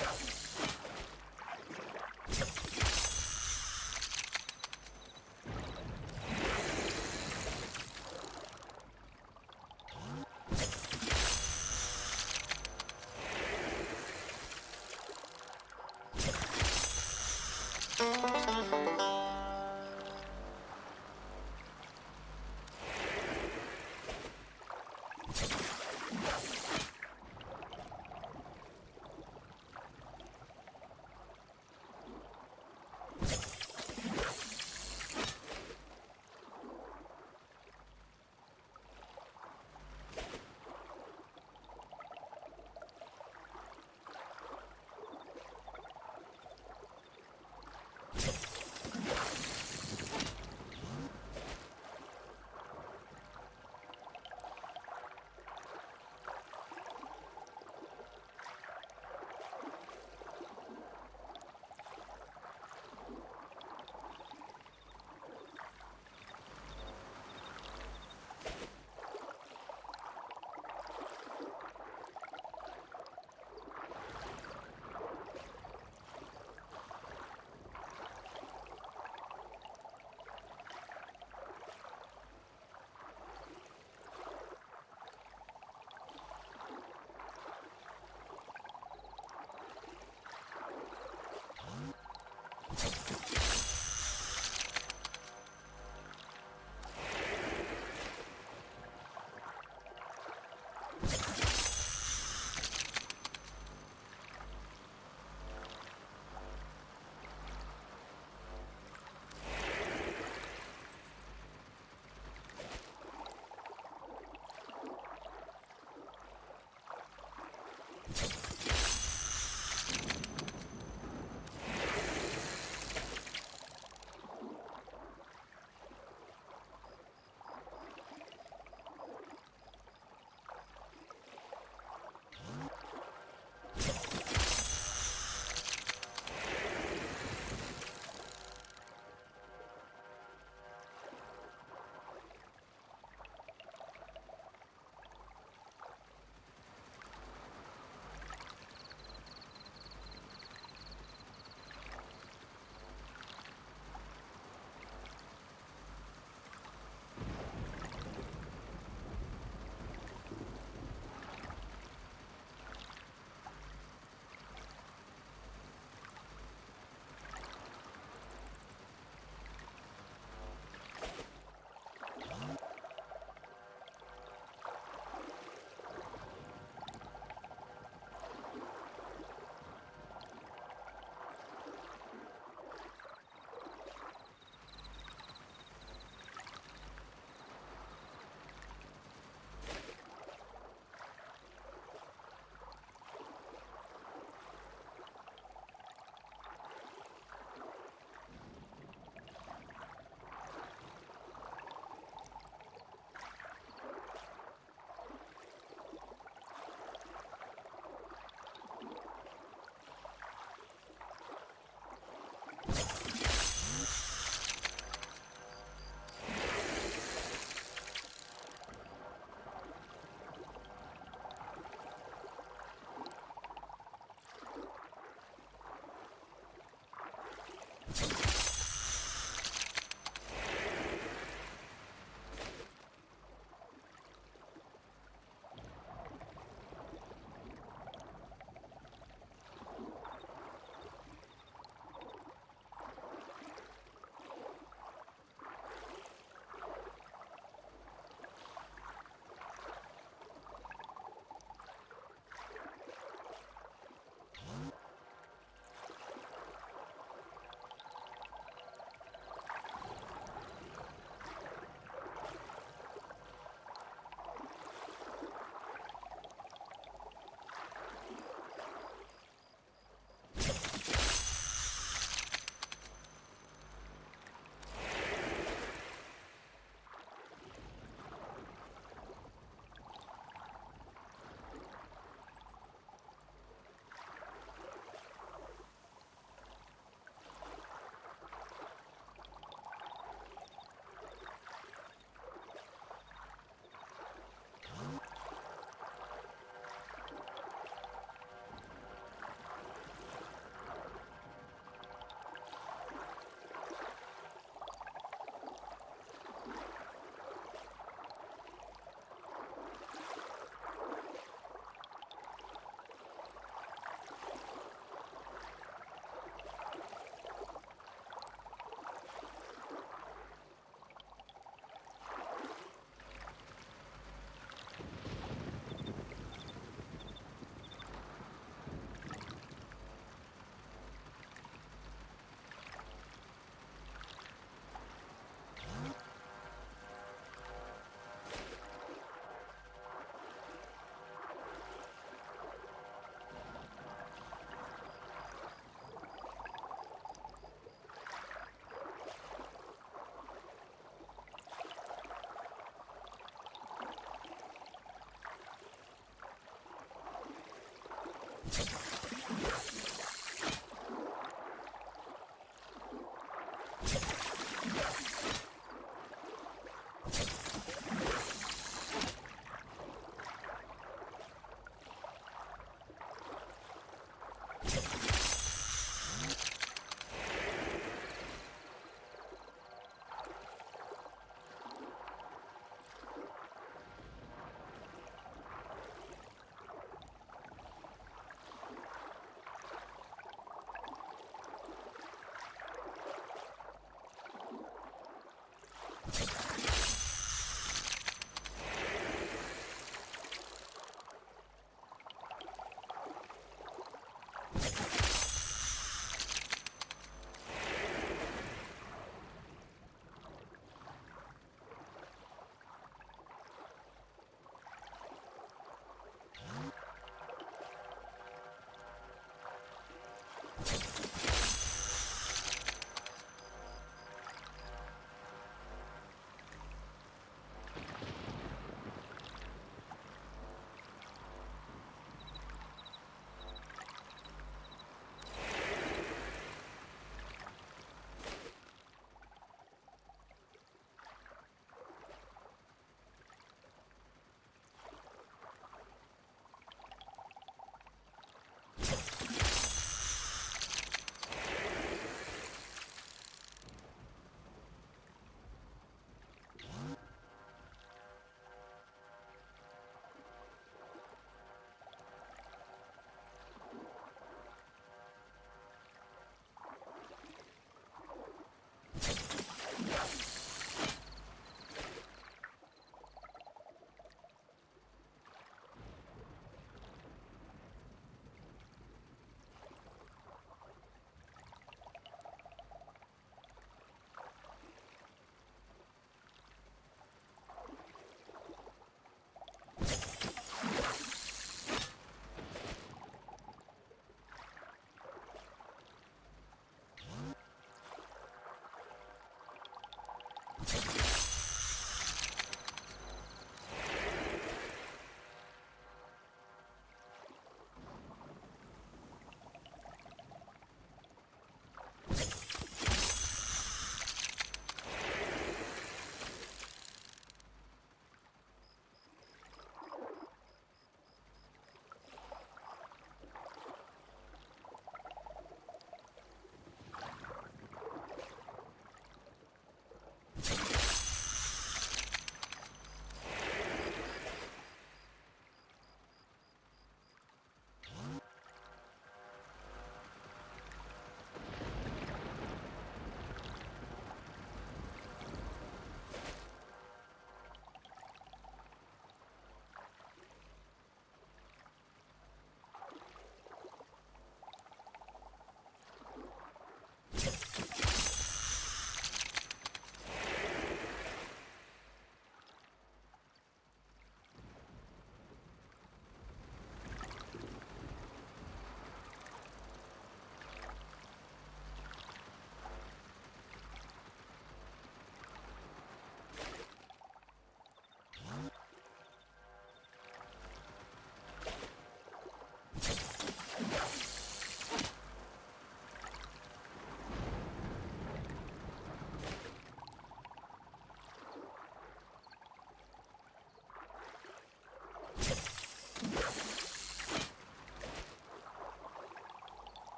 Yeah.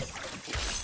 You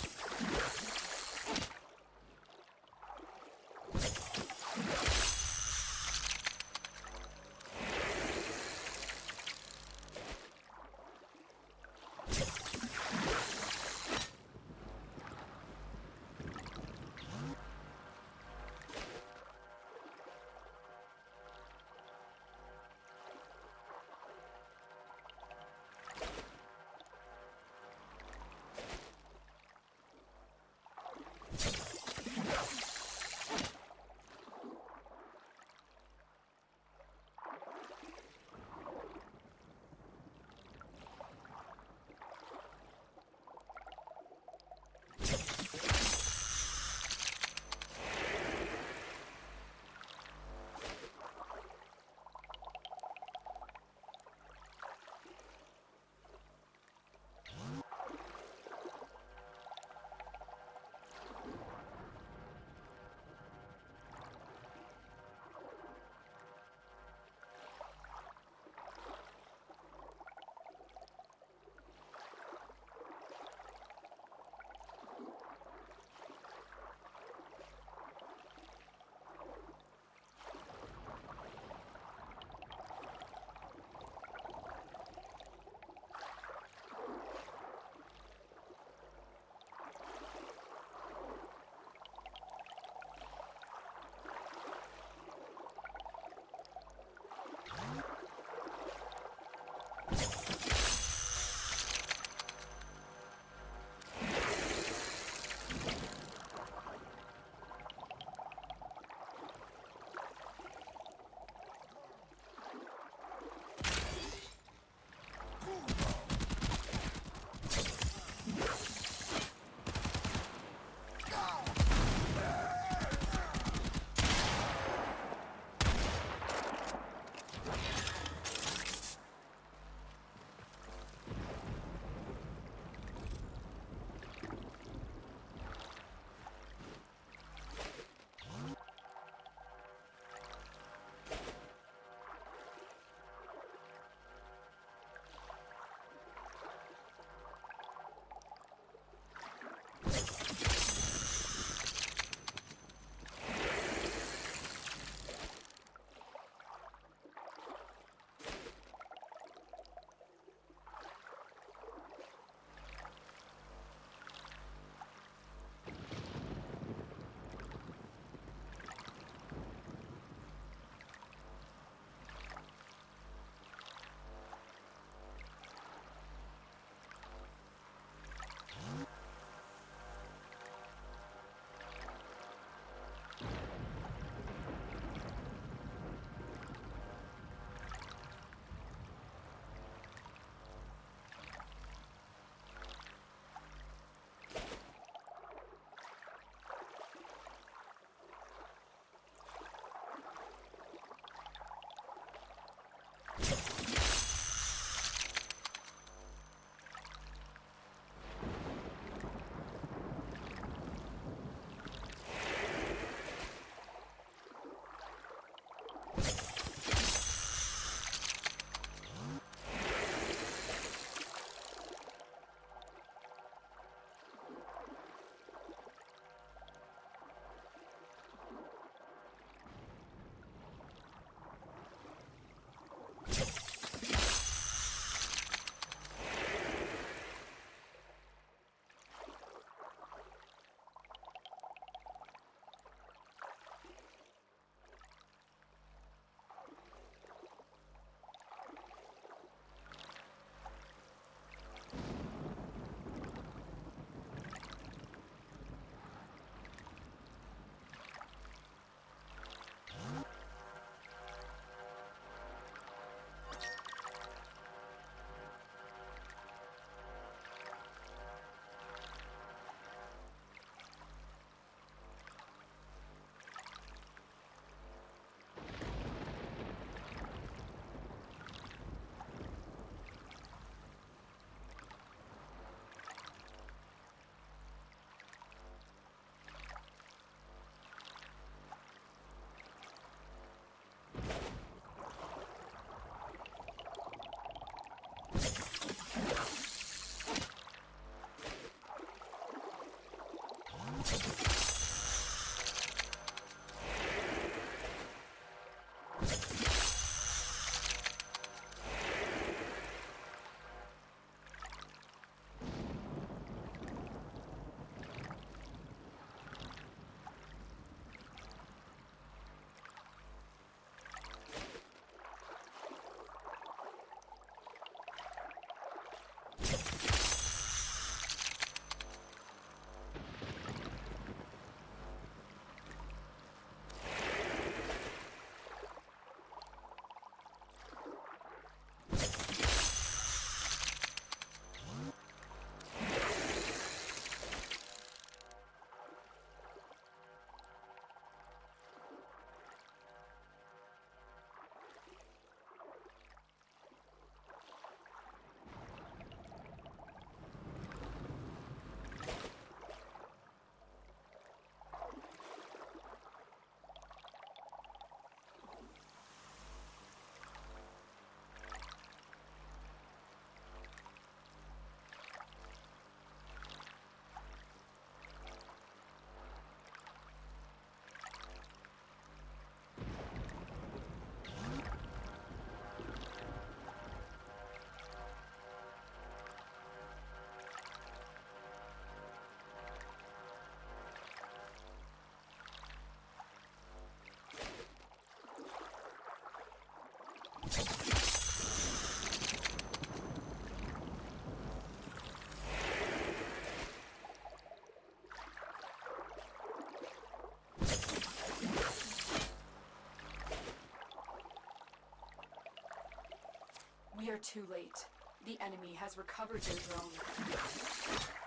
too late. The enemy has recovered their drone.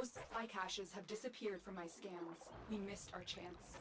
Those spy caches have disappeared from my scans. We missed our chance.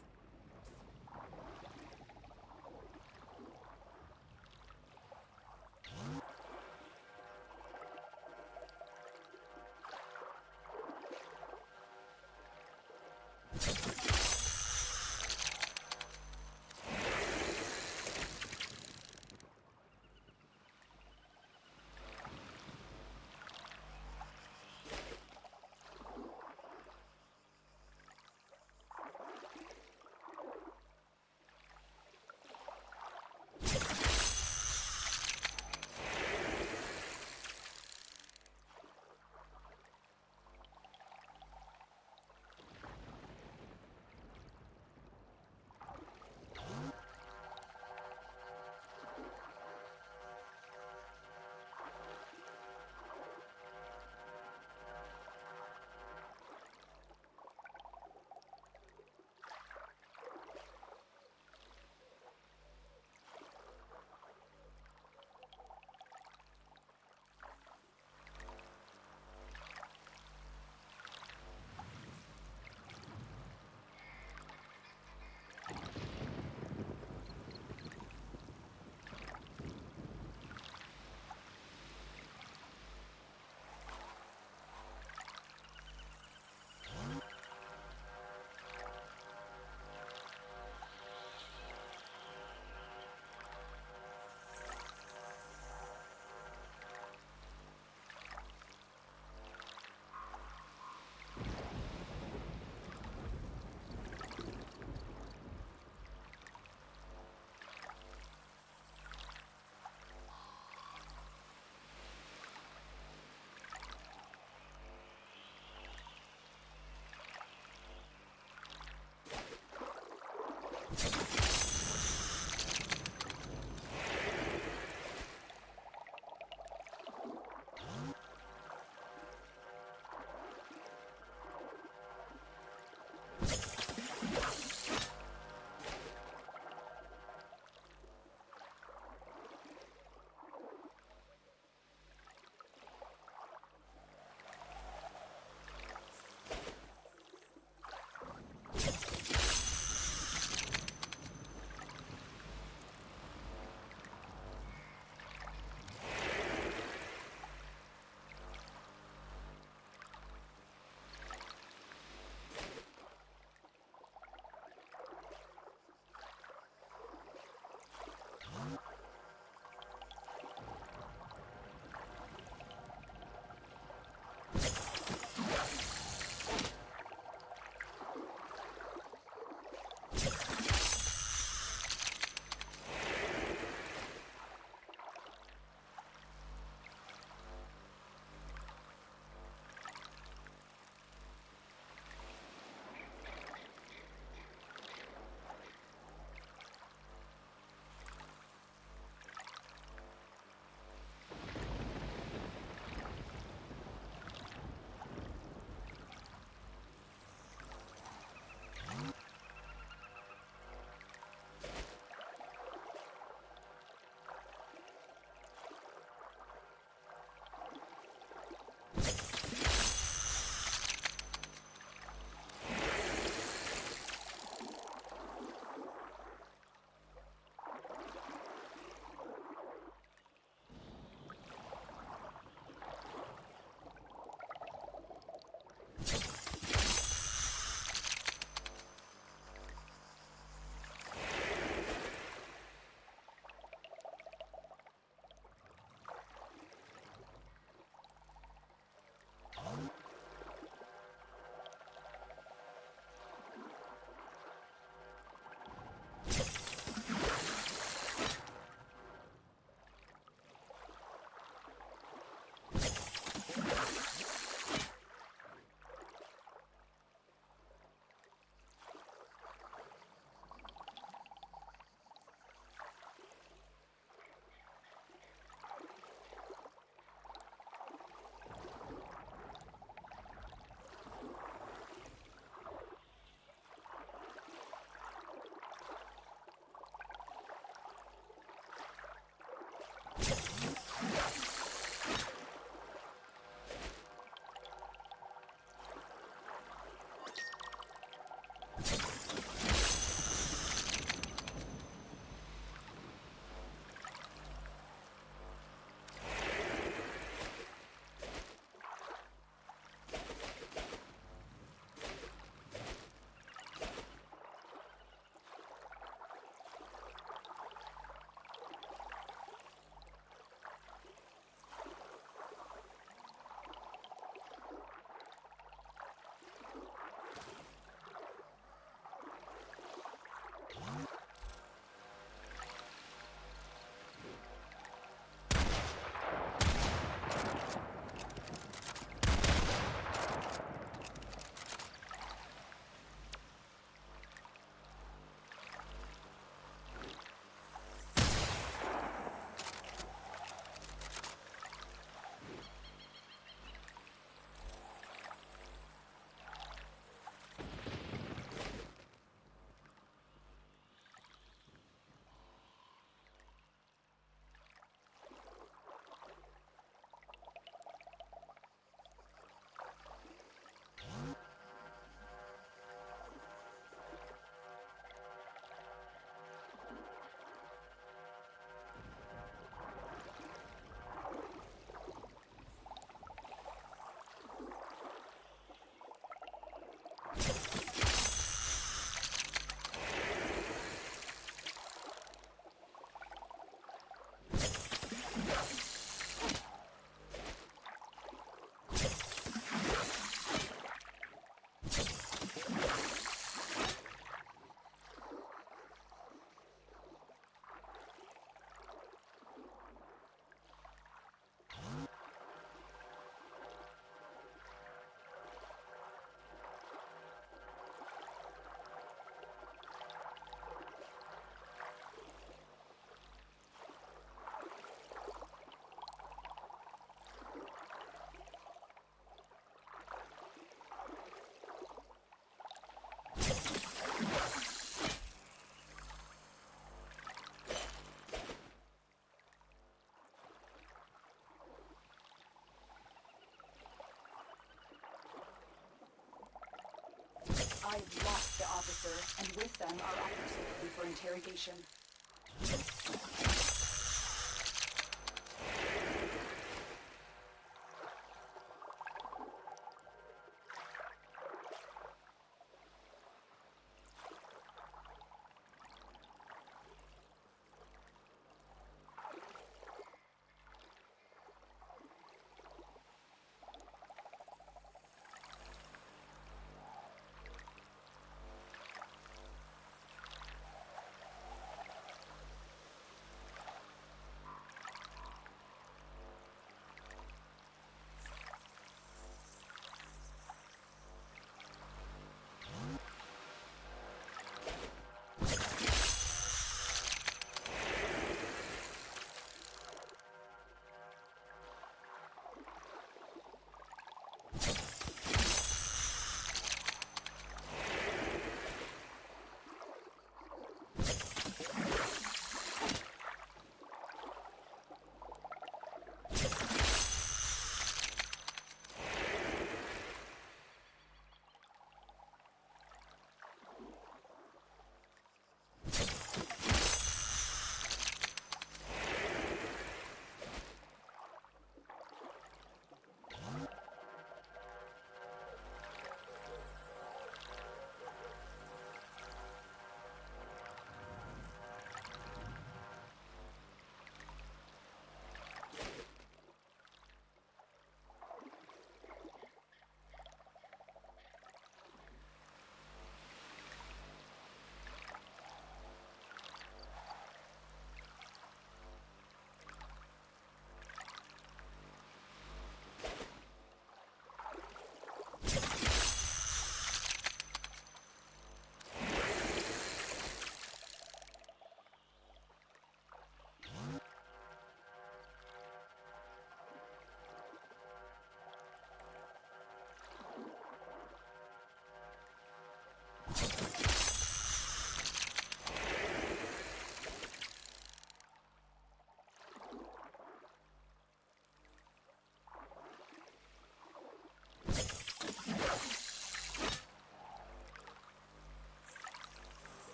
I've lost the officer, and with them our opportunity for interrogation.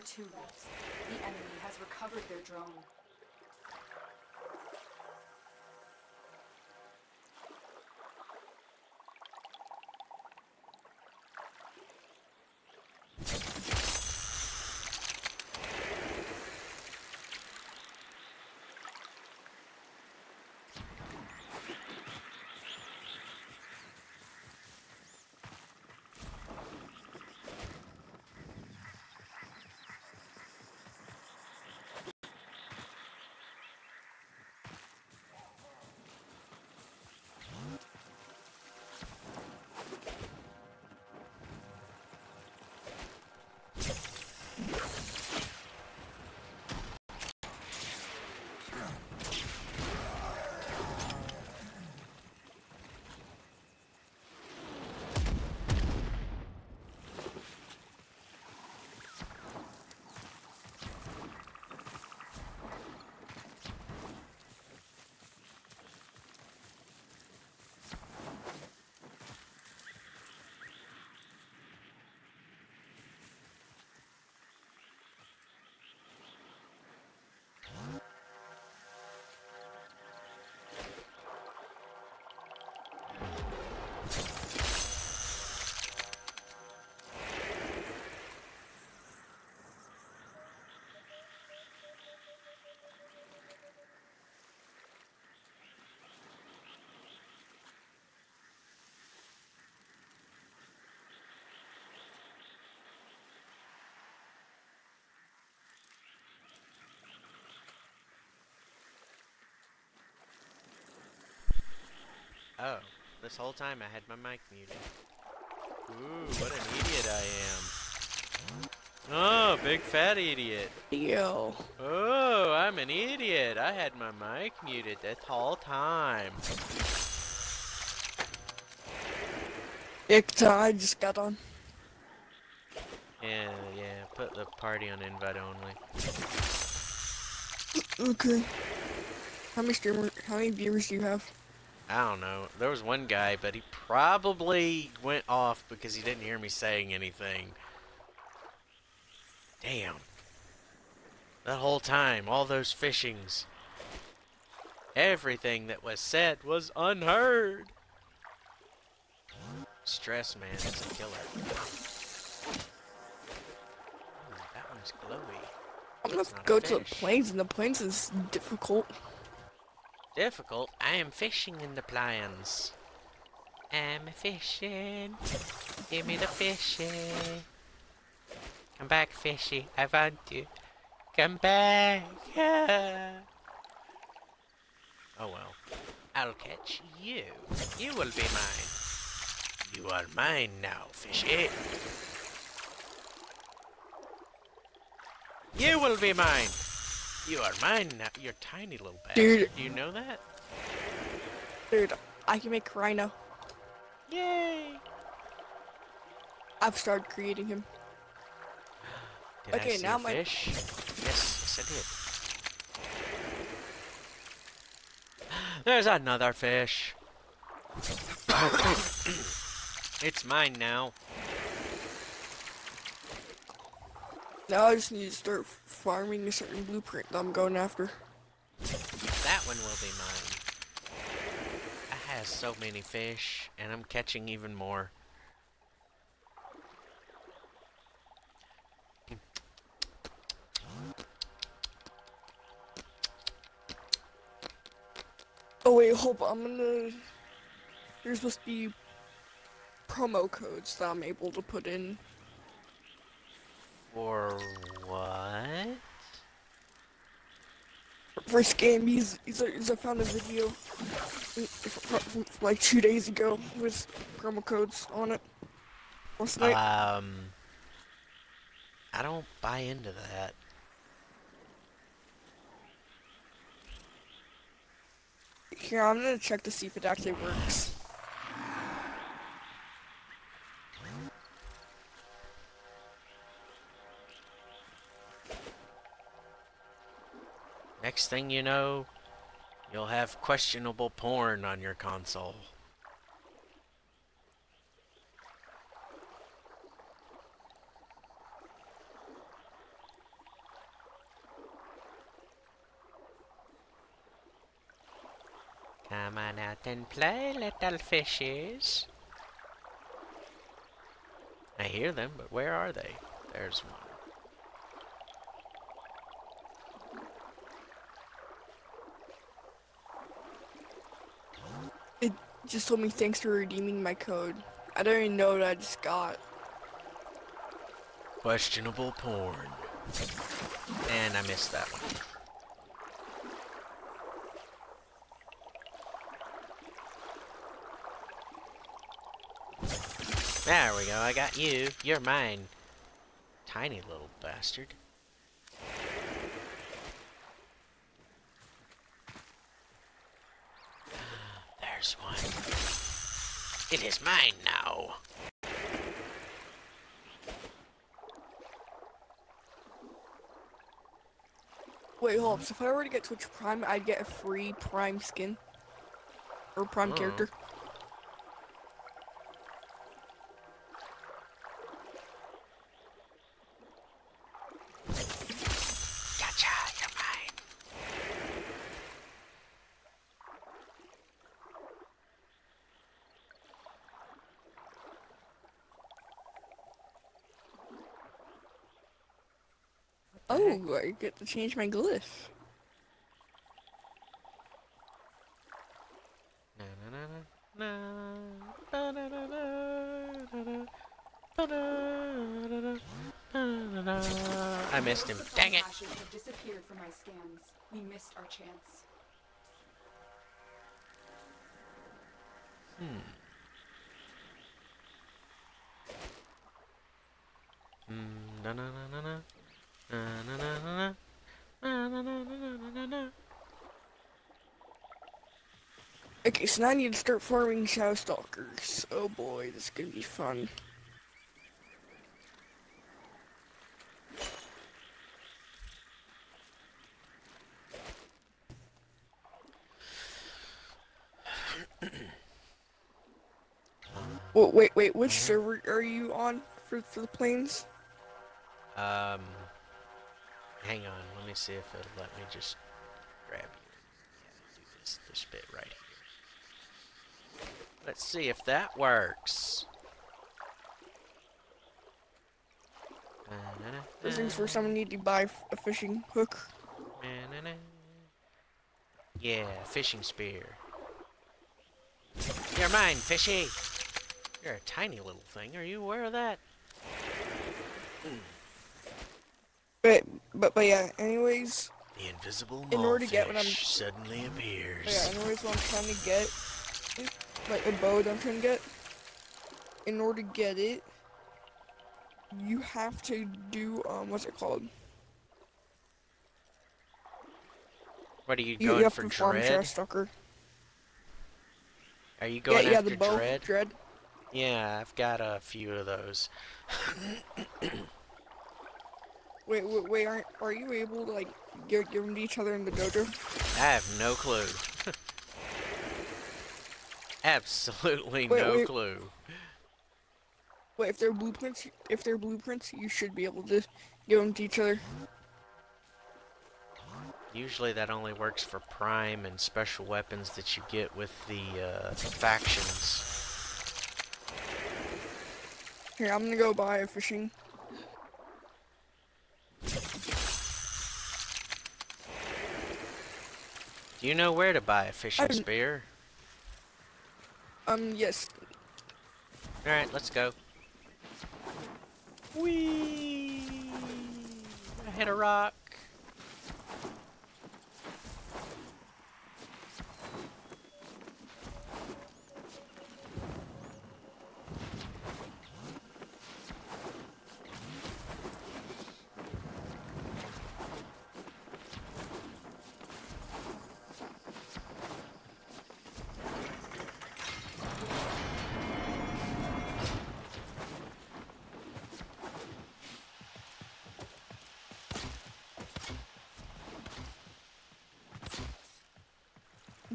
two reefs. The enemy has recovered their drone. Oh, this whole time I had my mic muted. Ooh, what an idiot I am. Oh, big fat idiot. Yo. Oh, I'm an idiot. I had my mic muted this whole time. Icta, I just got on. Yeah, yeah, put the party on invite only. Okay. How many streamers, how many viewers do you have? I don't know. There was one guy, but he probably went off because he didn't hear me saying anything. Damn. That whole time, all those fishings. Everything that was said was unheard. Stress, man, it's a killer. Ooh, that one's glowy. I'm gonna go to the plains, and the plains is difficult. Difficult? I am fishing in the plans. I'm fishing. Give me the fishy. Come back, fishy. I want you. Come back. Ah. Oh well. I'll catch you. You will be mine. You are mine now, fishy. You will be mine. You are mine now. You're tiny little bastard. Dude. Do you know that? Dude, I can make Rhino. Yay! I've started creating him. Did Okay, now a my- fish? Yes, yes, I did. There's another fish. it's mine now. Now I just need to start farming a certain blueprint that I'm going after. That one will be mine. I have so many fish, and I'm catching even more. Oh wait, hold on, I'm gonna... There's supposed to be promo codes that I'm able to put in. For what? First game, he's, he's, he's I found a video from, from, from like two days ago with promo codes on it. Last night. Um, I don't buy into that. Here, I'm gonna check to see if it actually works. Next thing you know, you'll have questionable porn on your console. Come on out and play, little fishes. I hear them, but where are they? There's one. It just told me thanks for redeeming my code. I don't even know what I just got. Questionable porn. And I missed that one. There we go, I got you. You're mine. Tiny little bastard. There's one. It is mine now. Wait, hold up. So if I were to get Twitch Prime, I'd get a free Prime skin. Or Prime Oh. character. I get to change my glyph. I missed him. Dang it! We missed our chance. Hmm. Okay, so I need to start farming Shadow Stalkers. Oh boy, this is gonna be fun. Well, wait, wait, which server are you on for, for the plains? Um, hang on. Let me see if it'll let me just grab you. Yeah, do this this bit right here. Let's see if that works. Things first, I'm need to buy a fishing hook. Yeah, fishing spear. You're mine, fishy. You're a tiny little thing. Are you aware of that? But, but, but yeah, anyways, The invisible In order to get what I'm- suddenly appears. yeah, anyways, what I'm trying to get, like a bow that I'm trying to get, in order to get it, you have to do, um, what's it called? What are you You, going you have for farm dread? Are you Yeah, going yeah, after the bow, dread? dread. Yeah, I've got a few of those. Wait, wait, wait, aren't, are you able to, like, give, give them to each other in the dojo? I have no clue. Absolutely Wait, no wait. clue. Wait, if they're blueprints, if they're blueprints, you should be able to give them to each other. Usually that only works for prime and special weapons that you get with the uh, factions. Here, I'm gonna go buy a fishing. Do you know where to buy a fishing spear? Um, yes. Alright, let's go. Whee! I hit a rock.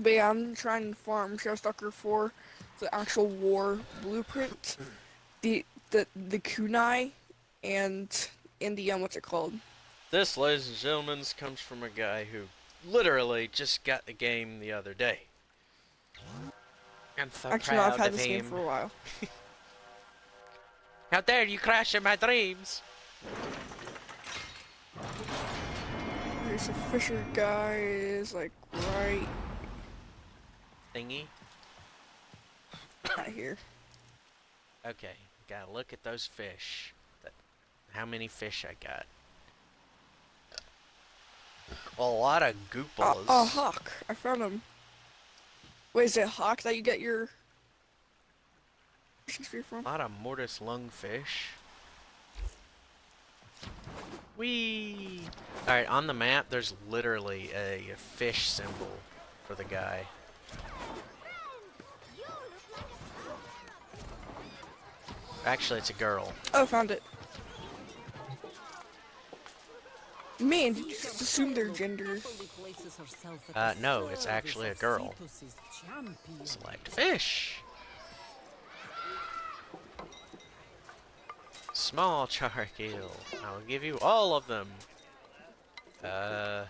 But yeah, I'm trying to farm Shadow Stalker for the actual war blueprint, the the the kunai, and and the um, what's it called? This, ladies and gentlemen, comes from a guy who literally just got the game the other day. I'm so Actually, no, proud I've had of this game for a while. How dare you crash in my dreams? There's a fisher guy is like right Thingy. out here. Okay, gotta look at those fish. That, how many fish I got? A lot of Uh, goopollas. a hawk. I found him. Wait, is it hawk that you get your fishing from? A lot of Mortus lungfish. Whee! Alright, on the map, there's literally a fish symbol for the guy. Actually, it's a girl. Oh, found it. Man, did you just assume their gender? Uh, no, it's actually a girl. Select fish! Small Charc eel. I'll give you all of them. Uh,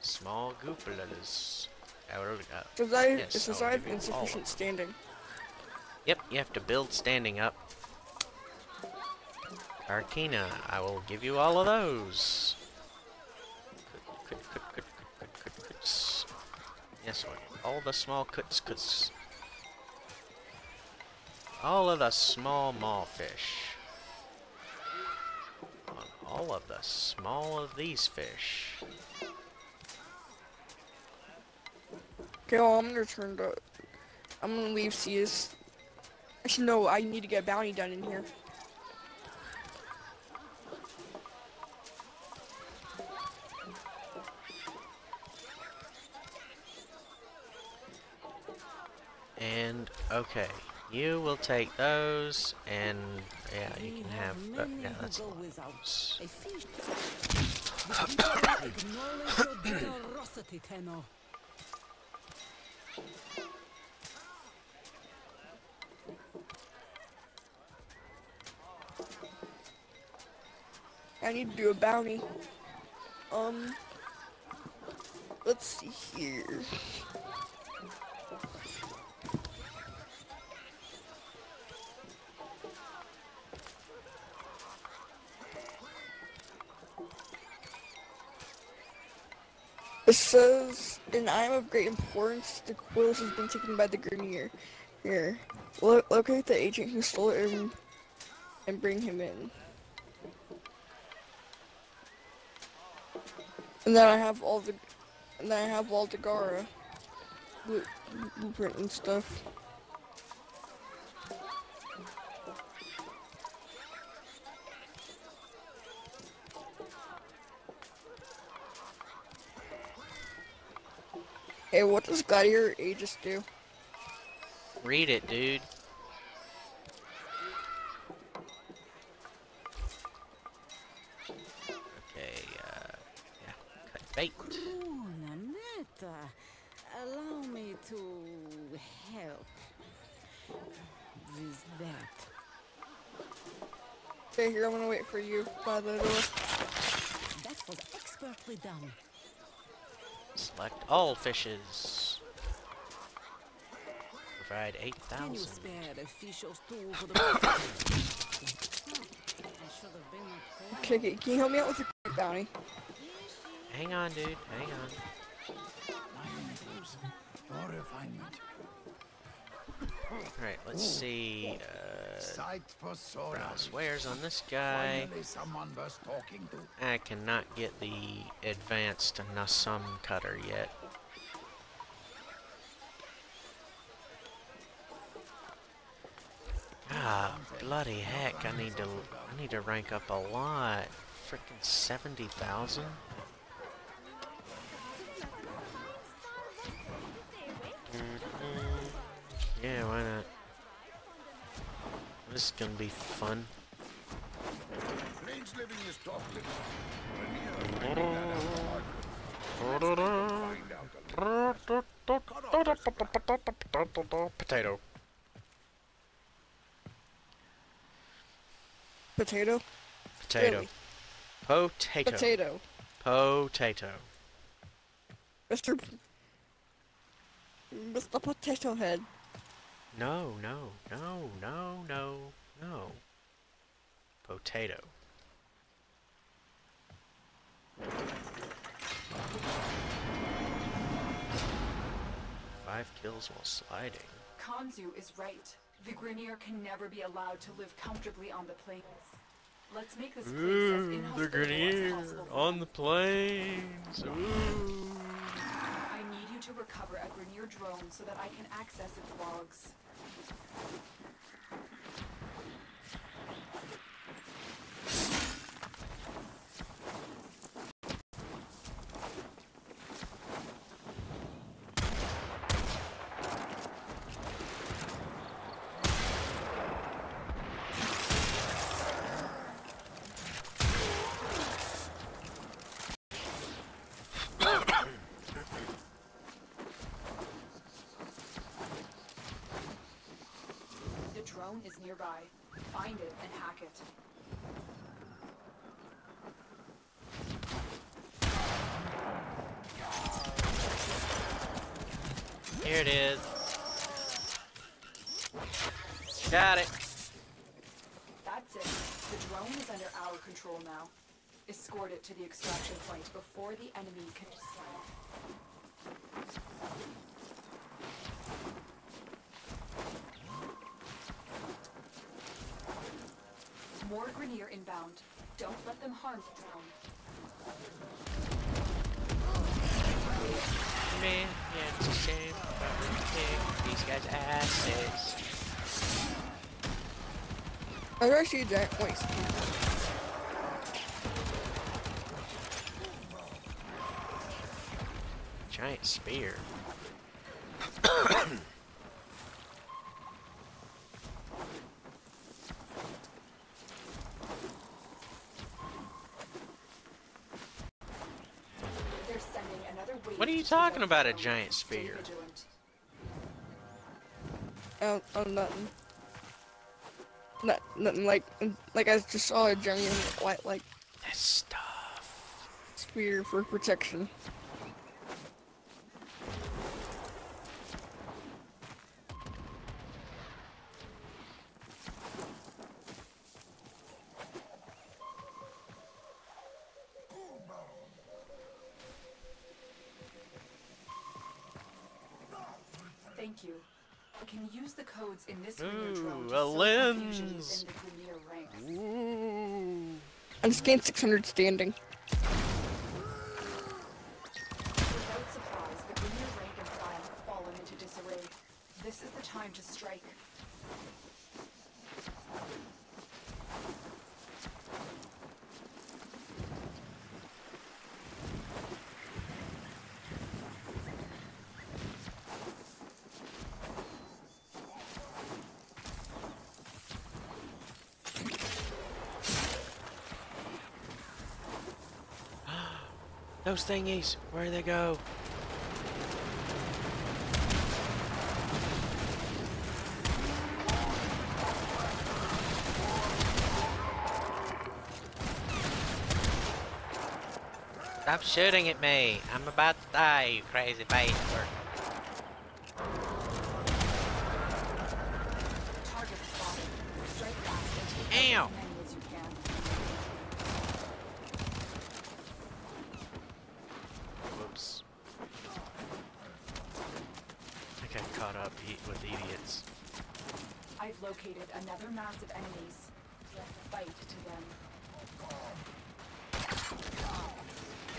small goopollas. How do we go? Says I, Yes, I'll I have insufficient standing. Yep, you have to build standing up. Arkina, I will give you all of those. Yes. All the small kuts kuts. All of the small mawfish. On all of the small of these fish. Okay, well, I'm gonna turn to. I'm gonna leave CS. Actually, no, I need to get a bounty done in here. And okay, you will take those, and yeah, you can have. Uh, yeah, that's a I need to do a bounty. Um, let's see here. It says, an item of great importance, the quills has been taken by the Grineer. Here, lo locate the agent who stole it and, and bring him in. And then I have all the, and then I have all the Gara blueprint and stuff. Hey, what does Gladiator Aegis do? Read it, dude. Nanetta, uh, allow me to help with that. Okay, here I'm gonna wait for you by the door. That was expertly done. Select all fishes. Provide 8,000. Can you 8,000. spare a fish or two for the I should have been at home. Okay, okay, can you help me out with the bounty? Hang on, dude, hang on. Refinement. Alright, let's see. Uh, Sight for sore browse wares on this guy. Finally someone worth talking to. I cannot get the advanced Nosam cutter yet. Ah, bloody heck! I need to I need to rank up a lot. Freaking seventy thousand. Mm-hmm. Yeah, why not? This is gonna be fun. Range living is top living. Potato. Potato? Potato. Really? Potato. Potato. Potato. Mr. With the potato head. No, no, no, no, no, no. Potato. Five kills while sliding. Konzu is right. The Grineer can never be allowed to live comfortably on the plains. Let's make this place as Ooh, the inhospitable as Grineer possible for on the plains. Ooh. To recover a Grineer drone so that I can access its logs. The drone is nearby. Find it and hack it. Here it is. Got it. That's it. The drone is under our control now. Escort it to the extraction point before the enemy can descend. More Grineer inbound. Don't let them harm the drone. Man, yeah, it's a shame, kick these guys' asses. There's actually a giant waste. Giant spear. They're sending another wave What are you talking about, a giant spear? Oh, oh, nothing. Not, nothing like, like I just saw a giant white, like, This stuff. spear for protection. Codes in this Ooh, Grineer drone to a lens. within the ranks. Ooh. I just gained 600 standing. Without supplies, the Grineer rank and file have fallen into disarray. This is the time to strike. Those thingies, where do they go? Stop shooting at me! I'm about to die, you crazy bastard. Target spotted. Strike fast and take Ow. out as many as you can. Whoops. I got caught up e with idiots. I've located another mass of enemies. Let the fight to them.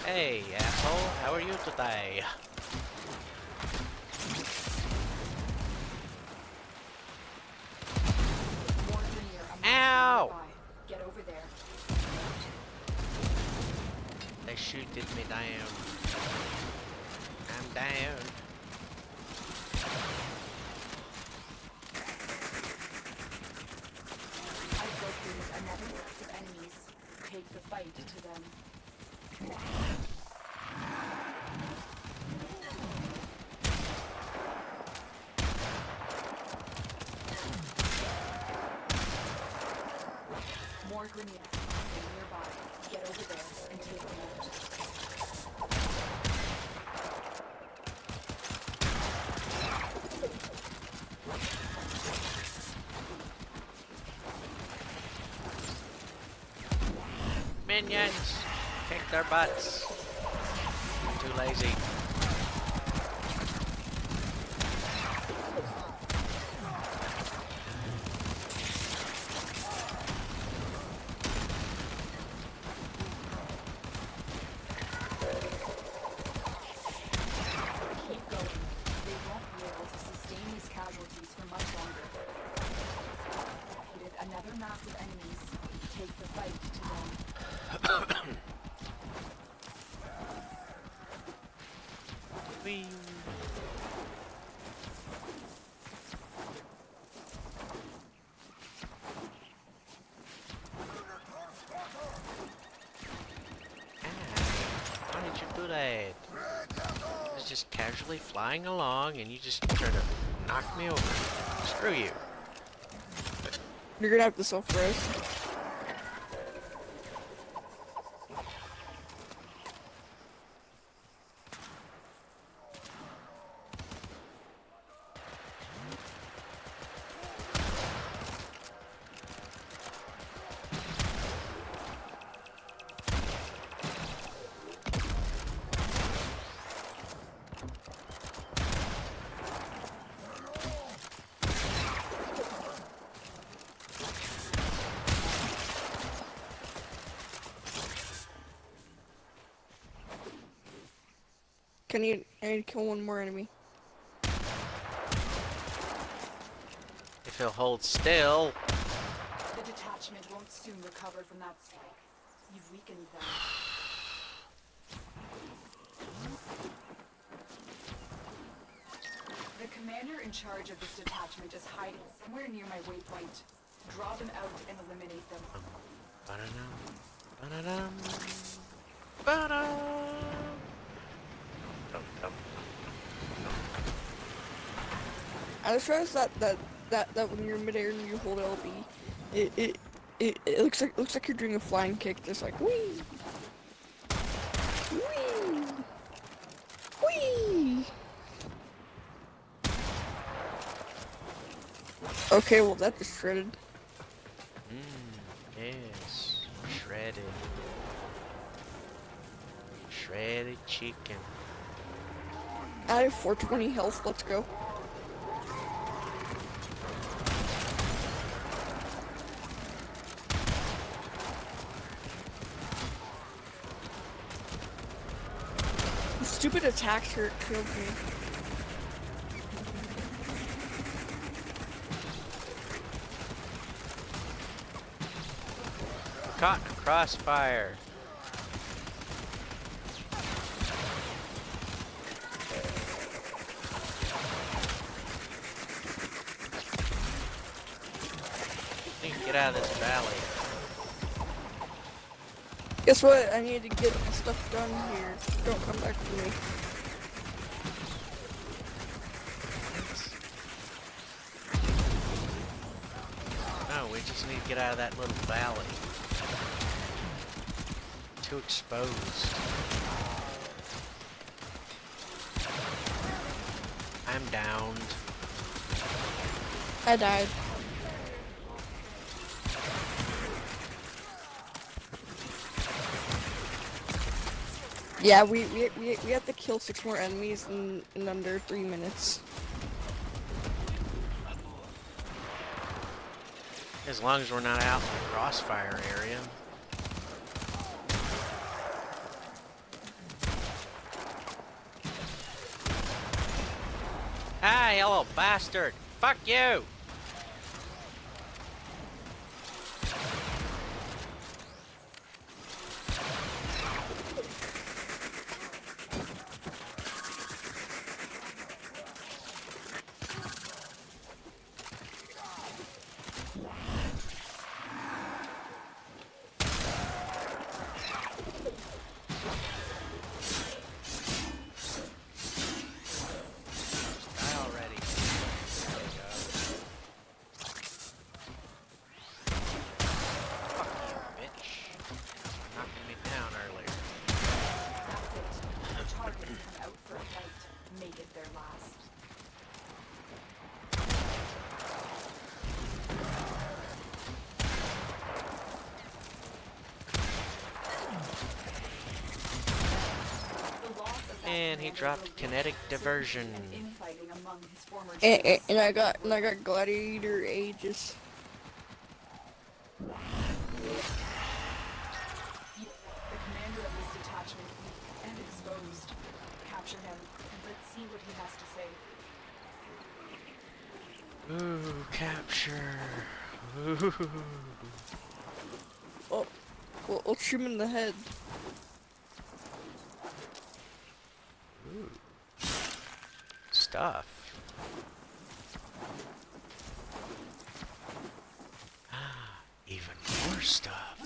Hey, asshole, how are you today? More Grineer amassed Ow. nearby. Get over there. They shooted me down. I'm down. I've located another mass of enemies. Take the fight to them. More Grineer amassing nearby. Get over there and take them out. Minions! Kick their butts. I'm too lazy. Keep going. They won't be able to sustain these casualties for much longer. With another mass of enemies, take the fight to them. Whee! Ah, Why did you do that? I was casually flying along and you just try to knock me over. Screw you. You're gonna have to self-res. Can you? I need to kill one more enemy. If he'll hold still. The detachment won't soon recover from that strike. You've weakened them. The commander in charge of this detachment is hiding somewhere near my waypoint. Draw them out and eliminate them. Ba-da-dum, ba-da-dum, ba-dum. I just realized that that that that when you're midair and you hold LB, it it it, it looks like looks like you're doing a flying kick, just like wee, wee, wee. Okay, well that just shredded. Mm, yes, shredded. Shredded chicken. I have 420 health. Let's go. Stupid attack shirt killed me. Caught in crossfire. Get out of this valley. Guess what? I need to get stuff done here. Don't come back for me. No, we just need to get out of that little valley. Too exposed. I'm downed. I died. Yeah, we, we, we, we have to kill six more enemies in, in under three minutes. As long as we're not out in the crossfire area. Hi, hello, bastard. Fuck you. Die already. There we go. Fuck you, bitch. Knocking me down earlier. That's it. The targets come out for a fight. Make it their last. And he Commander dropped Rogue kinetic diversion. an infighting among his former And, and, I got and I got gladiator aegis. The commander of this detachment and exposed. Capture him let's see what he has to say. Ooh, capture. Ooh. Oh, we'll, we'll shoot him in the head. Stuff. Even more stuff.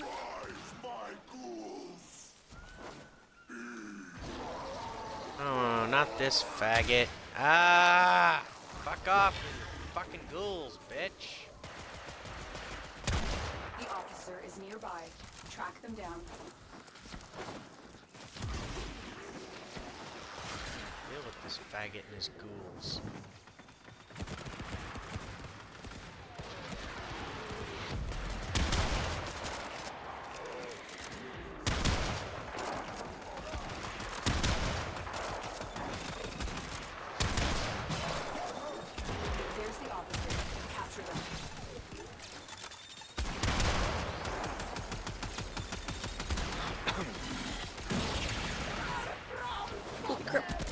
Oh, not this faggot. Ah! Fuck off, fucking ghouls, bitch. The officer is nearby. Track them down. Deal with this faggot and his ghouls. There's the officer. Capture them. Holy crap.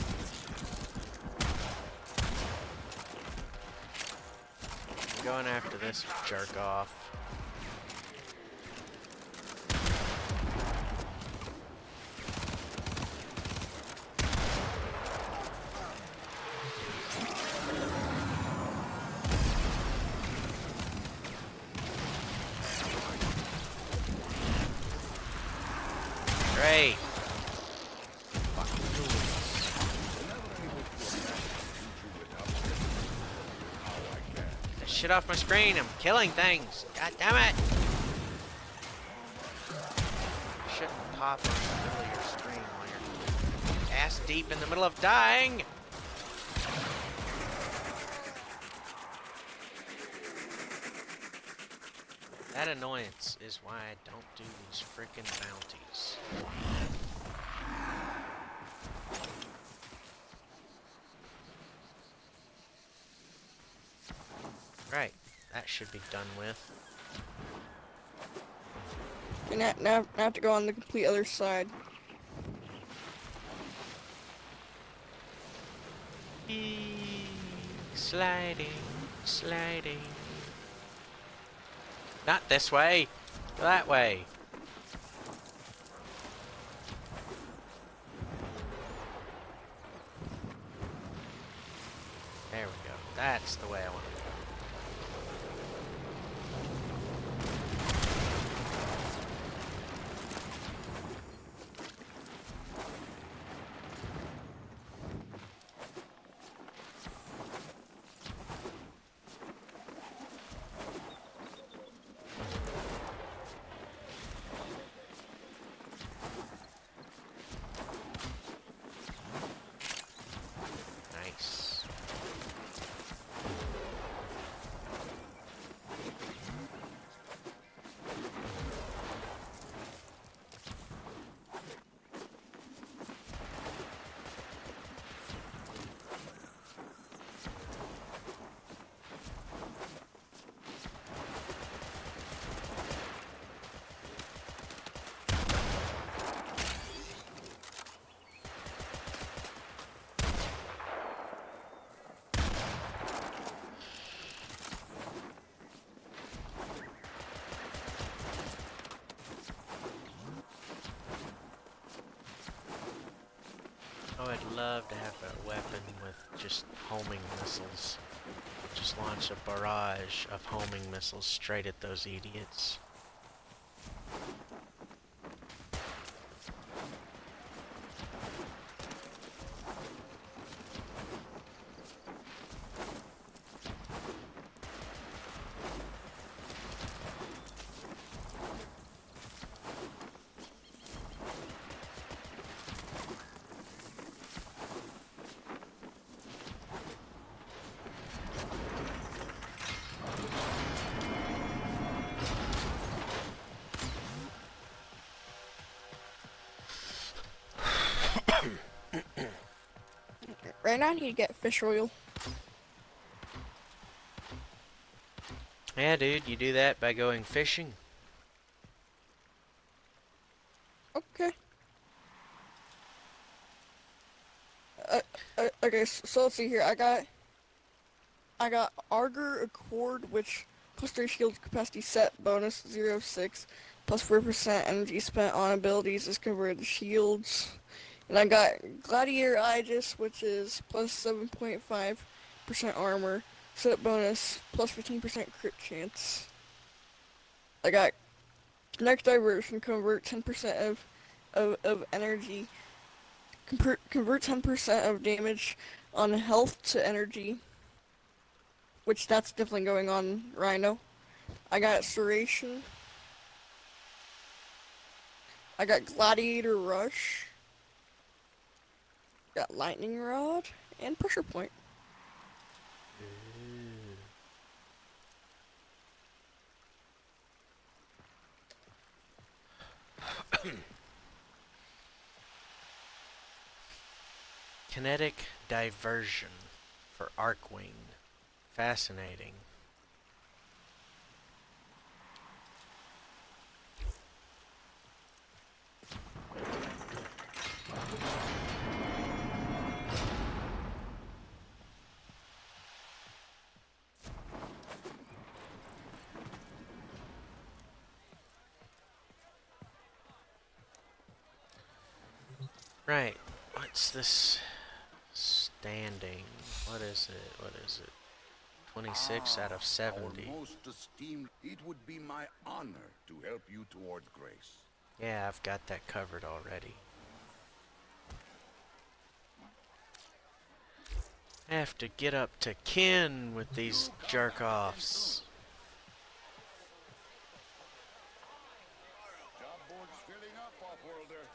I'm jerk off. Great. Fucking Get the shit off my screen. I'm killing things. God damn it. You shouldn't pop the middle of your screen while you're ass deep in the middle of dying. That annoyance is why I don't do these freaking bounties. Right, that should be done with. And now, now, I have to go on the complete other side. Sliding, sliding. Not this way. That way. There we go. That's the way I want to go. Nice. I'd love to have a weapon with just homing missiles. Just launch a barrage of homing missiles straight at those idiots. Right now I need to get fish oil. Yeah, dude, you do that by going fishing. Okay. Uh, uh, okay, s- so let's see here. I got, I got Augur Accord, which plus three shield capacity set bonus zero six, plus four percent energy spent on abilities is converted to shields, and I got Gladiator Aegis, which is plus plus seven point five percent armor, set bonus plus plus fifteen percent crit chance. I got Next diversion convert 10% of, of, of energy. Convert, convert 10% of damage on health to energy. Which that's definitely going on Rhino. I got Serration. I got Gladiator Rush. Got Lightning Rod and Pressure Point. Kinetic diversion for Archwing. Fascinating. Right. What's this standing? What is it? What is it? 26 ah, out of 70. Our most esteemed, it would be my honor to help you toward grace. Yeah, I've got that covered already. I have to get up to kin with these jerk-offs. Job board's filling up, Offworlder.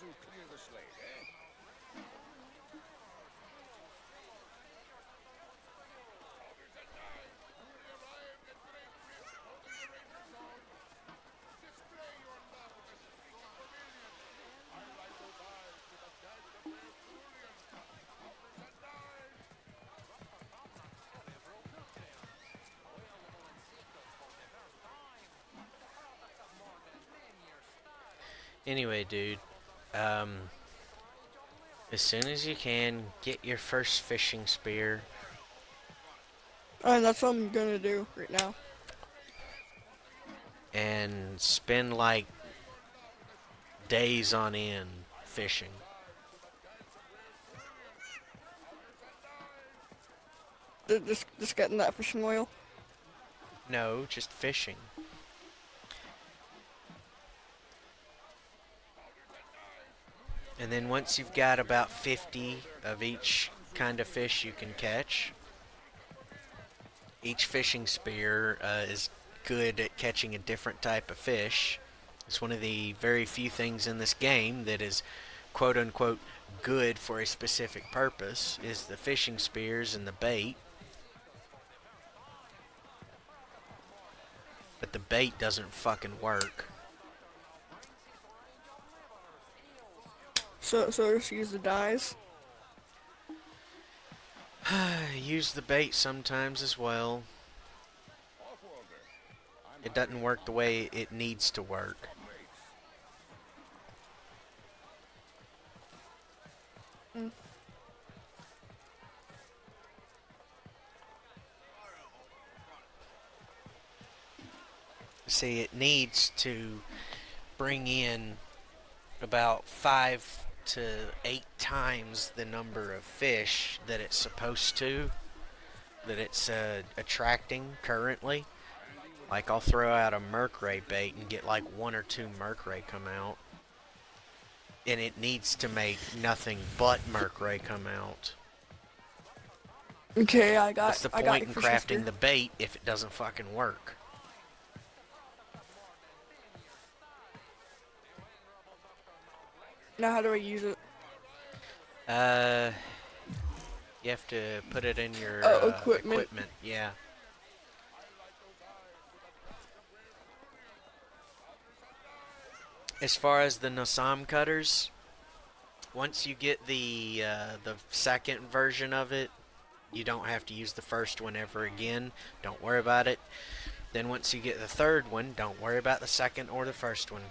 Help Konzu clear the slate, eh? Anyway, dude, um, as soon as you can, get your first fishing spear. And that's what I'm gonna do right now. and spend like days on end fishing. Just, just getting that fishing oil. No, just fishing. And then once you've got about 50 of each kind of fish you can catch, each fishing spear uh, is good at catching a different type of fish. It's one of the very few things in this game that is quote unquote good for a specific purpose is the fishing spears and the bait. But the bait doesn't fucking work. So, so just use the dyes. Use the bait sometimes as well. It doesn't work the way it needs to work. See, it needs to bring in about five to eight times the number of fish that it's supposed to, that it's uh, attracting currently. Like, I'll throw out a Murkray bait and get like one or two Murkray come out. And it needs to make nothing but Murkray come out. Okay, I got. What's the I got point in crafting the bait if it doesn't fucking work? Now, how do I use it? Uh, you have to put it in your Oh, uh, equipment. equipment. Yeah. As far as the Nosam cutters, once you get the uh, the second version of it, you don't have to use the first one ever again. Don't worry about it. Then once you get the third one, don't worry about the second or the first one.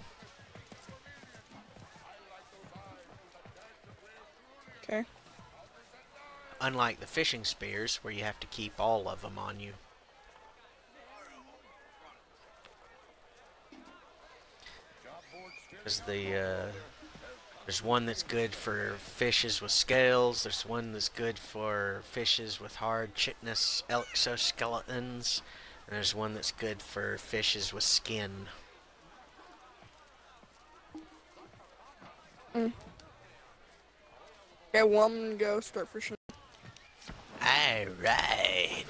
Okay. Unlike the fishing spears, where you have to keep all of them on you. There's the uh, there's one that's good for fishes with scales. There's one that's good for fishes with hard chitinous exoskeletons. And there's one that's good for fishes with skin. Okay, well, I'm gonna go start fishing. Alright.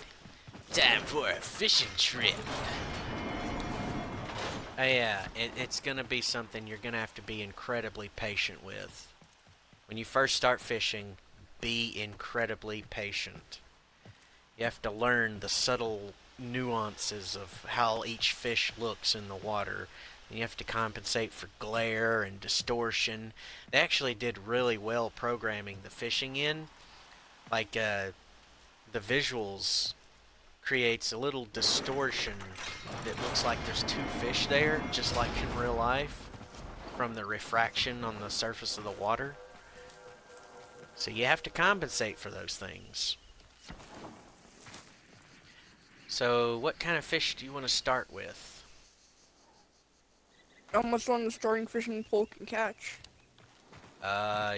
Time for a fishing trip. Oh yeah, it, it's gonna be something you're gonna have to be incredibly patient with. When you first start fishing, be incredibly patient. You have to learn the subtle nuances of how each fish looks in the water. And you have to compensate for glare and distortion. They actually did really well programming the fishing in. Like, uh, the visuals creates a little distortion that looks like there's two fish there, just like in real life, from the refraction on the surface of the water. So you have to compensate for those things. So what kind of fish do you want to start with? How much on the starting fishing pole can catch? Uh,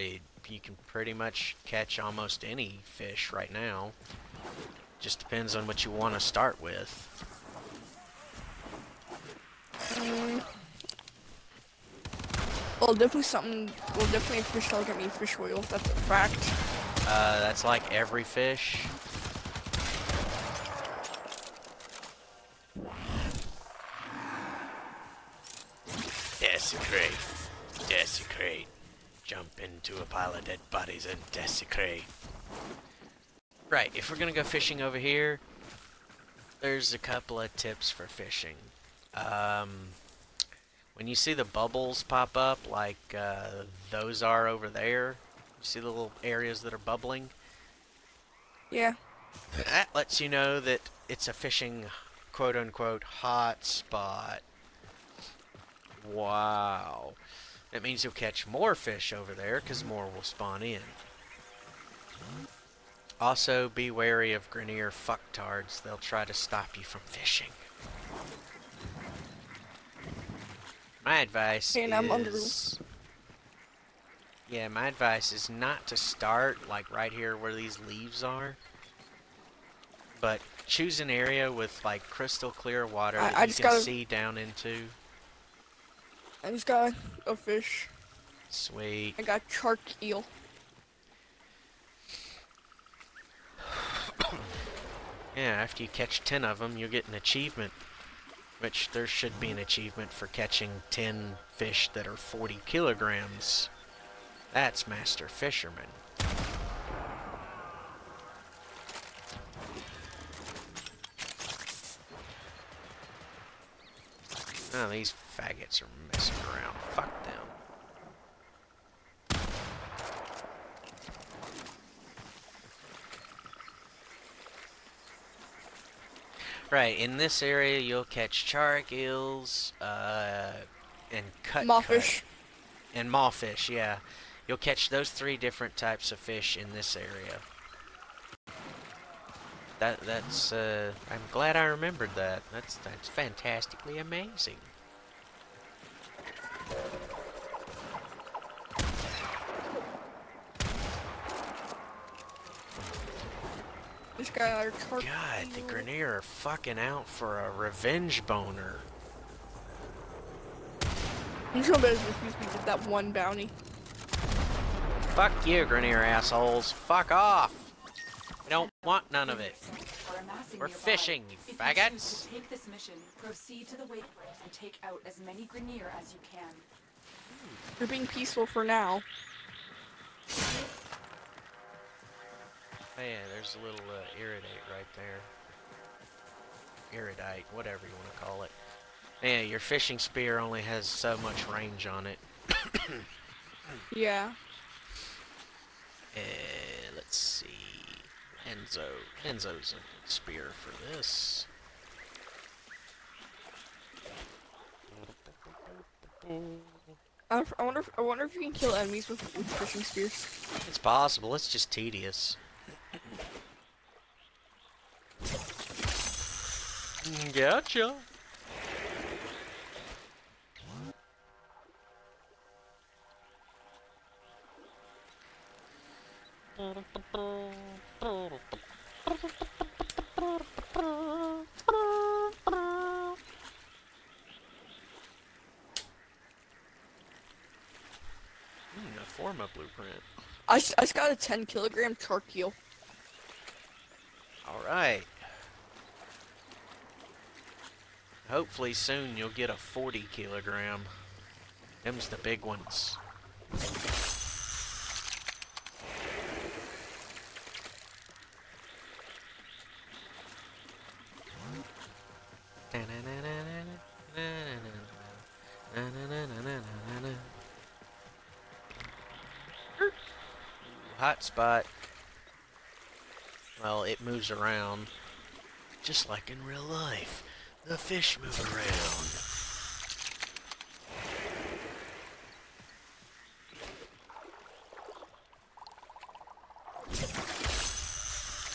you, you can pretty much catch almost any fish right now. Just depends on what you want to start with. Mm. Well, definitely something. Well, definitely a fish that'll get me fish oil. That's a fact. Uh, that's like every fish. Desecrate. Desecrate. Jump into a pile of dead bodies and desecrate. Right, if we're gonna go fishing over here, there's a couple of tips for fishing. Um, when you see the bubbles pop up, like uh, those are over there, you see the little areas that are bubbling? Yeah. That lets you know that it's a fishing quote unquote hot spot. Wow. That means you'll catch more fish over there because more will spawn in. Also, be wary of Grineer fucktards. They'll try to stop you from fishing. My advice And I'm under- is... Yeah, my advice is not to start, like, right here where these leaves are. But choose an area with, like, crystal clear water I- that I you just can gotta- see down into. I just got a fish. Sweet. I got Charc eel. Yeah, after you catch 10 of them, you'll get an achievement. Which there should be an achievement for catching 10 fish that are 40 kilograms. That's Master Fisherman. Oh, these faggots are messing around. Fuck them. Right, in this area you'll catch Charc eels, uh, and cut Mawfish. and mawfish, yeah. You'll catch those three different types of fish in this area. That that's uh I'm glad I remembered that. That's that's fantastically amazing. This guy got a God, the. Grineer are fucking out for a revenge boner. I'm sure better just me get that one bounty. Fuck you, Grineer assholes. Fuck off. We don't want none of it. We're fishing, you If you choose faggots. to take this mission, proceed to the waypoint and take out as many Grineer as you can. You're being peaceful for now. Yeah, there's a little uh, Iradite right there. Iradite, whatever you want to call it. Yeah, your fishing spear only has so much range on it. Yeah. Uh, let's see. Lanzo. Lanzo's a spear for this. I I wonder. If, I wonder if you can kill enemies with, with fishing spears. It's possible. It's just tedious. Gotcha. Hmm, a forma blueprint. I, s- I just got a 10 kilogram Charc eel. Alright. Hopefully soon you'll get a 40 kilogram. Them's the big ones. Hot spot. Well, it moves around. Just like in real life. The fish move around.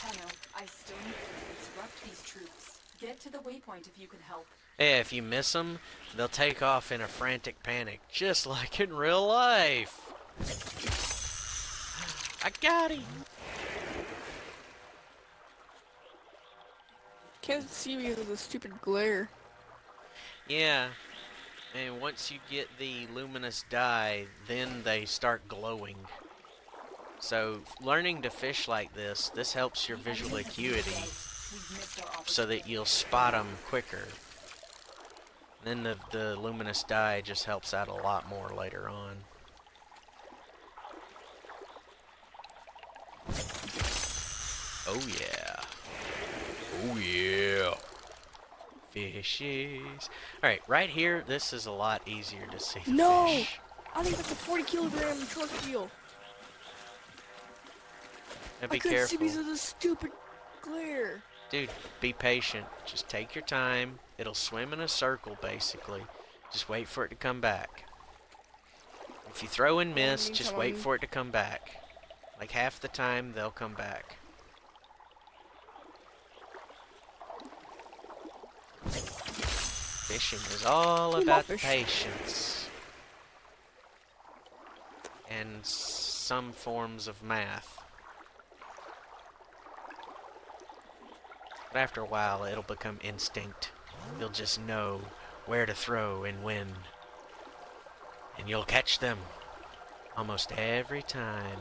Tenno, I still need you to disrupt these troops. Get to the waypoint if you can help. Yeah, if you miss them, they'll take off in a frantic panic, just like in real life. I got him. Can't see because of the stupid glare. Yeah. And once you get the luminous dye, then they start glowing. So, learning to fish like this, this helps your visual acuity so that you'll spot them quicker. Then the, the luminous dye just helps out a lot more later on. Oh yeah. Oh yeah. Fishes. Alright, right here, this is a lot easier to see No! fish. I think that's a 40 kilogram Charc eel. Now I be couldn't see because of the stupid glare. Dude, be patient. Just take your time. It'll swim in a circle, basically. Just wait for it to come back. If you throw and miss, just wait for it to come back. Like half the time, they'll come back. Fishing is all about patience. And some forms of math. But after a while, it'll become instinct. You'll just know where to throw and when. And you'll catch them almost every time.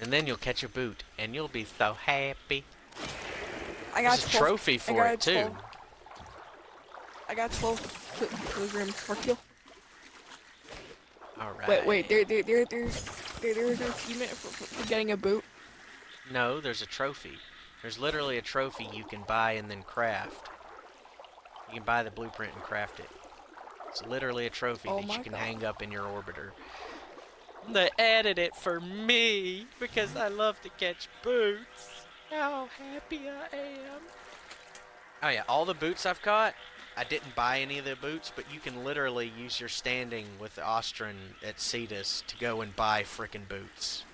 And then you'll catch a boot, and you'll be so happy. I got There's a trophy for it, too. I got 12 ki- for eel. Alright. Wait, wait, there, there, there, there's, there, there's an achievement for, for, for getting a boot. No, there's a trophy. There's literally a trophy you can buy and then craft. You can buy the blueprint and craft it. It's literally a trophy Oh that you can God. hang up in your orbiter. They added it for me because I love to catch boots. How happy I am. Oh yeah, all the boots I've caught, I didn't buy any of the boots, but you can literally use your standing with the Ostron at Cetus to go and buy frickin' boots.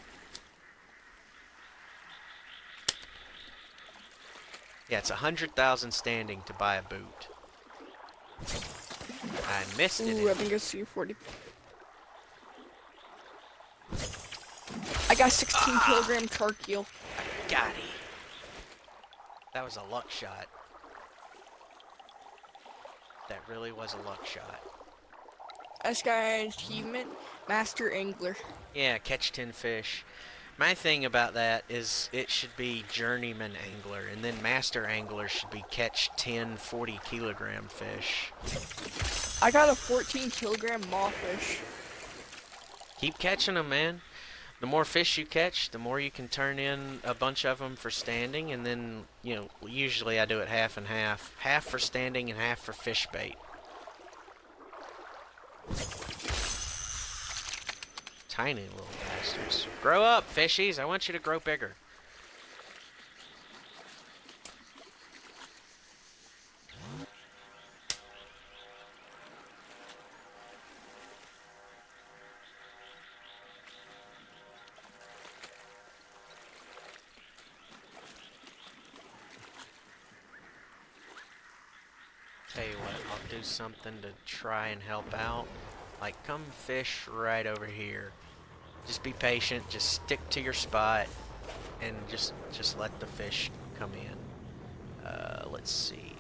Yeah, it's a hundred thousand standing to buy a boot. I missed it. Ooh, I think I see 40. I got 16 Ah. kilogram Charc eel. Got it. That was a luck shot. That really was a luck shot. Just got an achievement, Master Angler. Yeah, catch 10 fish. My thing about that is it should be journeyman angler, and then master angler should be catch 10 40 kilogram fish. I got a 14 kilogram mawfish. Keep catching them, man. The more fish you catch, the more you can turn in a bunch of them for standing, and then, you know, usually I do it half and half. Half for standing and half for fish bait. Tiny little bastards. Grow up, fishies. I want you to grow bigger. Something to try and help out. Like, come fish right over here. Just be patient. Just stick to your spot, and just just let the fish come in. Uh, let's see.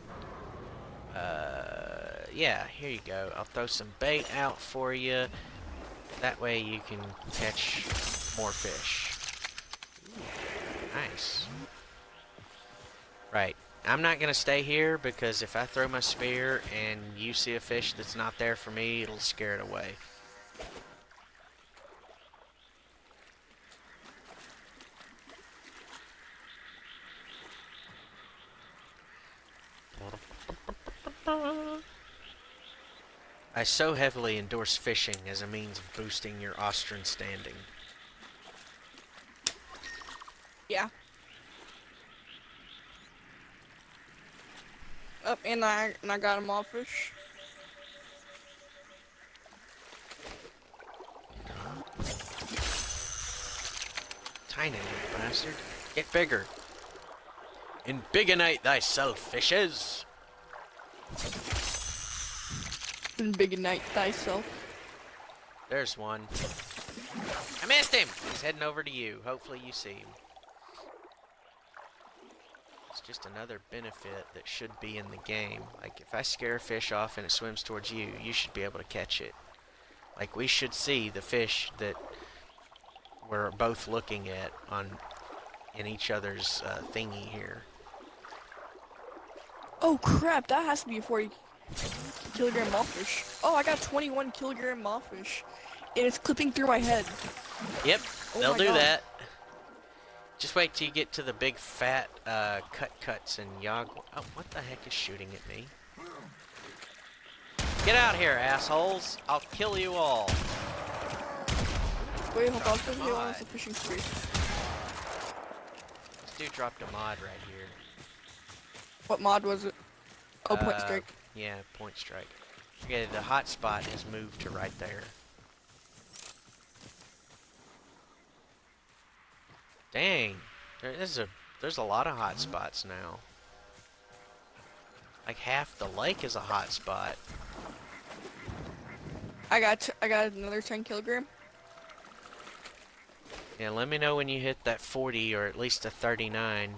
Uh, yeah, here you go. I'll throw some bait out for you. That way you can catch more fish. Ooh, nice. Right. I'm not going to stay here because if I throw my spear and you see a fish that's not there for me, it'll scare it away. I so heavily endorse fishing as a means of boosting your Ostron standing. Yeah. Up and I and I got him all fish. Tiny bastard. Get bigger. Embiggenite thyself, fishes. And big thyself. There's one. I missed him! He's heading over to you. Hopefully you see him. Just another benefit that should be in the game. Like, if I scare a fish off and it swims towards you, you should be able to catch it. Like, we should see the fish that we're both looking at on in each other's uh, thingy here. Oh crap, that has to be a 40 kilogram mawfish. Oh, I got 21 kilogram mawfish. And it's clipping through my head. Yep, Oh they'll do God. that. Just wait till you get to the big fat uh, cut cuts and yog. Oh, what the heck is shooting at me? Get out here, assholes! I'll kill you all. Wait, hold on, let's Come go on. on a fishing spree. This dude dropped a mod right here. What mod was it? Oh, point Uh, strike. Yeah, point strike. Okay, the hot spot has moved to right there. Dang, there is a there's a lot of hot spots now. Like half the lake is a hot spot. I got I got another 10 kilogram. Yeah, let me know when you hit that 40 or at least a 39.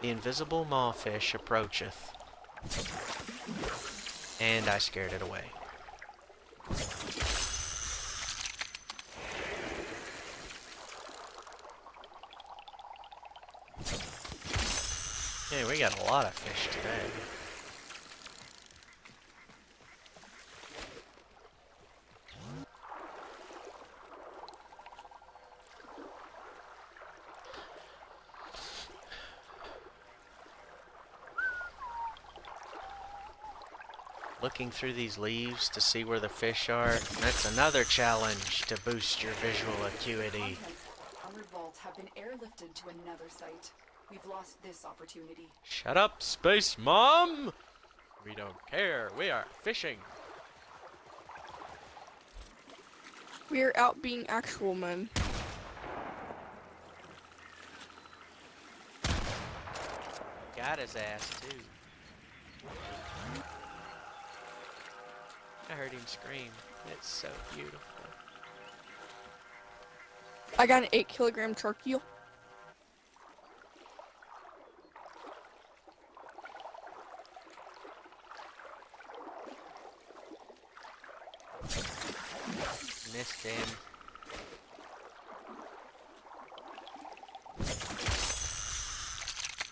The invisible mawfish approacheth. And I scared it away. We got a lot of fish today. Looking through these leaves to see where the fish are, that's another challenge to boost your visual acuity. Contents our vault have been airlifted to another site. We've lost this opportunity. Shut up, Space Mom! We don't care, we are fishing. We are out being actual men. Got his ass, too. I heard him scream. It's so beautiful. I got an 8 kilogram shark eel.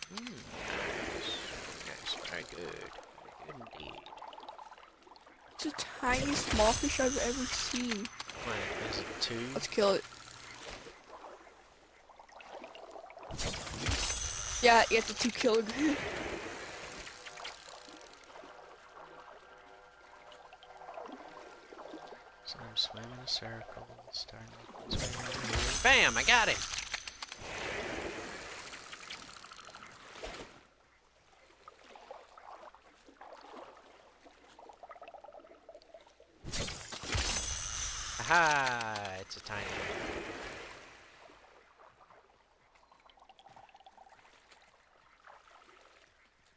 Hmm. Yes, very good. Very good indeed. It's the tiniest small fish I've ever seen. What, is it two? Let's kill it. Yeah, yeah, it's a 2 kilogram. So I'm swimming a circle, starting to swim. Bam! I got it! Aha! It's a tiny.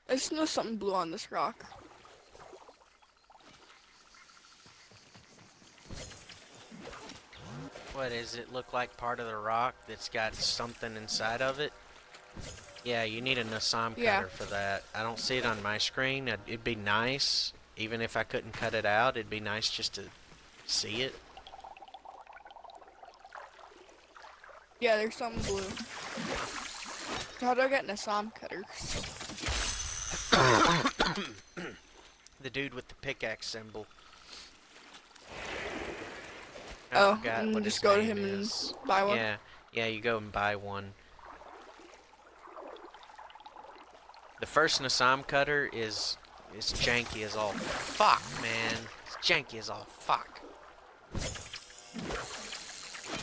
I just know something blue on this rock. Does it look like part of the rock that's got something inside of it? Yeah, you need a Nosam cutter Yeah. for that. I don't see it on my screen. It'd- be nice, even if I couldn't cut it out, it'd be nice just to see it. Yeah, there's something blue. How do I get Nosam cutters? The dude with the pickaxe symbol. Oh, and just go to him and buy one? Yeah, yeah, you go and buy one. The first Nosam cutter is is janky as all fuck, man. It's janky as all fuck.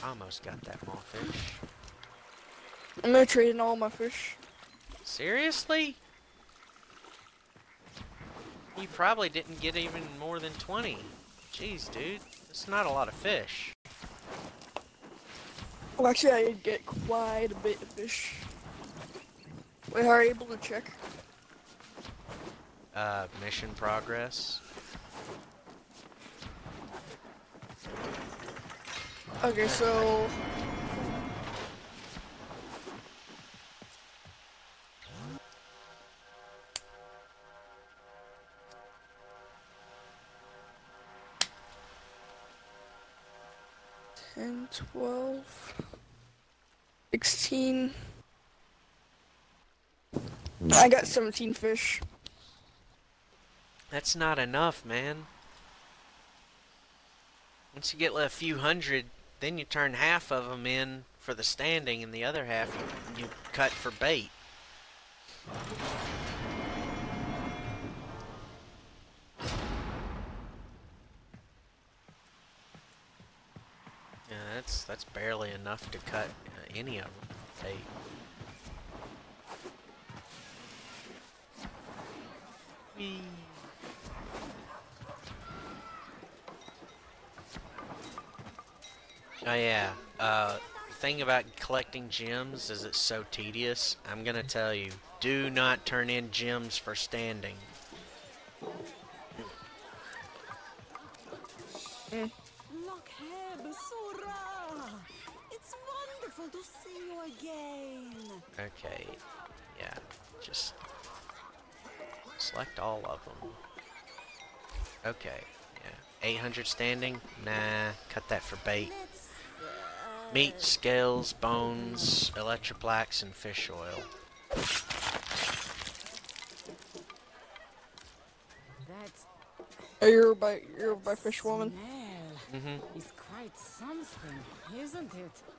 Almost got that more fish. I'm gonna trade in all my fish. Seriously? You probably didn't get even more than 20. Jeez, dude. That's not a lot of fish. Well, actually, I did get quite a bit of fish. Wait, how are you able to check? Uh, mission progress. Okay, so ten, twelve, sixteen. I got 17 fish. That's not enough, man. Once you get a few hundred, then you turn half of them in for the standing, and the other half you, you cut for bait. That's that's barely enough to cut uh, any of them. Hey. Oh yeah. Uh, thing about collecting gems is it's so tedious. I'm gonna tell you, do not turn in gems for standing. Locheb, wonderful to see you again. Okay. Yeah. Just select all of them. Okay. Yeah. 800 standing? Nah. Cut that for bait. Uh, Meat, scales, bones, electroplax, and fish oil. That Oh, you're by you're by fish woman. Mm-hmm. is quite something, isn't it?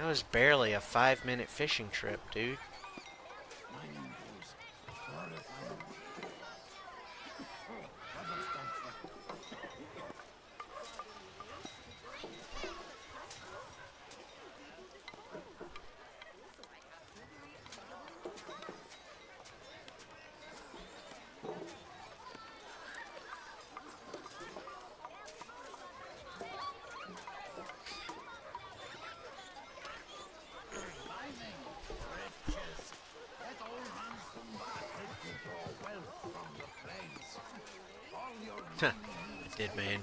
That was barely a five minute fishing trip, dude.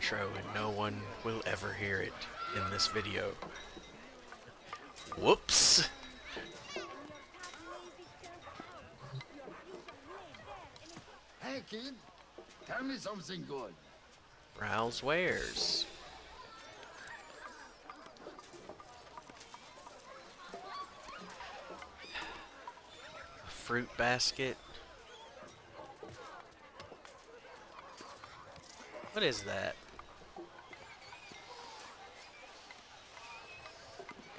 Intro and no one will ever hear it in this video. Whoops! Hey, kid. Tell me something good. Browse wares. A fruit basket. What is that?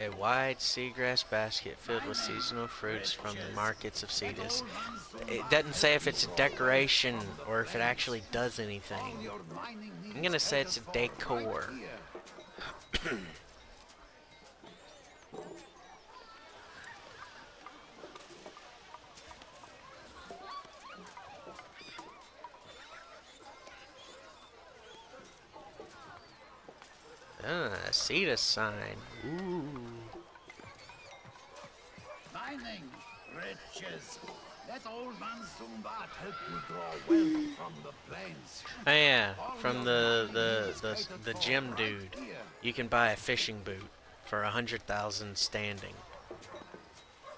A wide seagrass basket filled with seasonal fruits from the markets of Cetus. It doesn't say if it's a decoration or if it actually does anything. I'm gonna say it's a decor. Ah, Cetus sign. Ooh. Riches. Let old man Suumbaat help you draw wealth from the plains. Oh yeah, from the the the the gym dude, you can buy a fishing boot for a hundred thousand standing.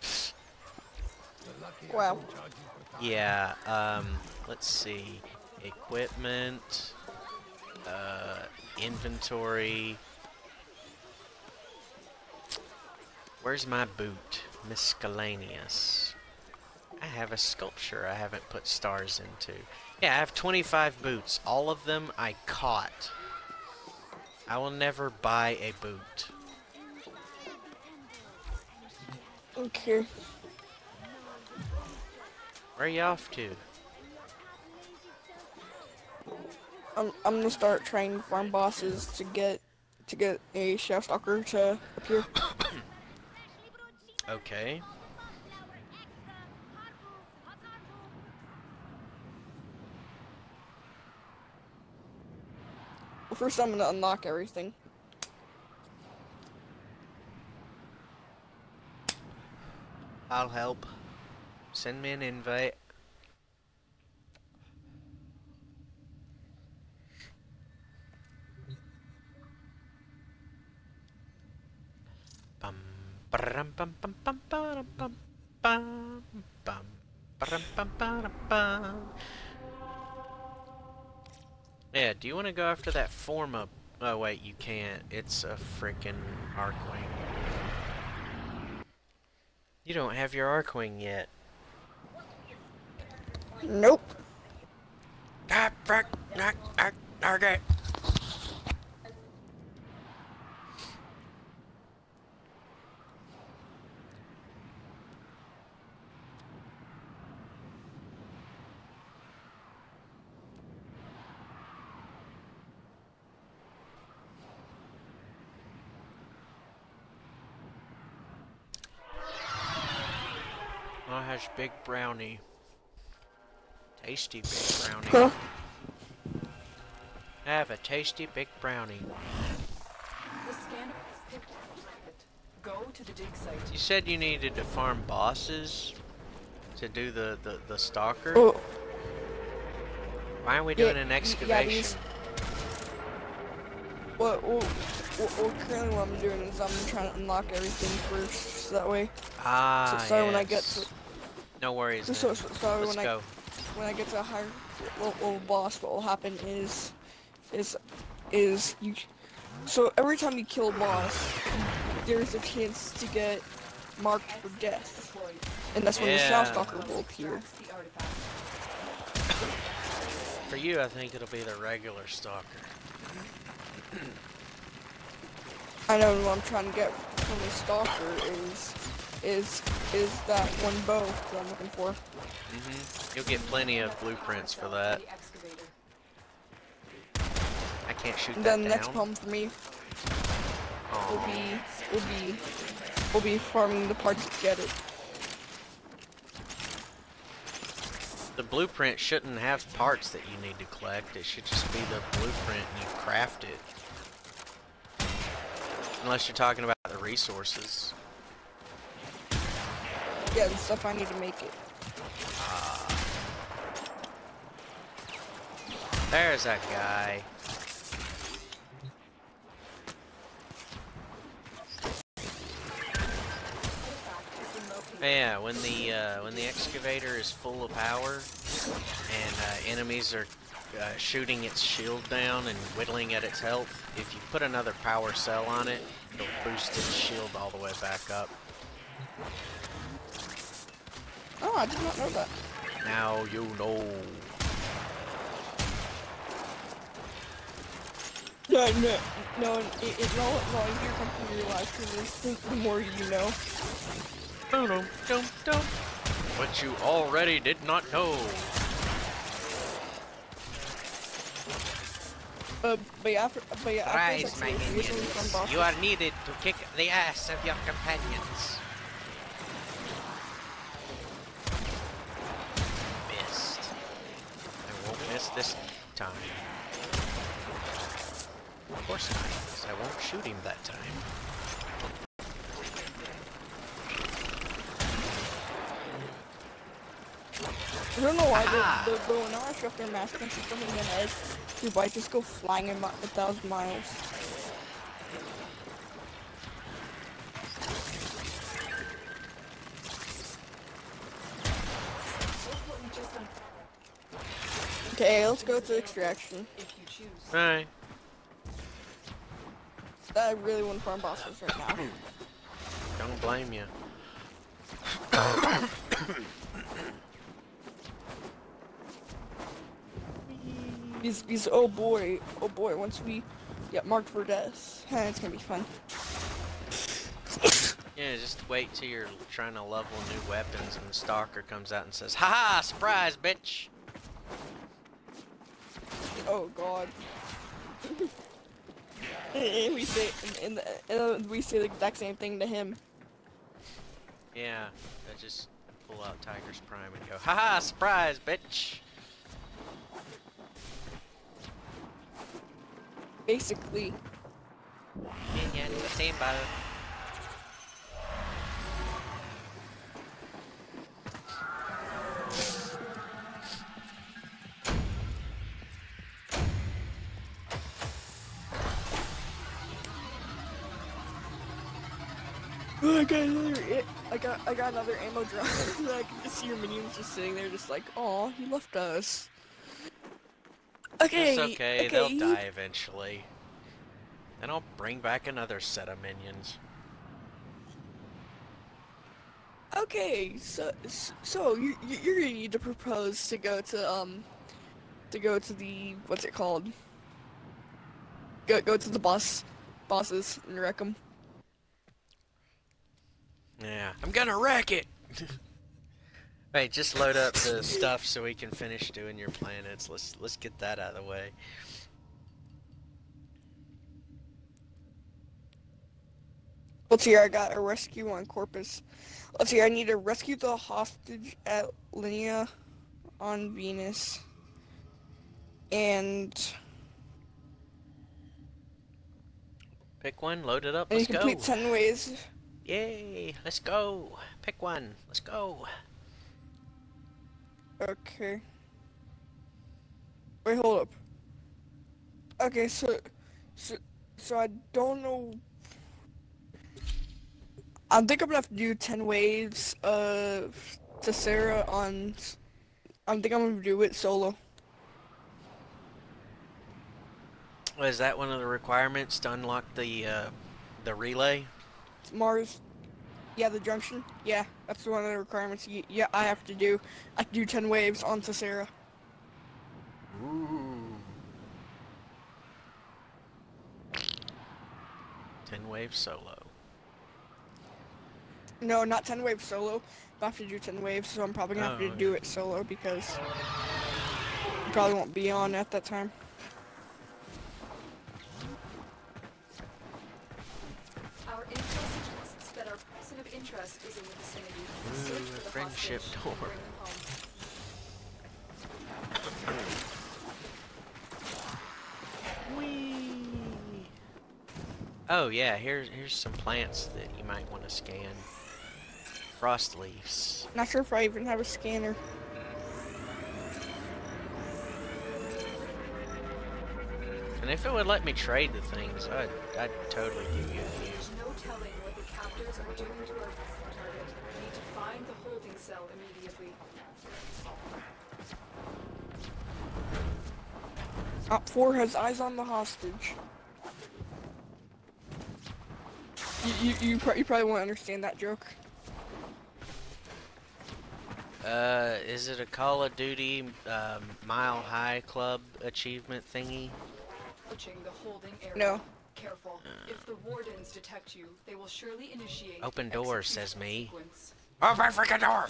The lucky Wow. who charges for time. Yeah. Um. Let's see. Equipment. Uh. Inventory. Where's my boot? Miscellaneous. I have a sculpture I haven't put stars into. Yeah, I have 25 boots. All of them I caught. I will never buy a boot. Okay. Where are you off to? I'm I'm gonna start trying farm bosses to get to get a Shadow Stalker to appear. Okay. First I'm gonna unlock everything. I'll help. Send me an invite. Yeah, do you want to go after that form up? Oh wait, you can't. It's a freaking Archwing. You don't have your Archwing yet. Nope. Ah, frick, ah, ah, okay. Has big brownie. Tasty big brownie. Huh? Have a tasty big brownie. The scanner is picked up. Go to the dig site. You said you needed to farm bosses to do the, the, the stalker? Oh, Why aren't we Yeah, doing an y- yeah, excavation? these- what, what, what, what currently what I'm doing is I'm trying to unlock everything first, so that way, ah, so, so when I get to, No worries. so, so, then. so, so Let's when I go. when I get to a higher level, boss, what will happen is, is, is you. So every time you kill a boss, there's a chance to get marked for death, and that's when the Yeah. Shadow Stalker will appear. The. For you, I think it'll be the regular stalker. I know what I'm trying to get from the Stalker is, is, is that one bow that I'm looking for. hmm You'll get plenty of blueprints for that. I can't shoot And that then the next problem for me will be, will be, will be farming the parts to get it. The blueprint shouldn't have parts that you need to collect. It should just be the blueprint and you craft it. Unless you're talking about the resources. Yeah, the stuff I need to make it. There's that guy. Yeah, when the uh, when the excavator is full of power and uh, enemies are uh, shooting its shield down and whittling at its health, if you put another power cell on it, it'll boost its shield all the way back up. Oh, I did not know that. Now you know. No, no, no, it, it, no, no, here comes from your live streamers, the, the more you know. Dum dum dum dum. What you already did not know. Uh, but yeah, after, but yeah, after Rise, my like, seriously, some minions. You are needed to kick the ass of your companions. Missed. I won't miss this time. Of course not, 'cause I won't shoot him that time. I don't know why, Ah. but, but, but when I shove their mask and shoot them in the head, your bike just go flying a, mi- a thousand miles. Look what we just uncovered, Okay, let's go to extraction. if you choose. Alright. I really want to farm bosses right now. Don't blame you. These, oh boy, oh boy, once we get marked for death, it's gonna be fun. Yeah, just wait till you're trying to level new weapons and the stalker comes out and says, Haha, surprise, bitch! Oh god. and we say, and, and, and we say the exact same thing to him. Yeah, I just pull out Tigris Prime and go, Haha, surprise, bitch! Basically, Minion, symbol. Oh, I got another, i- got, I got another ammo drop. I can just see your minions just sitting there, just like, oh, he left us. Okay, It's okay, okay, they'll die eventually. Then I'll bring back another set of minions. Okay, so so you you- you're gonna need to propose to go to um to go to the what's it called? Go go to the boss bosses and wreck them. Yeah, I'm gonna wreck it! hey, just load up the stuff so we can finish doing your planets. Let's let's get that out of the way. Let's see, I got a rescue on Corpus. Let's see, I need to rescue the hostage at Linea on Venus. And Pick one, load it up, and let's go. complete ten ways. Yay, let's go. Pick one, let's go. Okay. Wait, hold up. Okay, so, so, so I don't know. I think I'm gonna have to do ten waves of Tessera on. I think I'm gonna do it solo. Was that one of the requirements to unlock the uh, the relay? Mars. Yeah, the junction. Yeah, that's one of the requirements. Yeah, I have to do. I have do ten waves on Sarah. Ooh. Ten wave solo. No, not 10 waves solo. I have to do 10 waves, so I'm probably gonna have Oh, to do it solo because I probably won't be on at that time. Our intel suggests that our person of interest is in the vicinity. Search Ooh, for the friendship door. and bring them home. Oh yeah, here's here's some plants that you might want to scan. Frost leaves. Not sure if I even have a scanner. And if it would let me trade the things, I'd I'd totally give you a few. Op 4 has eyes on the hostage. You, you, you, pro- you probably won't understand that joke. Uh, is it a Call of Duty um, Mile High Club achievement thingy? the holding area. No. Careful. If the wardens detect you, they will surely initiate. Open doors, execution says me. sequence. Open freaking door!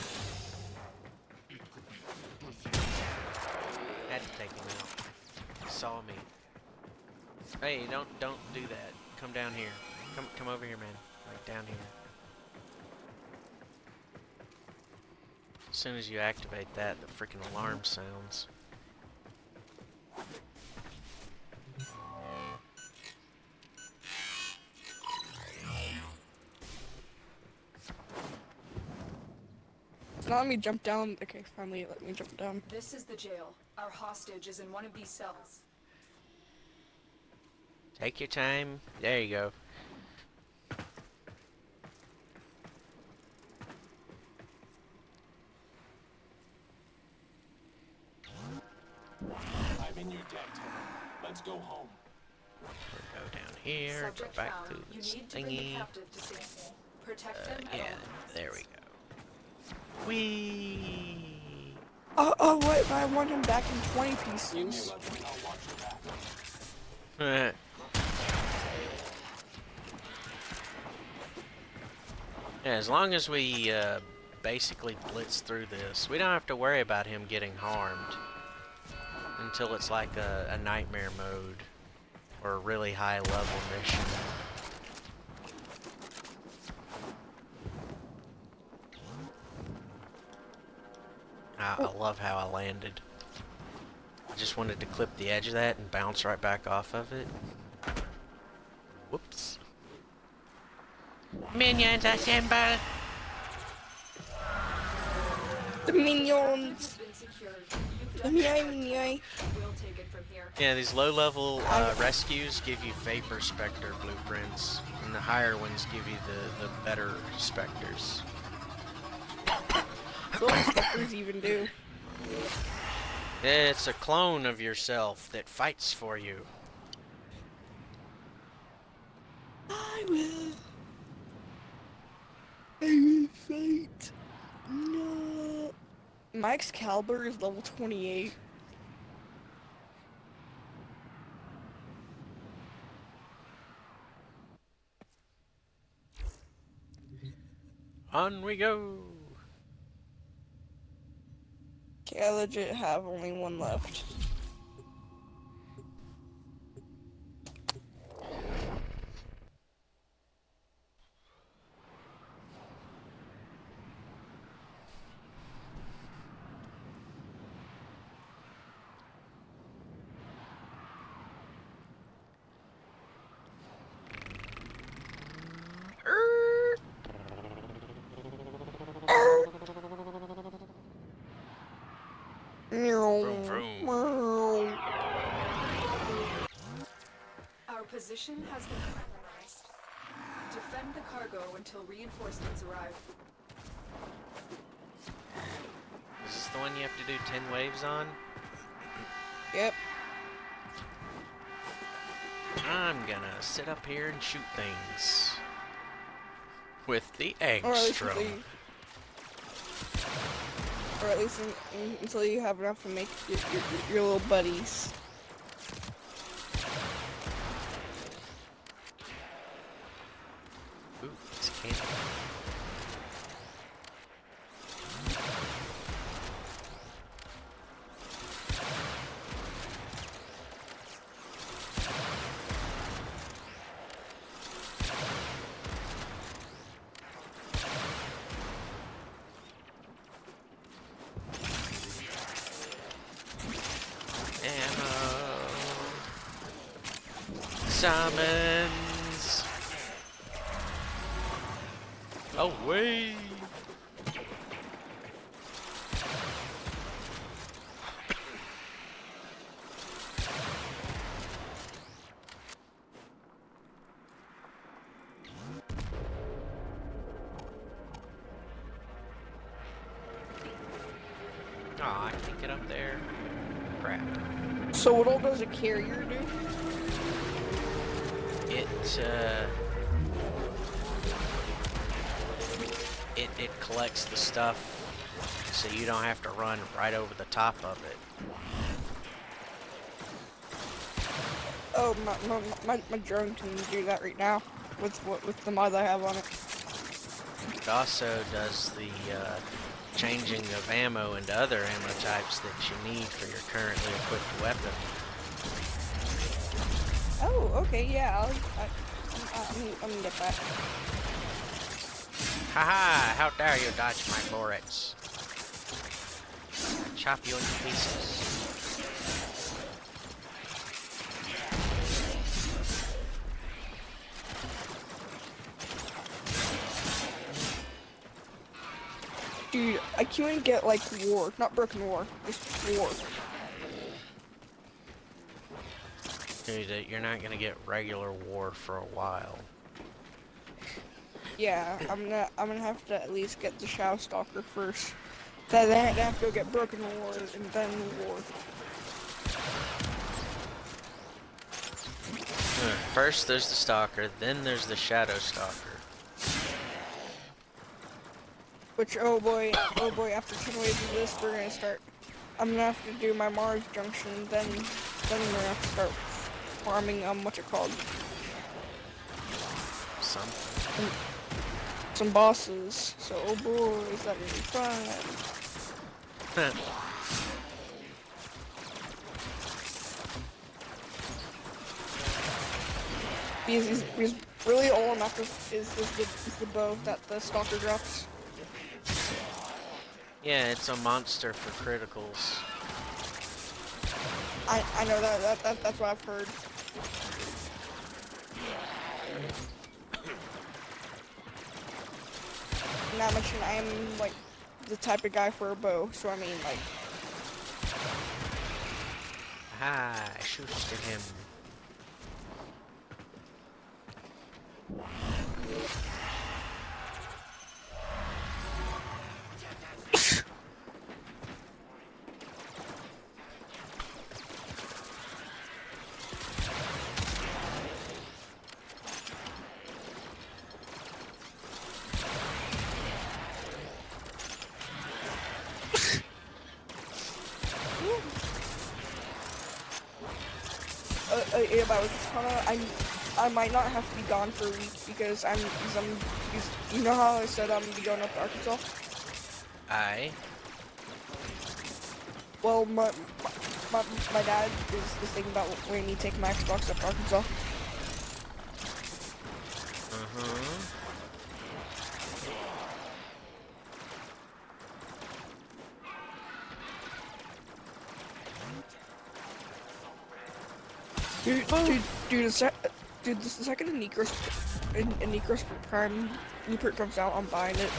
Had to take him out. Saw me. Hey, don't don't do that. Come down here. Come come over here, man. Like down here. As soon as you activate that, the freaking alarm sounds. Now let me jump down. Okay, finally let me jump down. This is the jail. Our hostage is in one of these cells. Take your time. There you go. I'm in your debt. Let's go home. We'll go down here. Subject go back found. to You this need to bring the thingy. captive to safety. Protect Uh, him yeah, there we go. Whee! Oh, oh wait, but I want him back in 20 pieces. 11, I'll watch your back. yeah, as long as we uh, basically blitz through this, we don't have to worry about him getting harmed until it's like a, a nightmare mode or a really high level mission. I, I love how I landed. I just wanted to clip the edge of that and bounce right back off of it. Whoops. Minions assemble! The minions. It's been secured. You've The done meow your meow. part. We'll take it from here. Yeah, these low-level uh, rescues give you Vapor Spectre blueprints, and the higher ones give you the, the better Spectres. What do specters even do? It's a clone of yourself that fights for you. I will. I will fight. No. My Excalibur is level 28. On we go! Okay, I legit have only one left. Vroom, vroom. Meow. Our position has been compromised. Defend the cargo until reinforcements arrive. Is this the one you have to do 10 waves on? Yep. I'm gonna sit up here and shoot things. With the Or Angstrom. until you, or at least in, in- until you have enough to make your, your, your little buddies. Ooh, it's candy. Ammo. Summons. Away. Aw, I can't get up there. Crap. So what all does a carrier do? It, uh... It, it collects the stuff so you don't have to run right over the top of it. Oh, my, my, my, my drone can do that right now with what with the mod I have on it. It also does the uh, changing of ammo into other ammo types that you need for your currently equipped weapon. Okay, yeah. I'll, I, I'm, I'm, I'm gonna get that. Haha! How dare you dodge my bullets? Chop you into pieces. Dude, I can't get like war, not broken war, just war. Dude, you're not gonna get regular war for a while. Yeah, I'm gonna I'm gonna have to at least get the Shadow Stalker first. Then then I have to go get Broken War and then War. First there's the Stalker, then there's the Shadow Stalker. Which oh boy, oh boy, after ten waves of this we're gonna start I'm gonna have to do my Mars junction, then then we're gonna have to start farming um what's it called? Something. Some bosses. So oh boy, is that gonna fun. Because, he's, because really all I'm after is, is the is the bow that the stalker drops. yeah, it's a monster for criticals. I I know that, that, that that's what I've heard. Not mention I am like the type of guy for a bow, so I mean like Ah, I shoots to him. uh, uh, yeah, but with Katana, I'm I might not have to be gone for a week because I'm because I'm because, you know how I said I'm gonna be going up to Arkansas. I. Well, my my, my dad is, is thinking about letting me take my Xbox up to Arkansas. Uh-huh. Dude, dude, dude, the sec- dude, the second a Nekros, a, a Nekros Prime Blueprint comes out, I'm buying it.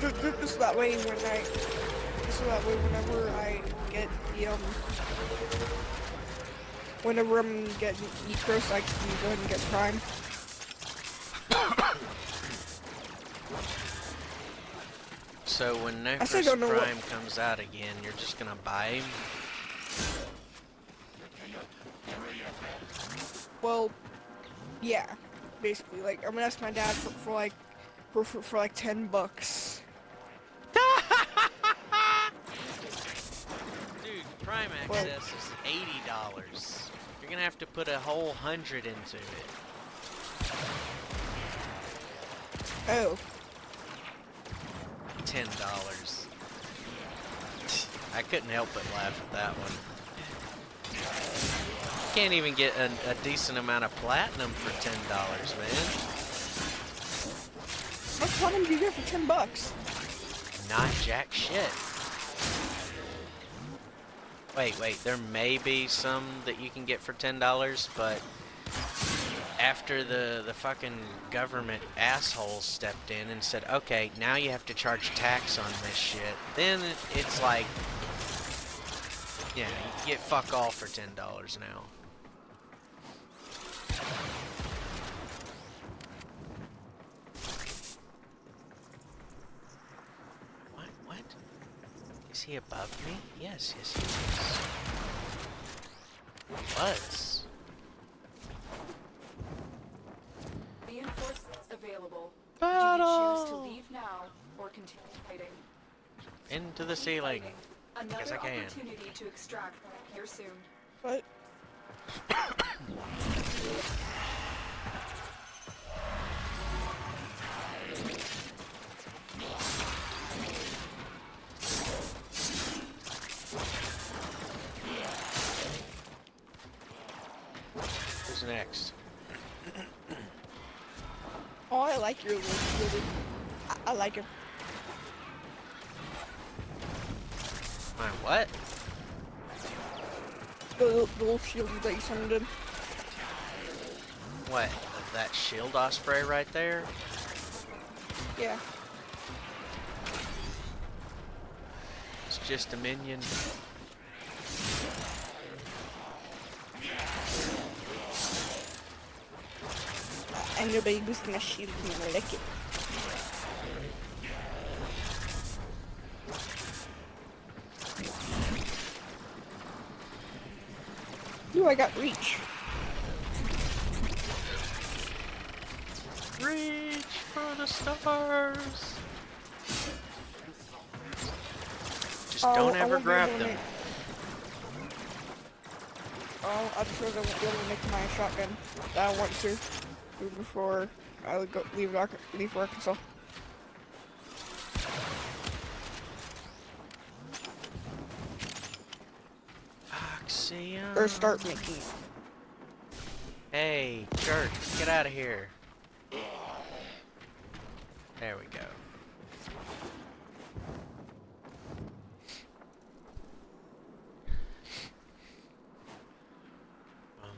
Just that way when I, just that way whenever I get the um, whenever I'm getting Nekros, I can go ahead and get Prime. So when No still First don't know what- Prime comes out again, you're just gonna buy him? Well, yeah, basically. Like, I'm gonna ask my dad for, for like, for, for, for like 10 bucks. Dude, Prime Well- Access is eighty dollars. You're gonna have to put a whole hundred into it. Oh, Ten dollars. I couldn't help but laugh at that one. Can't even get a, a decent amount of platinum for ten dollars, man. what platinum do you get for 10 bucks? Not jack shit. Wait, wait, there may be some that you can get for ten dollars, but after the the fucking government assholes stepped in and said, okay, now you have to charge tax on this shit, then it's like, yeah, you get fuck all for ten dollars now. What? What? Is he above me? Yes, yes, he is. Was. Reinforcements available. Do you choose to leave now or continue fighting? into the ceiling. Another Yes, I can. opportunity to extract here soon. What? Who's next? Oh, I like your little shielded. I, I like him. My what? The, little- the little shielded that you summoned in. What? That shield osprey right there? Yeah. It's just a minion. And nobody was gonna shield me and lick it. Ooh, I got reach. Reach for the stars. Just Oh, don't ever grab them. Oh, I'm sure I won't be able to make my shotgun that I want to before I would go leave leave Arkansas. Axiom. Or start making it. Hey, jerk, get out of here. There we go. Um,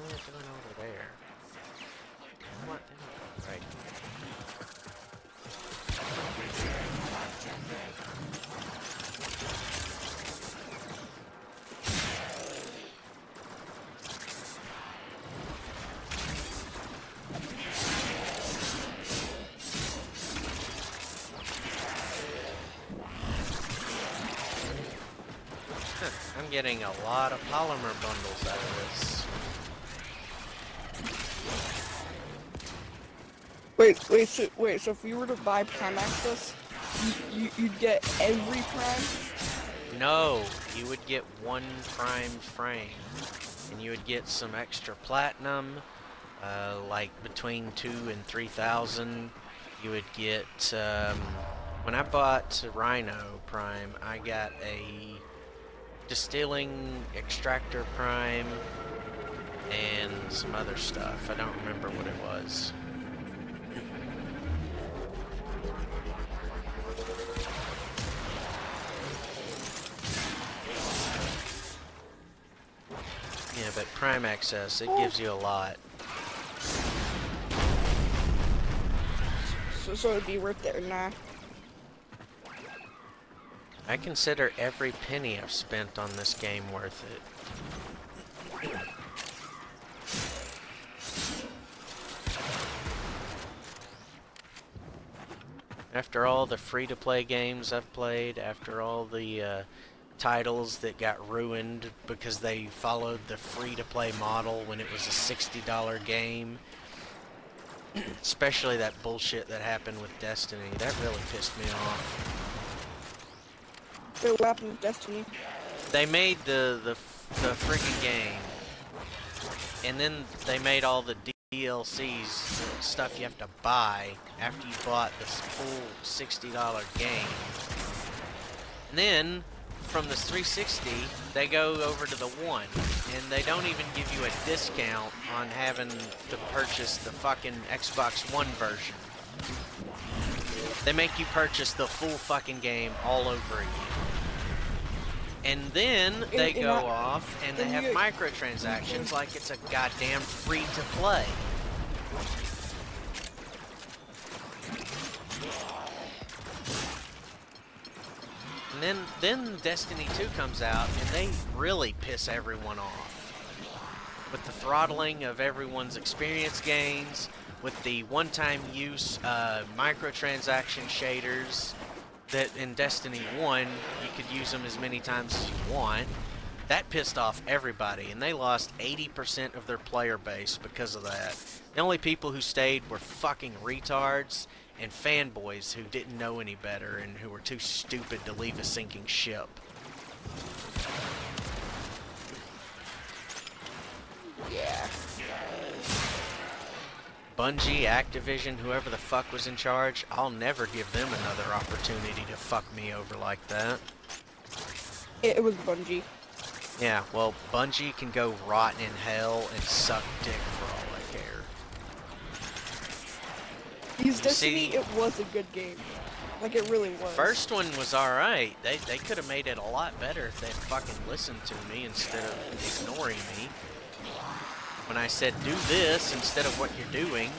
What is going over there? What? Right. I'm getting a lot of polymer bundles out of this. Wait, wait, so wait, so if you were to buy Prime Access, you, you you'd get every Prime? No, you would get one Prime frame, and you would get some extra platinum, uh, like between two and three thousand. You would get. Um, when I bought Rhino Prime, I got a distilling extractor prime and some other stuff. I don't remember what it was. Prime Access, it gives you a lot. So, so it'd be worth it or not? I consider every penny I've spent on this game worth it. After all the free-to-play games I've played, after all the uh, titles that got ruined because they followed the free-to-play model when it was a $60 game, especially that bullshit that happened with Destiny, that really pissed me off. So what happened with Destiny? they made the the the freaking game, and then they made all the DLCs stuff you have to buy after you bought this full sixty dollar game. And then from the 360, they go over to the one, and they don't even give you a discount on having to purchase the fucking Xbox One version. They make you purchase the full fucking game all over again. And then they And- and go I- off and they have microtransactions like it's a goddamn free to play. And then then Destiny 2 comes out and they really piss everyone off. With the throttling of everyone's experience gains, with the one-time use uh, microtransaction shaders that in Destiny 1 you could use them as many times as you want. That pissed off everybody, and they lost 80% of their player base because of that. The only people who stayed were fucking retards and fanboys who didn't know any better and who were too stupid to leave a sinking ship. Yeah. Bungie, Activision, whoever the fuck was in charge, I'll never give them another opportunity to fuck me over like that. It, was Bungie. Yeah, well, Bungie can go rot in hell and suck dick for all I care. You Destiny, see- it was a good game. Like it really was. First one was alright. They, they could have made it a lot better if they'd fucking listened to me instead of ignoring me. When I said do this instead of what you're doing,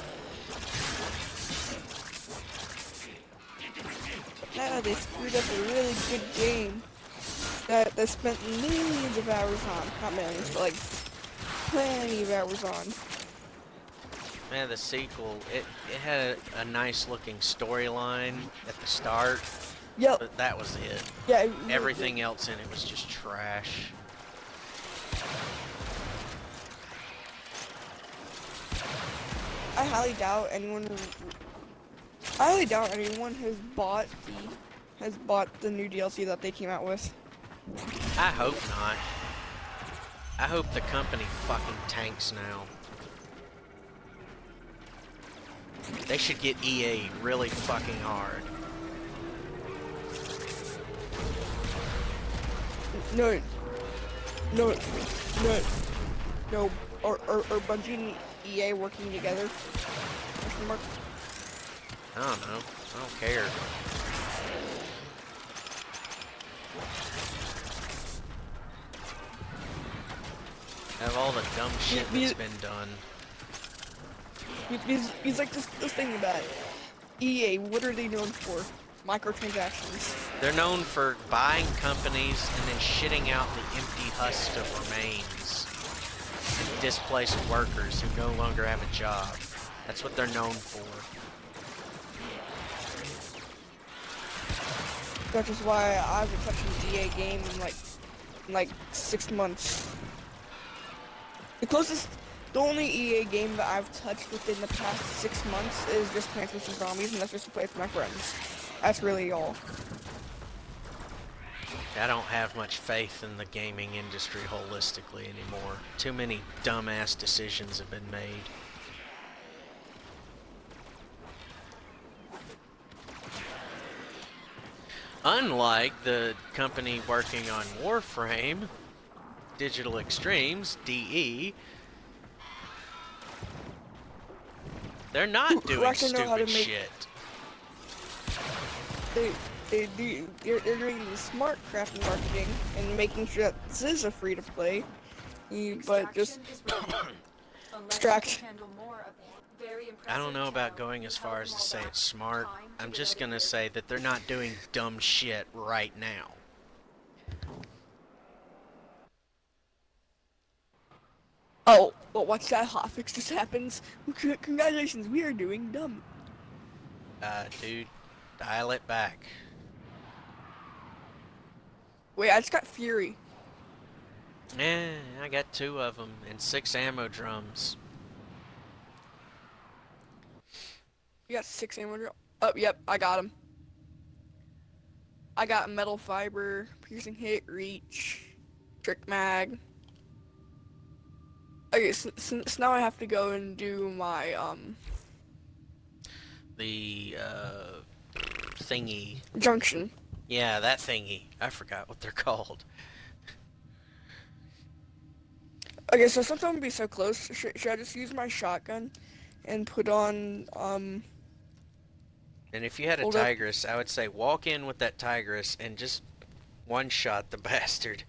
Yeah, they screwed up a really good game that they spent millions of hours on. Not millions, but like plenty of hours on. Man, the sequel, it, it had a, a nice looking storyline at the start, Yep. but that was it. Yeah. it Everything else in it was just trash. I highly doubt anyone. who, I highly doubt anyone has bought the has bought the new DLC that they came out with. I hope not. I hope the company fucking tanks now. They should get EA really fucking hard. No, no, no, no. Or or, or Bungie and EA working together. I don't know. I don't care. Have all the dumb shit that's been done. He's, he's like this, this thing about EA. What are they known for? Microtransactions. They're known for buying companies and then shitting out the empty husk of remains and displaced workers who no longer have a job. That's what they're known for. That is why I haven't touched an EA game in like in like six months. The closest, the only EA game that I've touched within the past six months is just Plants vs Zombies, and that's just to play with my friends. That's really all. I don't have much faith in the gaming industry holistically anymore. Too many dumbass decisions have been made. Unlike the company working on Warframe, Digital Extremes, DE, they're not who doing actually know how to stupid make- shit. They they do they're, they're doing the smart crafting marketing and making sure that this is a free to play. But just Extraction is ready. Unless Extract. you can handle more of it. Very I don't know about going as far as to say it's smart. back. Time to I'm just gonna say that they're not doing dumb shit right now. Oh, well, watch that hotfix just happens. Congratulations, we are doing dumb. Uh, dude, dial it back. Wait, I just got Fury. Eh, I got two of them and six ammo drums. You got six ammo. drill- Oh, yep, I got them. I got metal fiber, piercing hit, reach, trick mag. Okay, so, so, so now I have to go and do my um The, uh, thingy. junction. Yeah, that thingy. I forgot what they're called. Okay, so since I'm gonna be so close, should, should I just use my shotgun and put on um And if you had a up. tigris, I would say walk in with that tigris and just one shot the bastard.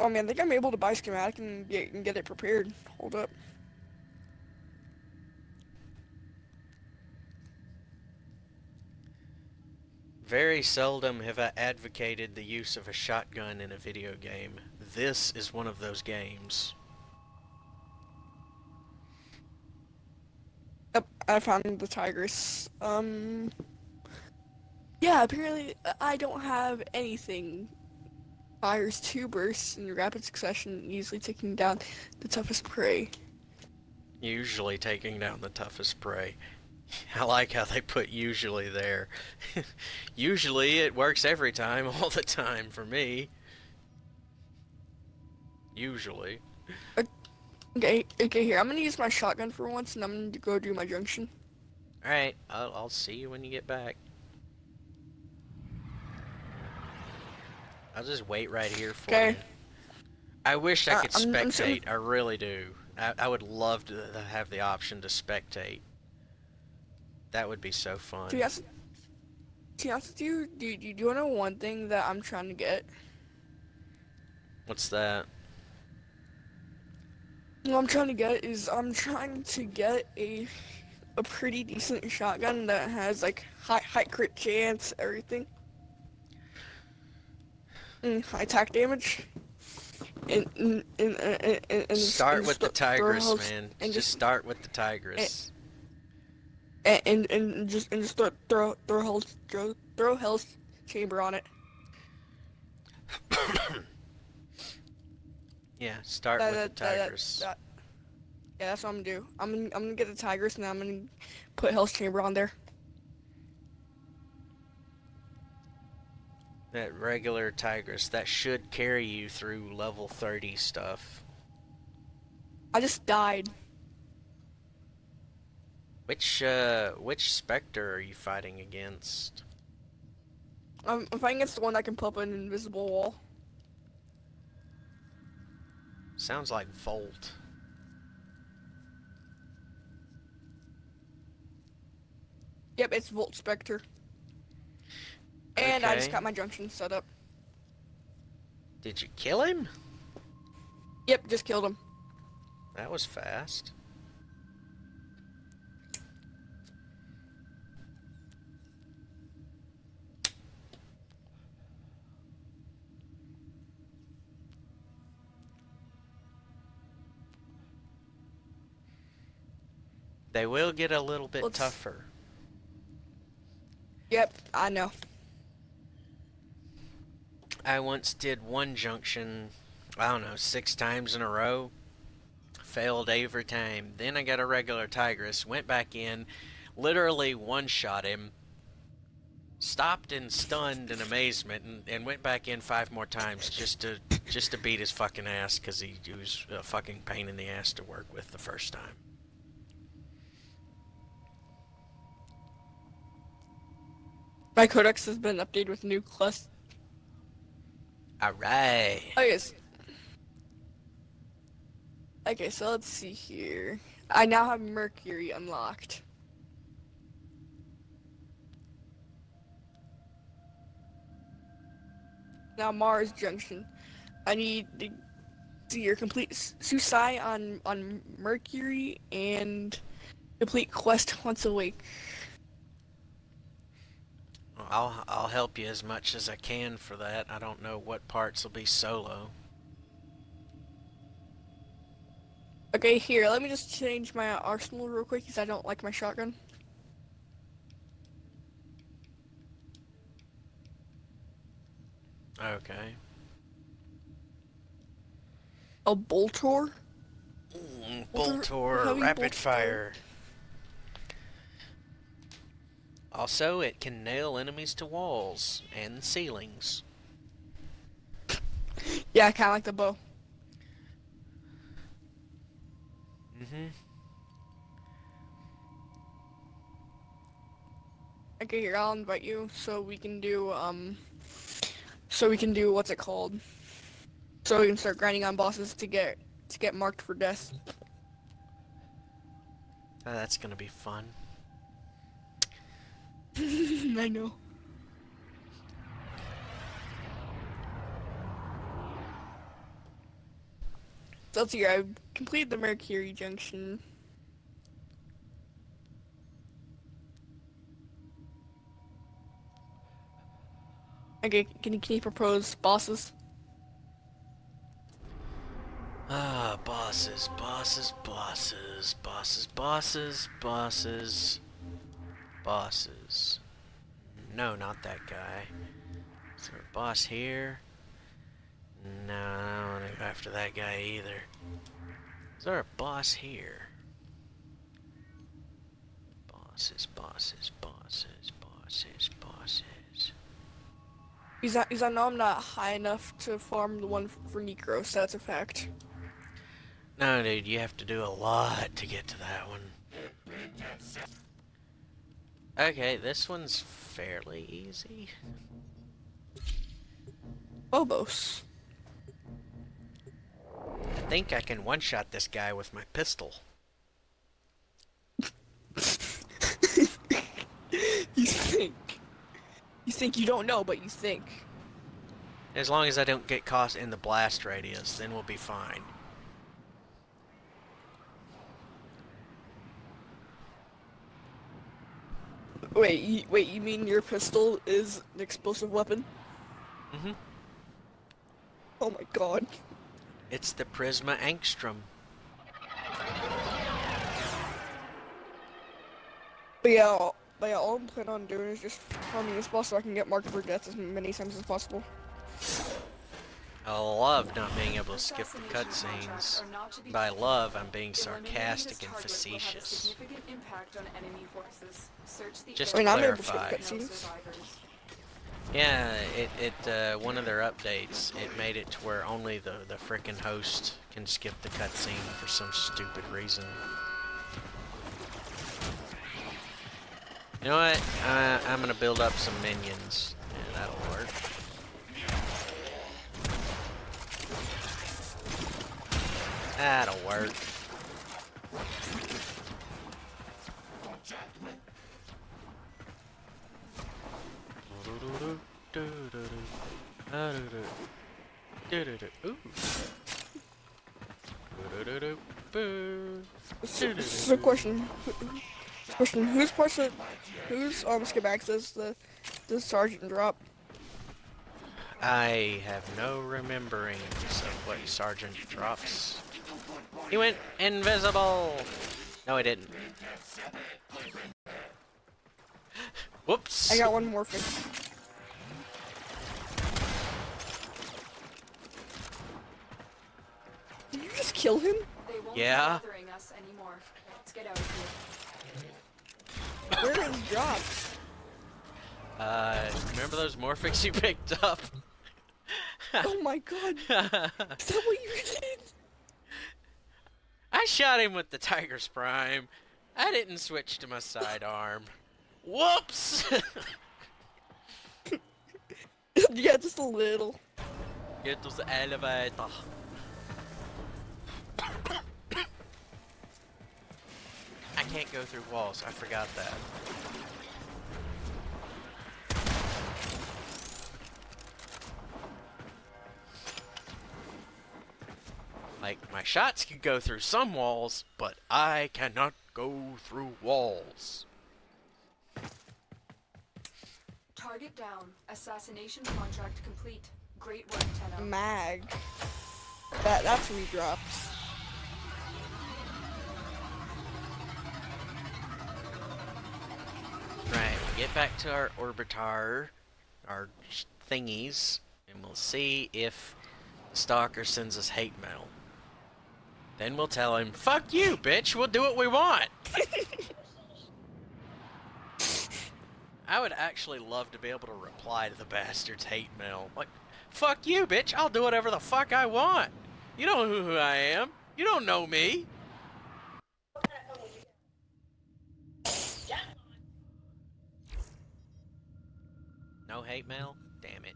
Oh man, I think I'm able to buy schematic and get, and get it prepared. Hold up. Very seldom have I advocated the use of a shotgun in a video game. This is one of those games. Yep, I found the tigris. Um, Yeah, apparently uh, I don't have anything. Fires two bursts in rapid succession, easily taking down the toughest prey. Usually taking down the toughest prey. I like how they put usually there. usually it works every time, all the time for me. Usually. Okay, okay, here. I'm gonna use my shotgun for once, and I'm gonna go do my junction. Alright, I'll, I'll see you when you get back. I'll just wait right here for Okay. you. I wish I Uh, could I'm- I'm spectate. I really do. I, I would love to to have the option to spectate. That would be so fun. To be honest, to be honest with you, do, do, do you know one thing that I'm trying to get? What's that? What I'm trying to get is I'm trying to get a a pretty decent shotgun that has like high high crit chance, everything, and high attack damage. And and and, and, Start with the Tigris, man. and just start with the Tigris. and, and and just and just throw throw throw hell's throw, throw hell's chamber on it. yeah, start That- with that- the Tigris. that- yeah, that's what I'm gonna do. I'm gonna I'm gonna get the Tigris and I'm gonna put hell's chamber on there. That regular Tigris, that should carry you through level 30 stuff. I just died. Which, uh, which Spectre are you fighting against? I'm, I'm fighting against the one that can pop an invisible wall. Sounds like Volt. Yep, it's Volt Spectre. And I just got my junction set up. Did you kill him? Yep, just killed him. That was fast. They will get a little bit Let's- tougher. Yep, I know. I once did one junction, I don't know, six times in a row. Failed every time. Then I got a regular Tigris, went back in, literally one shot him, stopped and stunned in amazement, and, and went back in five more times just to just to beat his fucking ass because he, he was a fucking pain in the ass to work with the first time. My codex has been updated with new class. Alright. Okay, s- okay, so let's see here. I now have Mercury unlocked. Now Mars Junction. I need to see your complete Suisei on on Mercury and complete quest Once Awake. I'll I'll help you as much as I can for that. I don't know what parts will be solo. Okay, here, let me just change my arsenal real quick because I don't like my shotgun. Okay. A Boltor? Mm, Boltor, rapid Boltor. fire. Also, it can nail enemies to walls and ceilings. Yeah, I kind of like the bow. Mm-hmm. Okay, here, I'll invite you so we can do, um, so we can do, what's it called? So we can start grinding on bosses to get, to get marked for death. Oh, that's gonna be fun. I know. So let's see here, I've completed the Mercury Junction. Okay, can you, can you propose bosses? Ah, bosses, bosses, bosses, bosses, bosses, bosses, bosses. no, not that guy. Is there a boss here? No, I don't want to go after that guy either. Is there a boss here? Bosses, bosses, bosses, bosses, bosses. Because I, because I know I'm not high enough to farm the one for Nekros, that's a fact. No, dude, you have to do a lot to get to that one. Okay, this one's fairly easy. Phobos. I think I can one-shot this guy with my pistol. You think. You think you don't know, but you think. As long as I don't get caught in the blast radius, then we'll be fine. Wait, you, wait, you mean your pistol is an explosive weapon? Mhm. Oh my god. It's the Prisma Angstrom. But yeah, all, but yeah, all I'm planning on doing is just farming this boss so I can get marked for death as many times as possible. I love not being able to skip the cutscenes. are not to be By love, I'm being sarcastic and target will have a facetious. significant impact on enemy forces. Search the Just to I'm able to skip clarify. No cutscenes. survivors. Yeah, it, it uh, one of their updates, it made it to where only the, the frickin' host can skip the cutscene for some stupid reason. You know what? Uh, I'm gonna build up some minions. Yeah, that'll work. That'll work. So, question, question, whose parts of, whose um schematics does the, the sergeant drop? I have no rememberings of what Sergeant drops. He went invisible! No, he didn't. Whoops! I got one more fix. Did you just kill him? Yeah. be bothering us anymore. Let's get out of here. Where are his drops? Uh, remember those Morphics you picked up? Oh my god, is that what you did? I shot him with the Tigris Prime. I didn't switch to my sidearm. Whoops! yeah, just a little. Get to the elevator. I can't go through walls. I forgot that. Like, my shots can go through some walls, but I cannot go through walls. Target down. Assassination contract complete. Great work, Tenno. Mag. That that's who he drops. Right, we get back to our orbiter, our thingies, and we'll see if the stalker sends us hate mail. Then we'll tell him, fuck you, bitch, we'll do what we want. I would actually love to be able to reply to the bastard's hate mail. Like, fuck you, bitch, I'll do whatever the fuck I want. You don't know who I am. You don't know me. No hate mail? Damn it.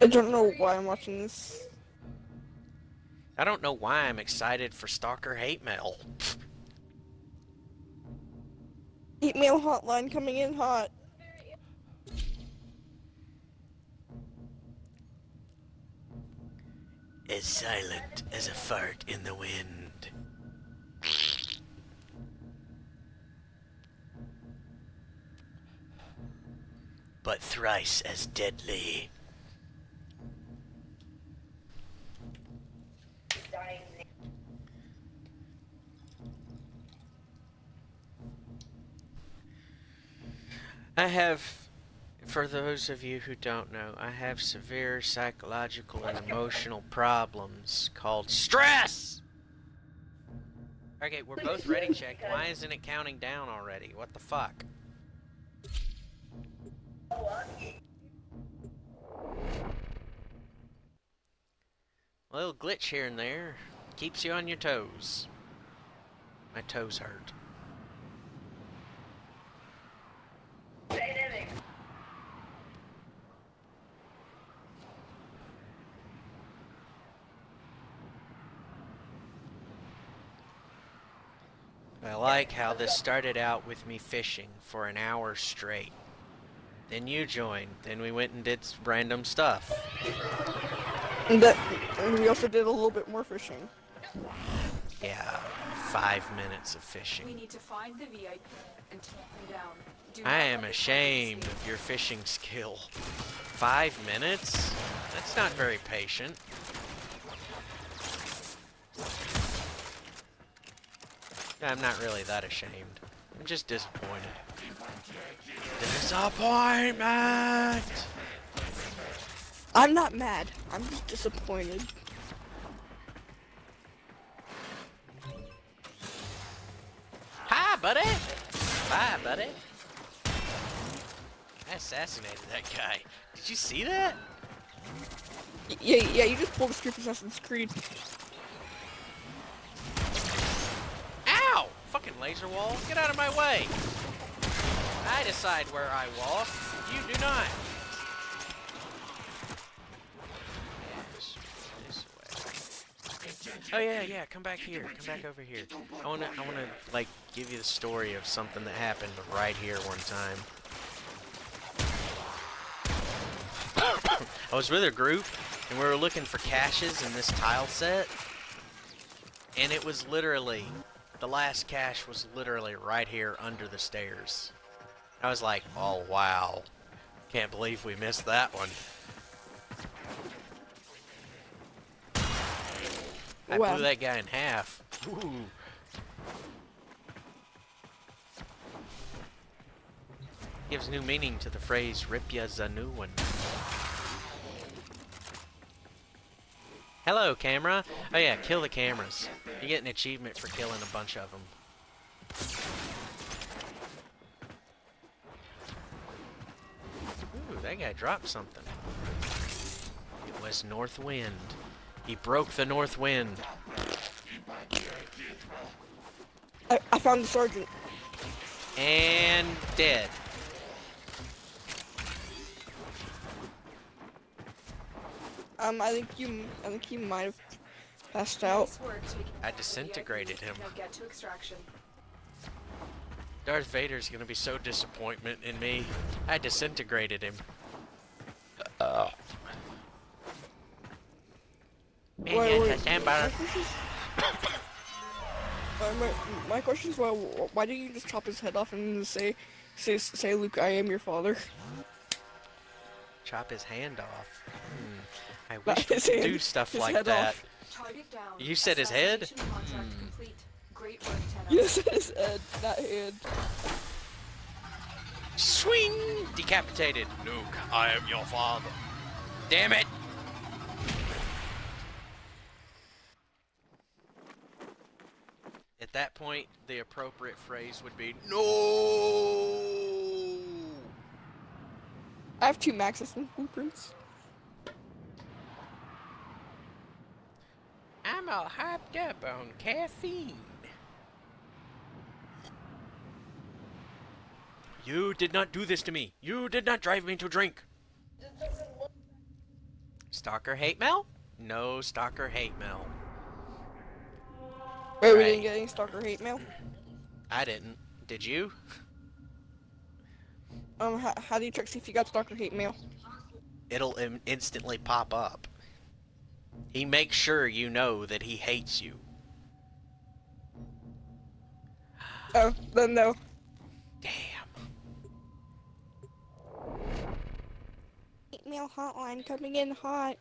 I don't know why I'm watching this. I don't know why I'm excited for Stalker hate mail. Hate Mail hotline coming in hot. As silent as a fart in the wind. but thrice as deadly. I have, for those of you who don't know, I have severe psychological and emotional problems called stress! Okay, we're both ready check. Why isn't it counting down already? What the fuck? A little glitch here and there keeps you on your toes. My toes hurt. I like how this started out with me fishing for an hour straight. Then you joined. Then we went and did s- random stuff. And that, and we also did a little bit more fishing. Yeah, five minutes of fishing. We fishing. need to find the VIP and take them down. Do I am ashamed of your fishing skill. Five minutes? That's not very patient. I'm not really that ashamed. I'm just disappointed. Disappointment! I'm not mad. I'm just disappointed. Hi, buddy! Hi, buddy! I assassinated that guy. Did you see that? Yeah, yeah, you just pulled a strip Assassin's Creed. Laser wall, get out of my way! I decide where I walk. You do not. Oh yeah, yeah. Come back here. Come back over here. I wanna, I wanna like give you the story of something that happened right here one time. I was with a group, and we were looking for caches in this tile set, and it was literally the last cache was literally right here under the stairs. I was like, oh wow. Can't believe we missed that one. I Wow. blew that guy in half. Ooh. Gives new meaning to the phrase rip ya a new one. Hello, camera. Oh yeah, kill the cameras. You get an achievement for killing a bunch of them. Ooh, that guy dropped something. It was North Wind. He broke the North Wind. I, I found the sergeant. And dead. Um, I think you, I think he might have passed out. Nice work taking I disintegrated him. Now get to extraction. Darth Vader's gonna be so disappointment in me. I disintegrated him. Uh. Man, Wait, wait, stand my by- question is- my, my question is why why didn't you just chop his head off and say say say Luke I am your father? Chop his hand off. Hmm. I wish we could do stuff his like that. down. You said his head? Assassination contract Hmm. complete. Great work, Tenno. Yes, his head, not hand. Swing! Decapitated. Luke, I am your father. Damn it! At that point, the appropriate phrase would be No! I have two Mag System blueprints. I'm all hyped up on caffeine. You did not do this to me. You did not drive me to drink. Stalker hate mail? No stalker hate mail. Wait, we didn't get any stalker hate mail. I didn't. Did you? Um, how, how do you check see if you got stalker hate mail? It'll Im- instantly pop up. He makes sure you know that he hates you. Oh, then no. Damn. Hate mail hotline coming in hot.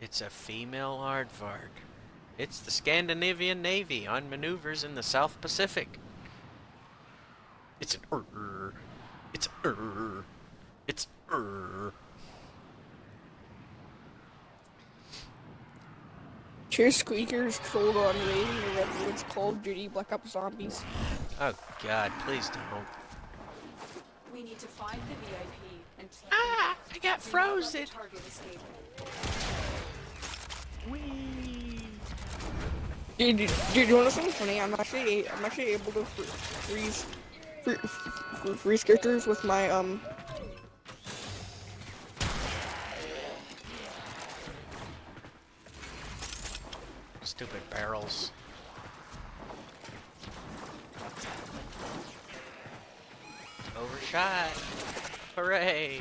It's a female aardvark. It's the Scandinavian Navy on maneuvers in the South Pacific. It's an er. It's er. It's er. Cheers Squeakers trolled on raiding the Redwoods Call of Duty Black Ops Zombies. Oh God, please don't. We need to find the VIP and Ah, I got Do not let the frozen. target escape. Whee. Dude, dude, dude, you want to know something funny? I'm actually I'm actually able to fr- freeze fr- fr- freeze characters with my um Stupid barrels. Overshot. Hooray.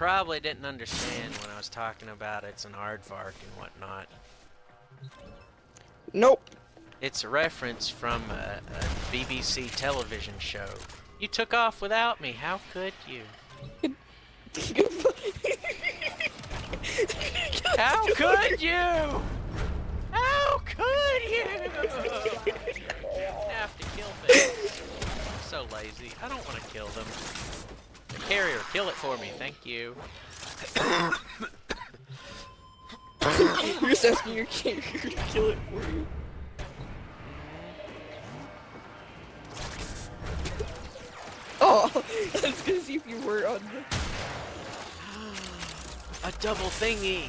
Probably didn't understand when I was talking about it's an aardvark and whatnot. nope. It's a reference from a, a BBC television show. You took off without me. How could you? How could you? How could you? have to kill things. I'm so lazy. I don't want to kill them. The carrier, kill it for me. Thank you. You're just asking your character to kill it for you. Oh, I was gonna see if you were on the. A double thingy.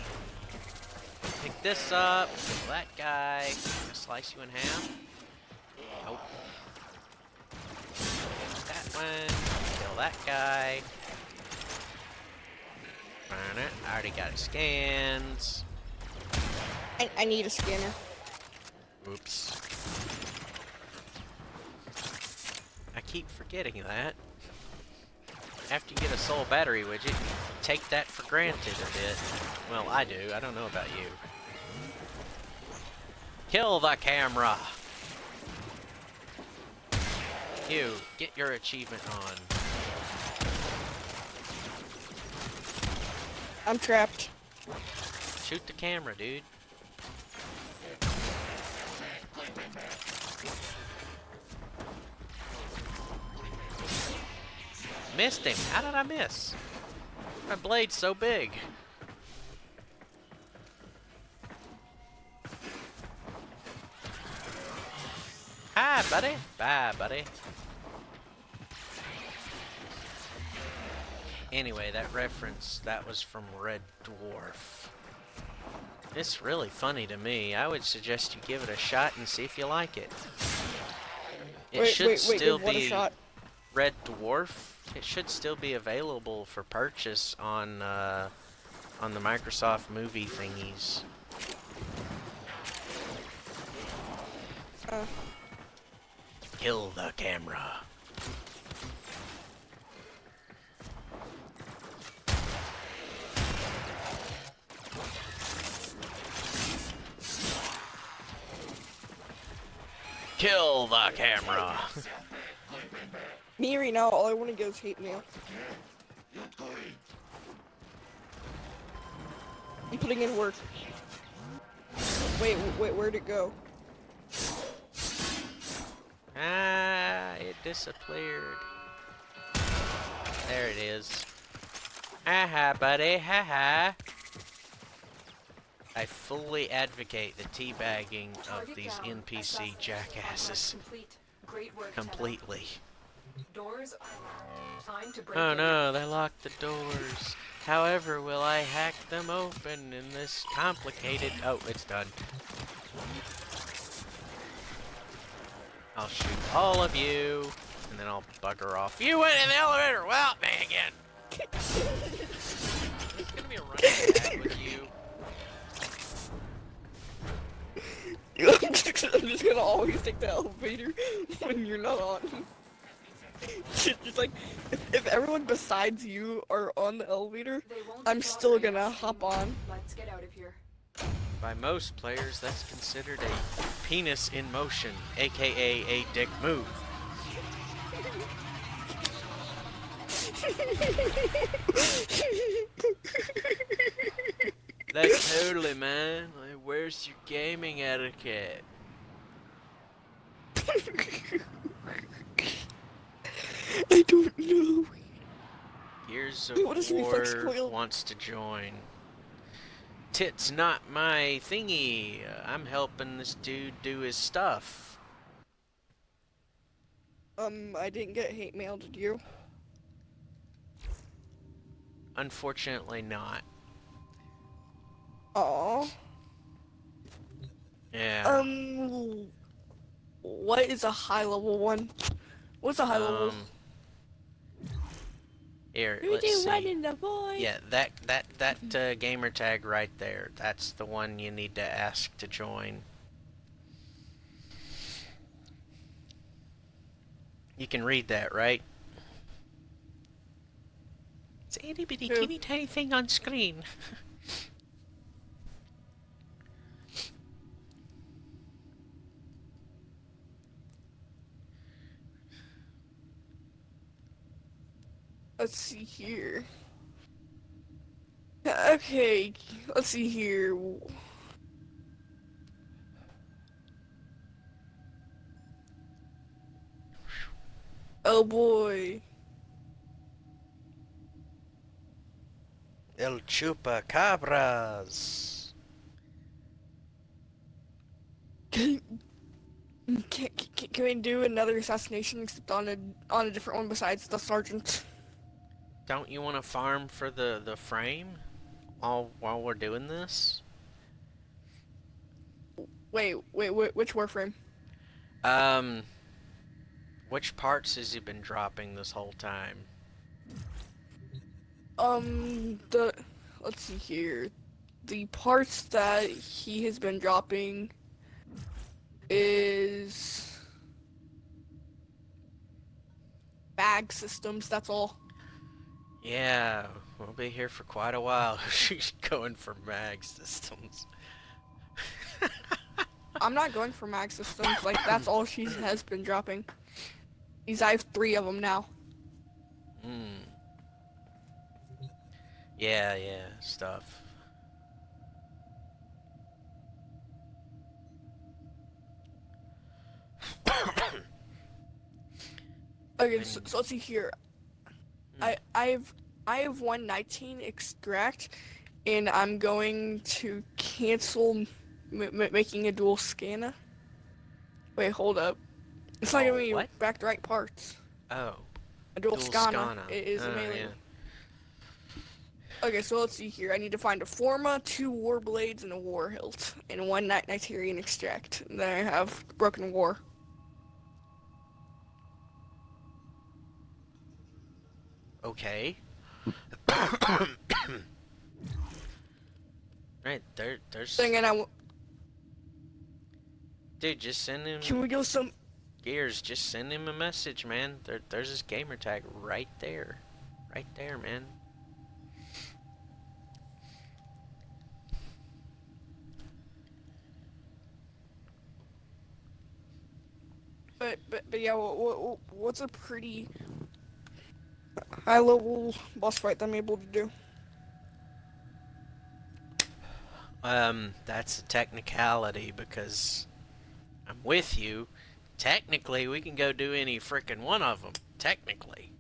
Pick this up. Kill that guy. Gonna slice you in half. That one. That guy. I already got scans. I, I need a scanner. Oops. I keep forgetting that. After you get a soul battery widget, take that for granted a bit. Well, I do. I don't know about you. Kill the camera! You, get your achievement on. I'm trapped. Shoot the camera, dude. Missed him. How did I miss? My blade's so big. Hi, buddy. Bye, buddy. Anyway, that reference, that was from Red Dwarf. It's really funny to me. I would suggest you give it a shot and see if you like it. It wait, should wait, still be. Red Dwarf. It should still be available for purchase on uh, on the Microsoft movie thingies. Uh, Kill the camera. Kill the camera. me right now, all I want to get is hate mail. I'm putting in work. Wait, wait, where'd it go? Ah, it disappeared. There it is. Haha, buddy, haha. I fully advocate the teabagging of these down. NPC jackasses Complete. Great work. Completely. Doors. Time to break Oh no, they locked the doors. However, will I hack them open in this complicated... Oh, it's done. I'll shoot all of you, and then I'll bugger off. You went in the elevator without me again! it's gonna be a running with you. I'm just, gonna always take the elevator when you're not on. Just just like, if, if everyone besides you are on the elevator, I'm still gonna hop on. Let's get out of here. By most players, that's considered a penis in motion, aka a dick move. Like totally, man. Like, where's your gaming etiquette? I don't know. Gears of what War wants to join. Tit's not my thingy. I'm helping this dude do his stuff. Um, I didn't get hate mail, did you? Unfortunately, not. Aw. Yeah. Um, what is a high level one? What's a high level? Um, Here, You let's see. one in the void. Yeah, that that that uh, gamer tag right there. That's the one you need to ask to join. You can read that, right? It's itty bitty teeny tiny thing on screen. Let's see here. Okay, let's see here. Oh boy. El chupa cabras. Can, can, can, can we do another assassination except on a on a different one besides the sergeant? Don't you want to farm for the the frame while while we're doing this? Wait, wait, wait which warframe? Um, which parts has he been dropping this whole time? Um, the let's see here. The parts that he has been dropping is mag systems. That's all. Yeah, we'll be here for quite a while. She's going for mag systems. I'm not going for mag systems. Like that's all she has been dropping. These I have three of them now. Hmm. Yeah, yeah, stuff. Okay, so, so let's see here. I I've I have 119 extract, and I'm going to cancel m- m- making a Dual Skana. Wait, hold up. It's not oh, gonna be what? back the right parts. Oh, A dual, Dual Skana is Oh, a melee. yeah. Okay, so let's see here. I need to find a Forma, two War Blades, and a War Hilt, and one Nitain extract. And then I have Broken War. Okay. right there, there's Thing, and I w- dude. Just send him can we go some? gears. Just send him a message, man. There, there's his gamer tag right there, right there, man. But but but yeah, what, what, what's a pretty high level boss fight that I'm able to do? Um, that's a technicality because I'm with you. Technically, we can go do any freaking one of them. Technically.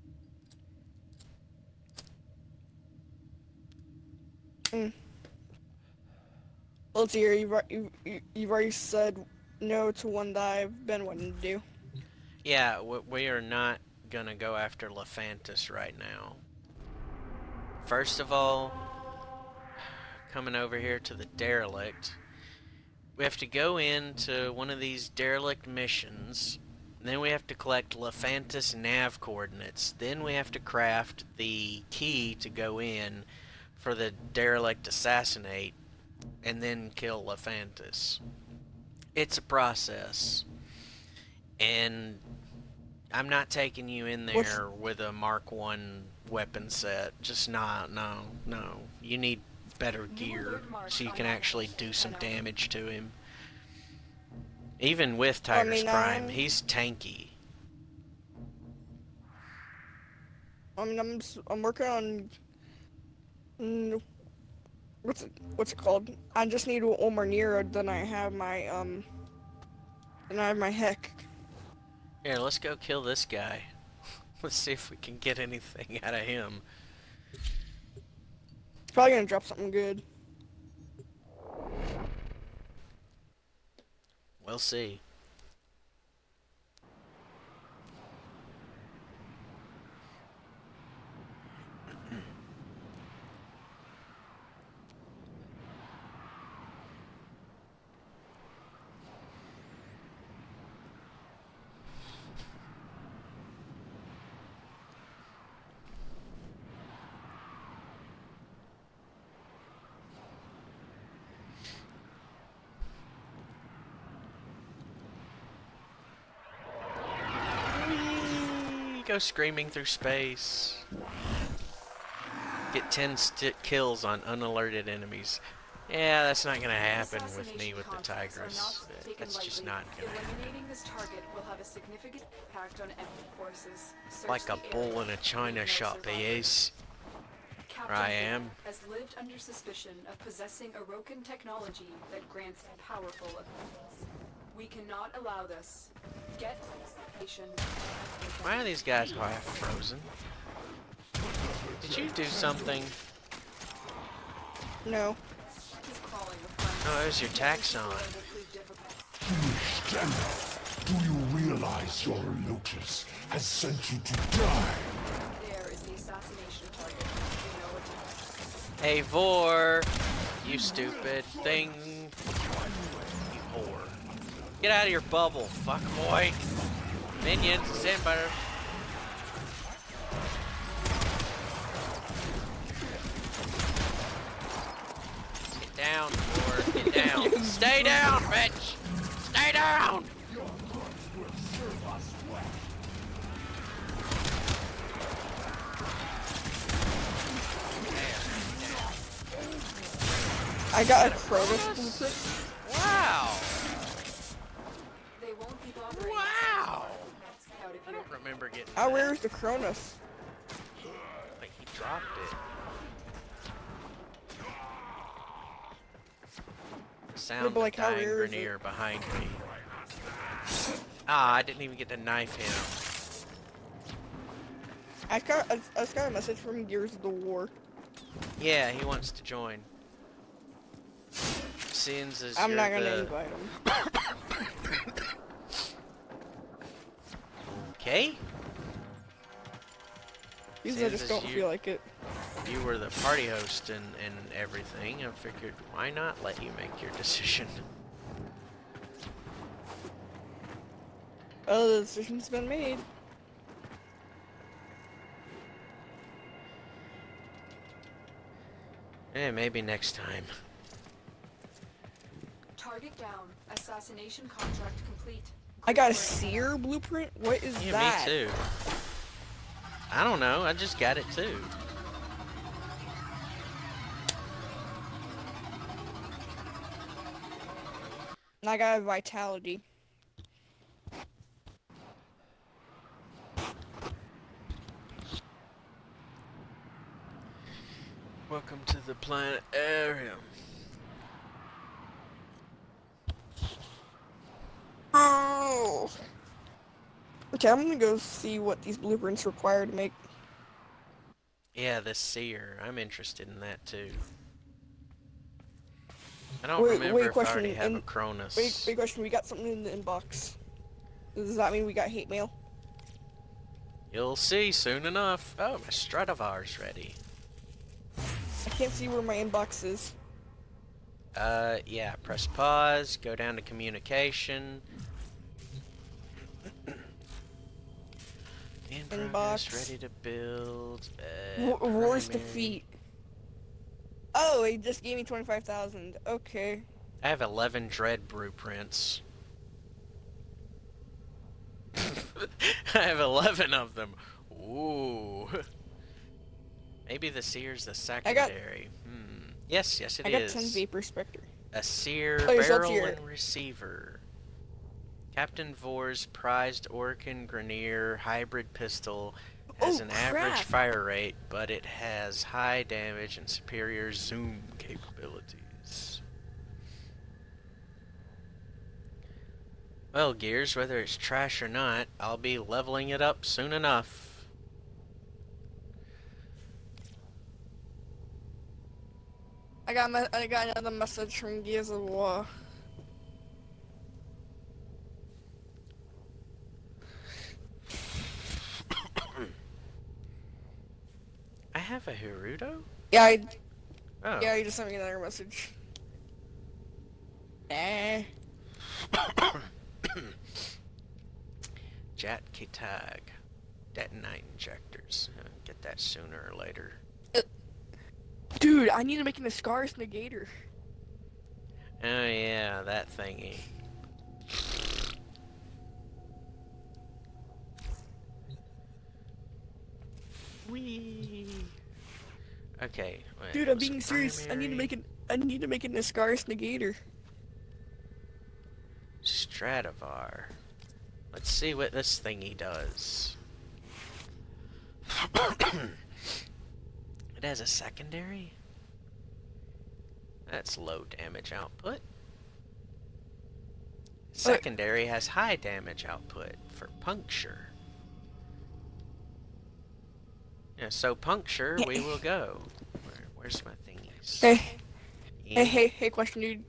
Let's hear. You've, you, you- you've already said no to one that I've been wanting to do. Yeah, we are not gonna go after Lephantis right now. First of all, coming over here to the derelict, we have to go into one of these derelict missions. Then we have to collect Lephantis nav coordinates. Then we have to craft the key to go in for the derelict assassinate, and then kill Lephantis. It's a process. And I'm not taking you in there What's- with a Mark One weapon set. Just not, no, no. You need better gear so you can actually do some damage to him. Even with I Tiger's mean, Prime, I'm- he's tanky. I mean, I'm s- I'm working on. Mm, what's it What's it called? I just need one more Nero Then I have my um. Then I have my Hek. Here, let's go kill this guy. Let's see if we can get anything out of him. Probably gonna drop something good. We'll see. Go screaming through space. Get 10 sti kills on unalerted enemies. Yeah, that's not gonna happen with me with the contracts are Tigris. not That- taken That's just not gonna happen. Eliminating this target will have a significant impact on enemy forces. Like a bull in a china shop, he is. Eh, Captain I am. Has lived under suspicion of possessing Orokin technology that grants powerful abilities. We cannot allow this. Get to the station. Why are these guys half frozen? Did you do something? No. He's crawling with. Oh, there's your taxon. Will prove difficult. Stand up. Do you realize your Lotus has sent you to die? There is the assassination target. You know what to do. Hey, Vor! You stupid thing! You whore. Get out of your bubble, fuck boy! Minions, by. Get down, Vor. Get down. Stay down, bitch! Stay down! I got a Cronus. Wow! Remember getting How that. rare is the Cronus? Like he dropped it. The sound but, like, of how dying rare is it? Grineer behind me. Ah, I didn't even get to knife him. I got I, I got a message from Gears of the War. Yeah, he wants to join. Sins as I'm not gonna the... invite him. Okay, Because I just don't you- feel like it. you were the party host and, and everything. I figured, why not let you make your decision? Oh, the decision's been made. Eh, maybe next time. Target down. Assassination contract complete. I got a Quick seer blueprint. What is Yeah, that? me too. I don't know. I just got it too. And I got a vitality. Welcome to the planetarium. Oh. Okay, I'm gonna go see what these blueprints require to make. Yeah, the seer. I'm interested in that too. I don't Wait- remember wait, if question, I already have a Cronus. Wait, big question. We got something in the inbox. Does that mean we got hate mail? You'll see soon enough. Oh, my Stradavar's ready. I can't see where my inbox is. Uh, yeah, press pause, go down to communication. In progress, Inbox. ready to build. Uh, Wa- War's defeat. Oh, he just gave me twenty-five thousand. Okay. I have 11 dread blueprints. I have 11 of them. Ooh. Maybe the seer's the I got- secondary. Hmm. Yes, yes it I got ten vapor specter. A seer Oh, barrel your- and receiver. Captain Vor's prized Orokin Grineer hybrid pistol has Oh, an average fire rate, but it has high damage and superior zoom capabilities. Well, Gears, whether it's trash or not, I'll be leveling it up soon enough. I got me- I got another message from Gears of War. I have a Hirudo? Yeah, I, Oh. yeah, he just sent me another message. Nah. Jat Kitag. Detonite injectors. Get that sooner or later. Dude, I need to make an Ascaris Negator. Oh yeah, that thingy. Whee. Okay. wait, Dude, I'm what's being serious. I need to make an I need to make an Ascaris Negator. Stradavar. Let's see what this thingy does. it has a secondary? That's low damage output. Secondary has high damage output for puncture. Yeah, so puncture we will go. Where, where's my thingies? Hey, hey, E- hey, hey, question, dude.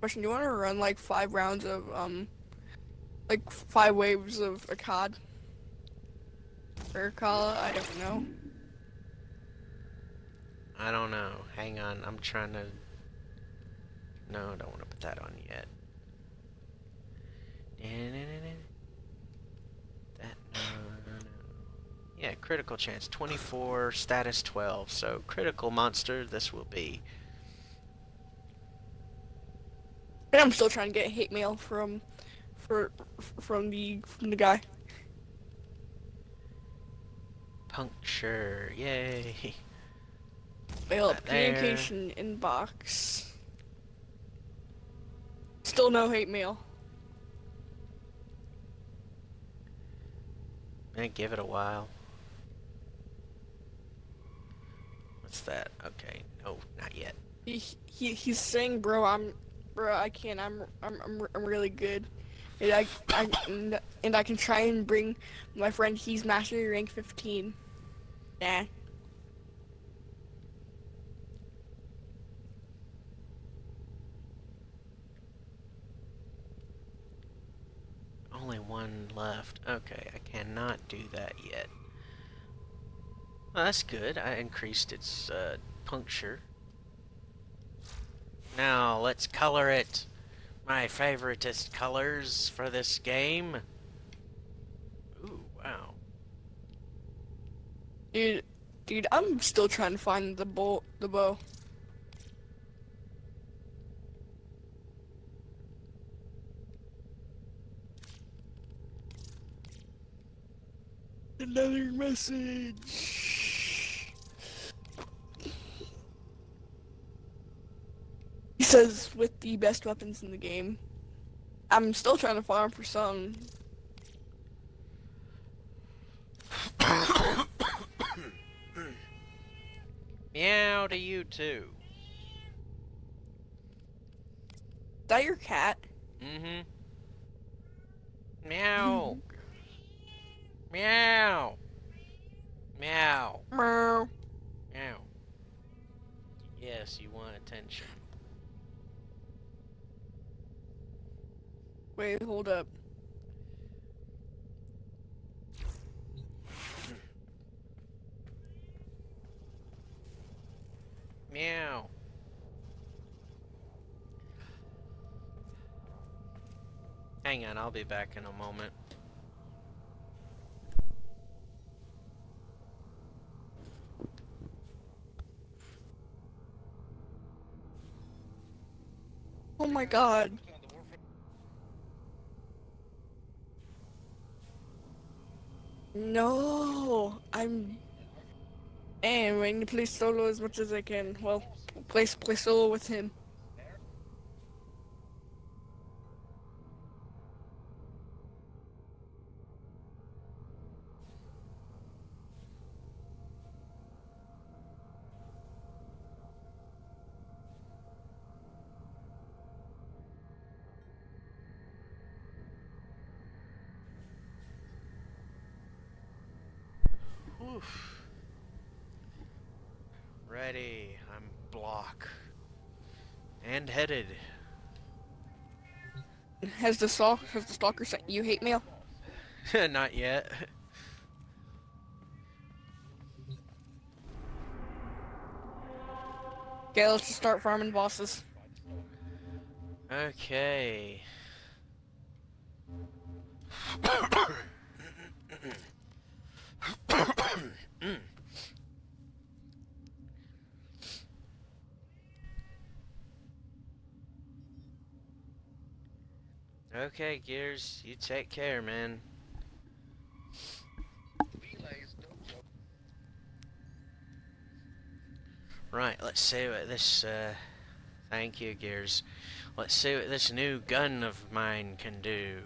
Question, do you want to run like five rounds of um, like five waves of Akkad? Or Kala? I don't know. I don't know. Hang on, I'm trying to. No, I don't want to put that on yet. That no, no, no. Yeah, critical chance 24, status 12. So critical monster this will be. And I'm still trying to get hate mail from, for, from the from the guy. Puncture, yay! Mail Right there. communication inbox. Still no hate mail. Eh, give it a while. What's that? Okay, no, not yet. He, he he's saying, bro, I'm, bro, I can't. I'm I'm I'm, I'm really good, and I, I and, and I can try and bring my friend. He's mastery rank 15. Nah. Only one left. Okay, I cannot do that yet. Well, that's good. I increased its uh, puncture. Now, let's color it. My favoritist colors for this game. Ooh, wow. Dude, dude, I'm still trying to find the bow. The bow. Another message. He says with the best weapons in the game. I'm still trying to farm for some. Meow to you too. Is that your cat? Mm-hmm. Meow. Meow. Meow. Meow. Meow. Yes, you want attention. Wait, hold up. Meow. Hang on, I'll be back in a moment. Oh my god. No, I'm. And waiting to play solo as much as I can. Well, play play solo with him. Headed. Has the stalk has the stalker sent you hate mail? Not yet. Okay, let's just start farming bosses. Okay. Okay, Gears, you take care, man. Right, let's see what this, uh, thank you, Gears. Let's see what this new gun of mine can do.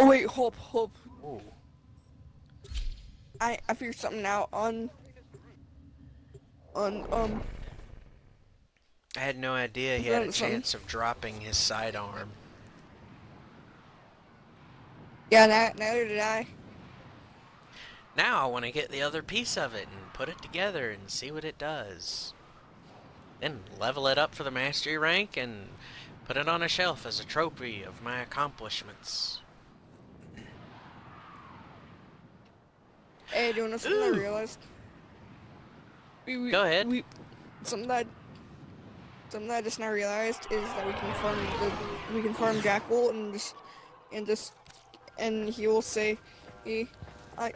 Oh wait, hope, hope. Ooh. I I figured something out on on um I had no idea he had a Something- something. chance of dropping his sidearm. yeah, now, neither did I. Now I want to get the other piece of it and put it together and see what it does. Then level it up for the mastery rank and put it on a shelf as a trophy of my accomplishments. Hey, do you know something I Ooh. realized? We, we, Go ahead. We, something that something that I just now realized is that we can farm the we can farm Jackal and just and just and he will say, he, I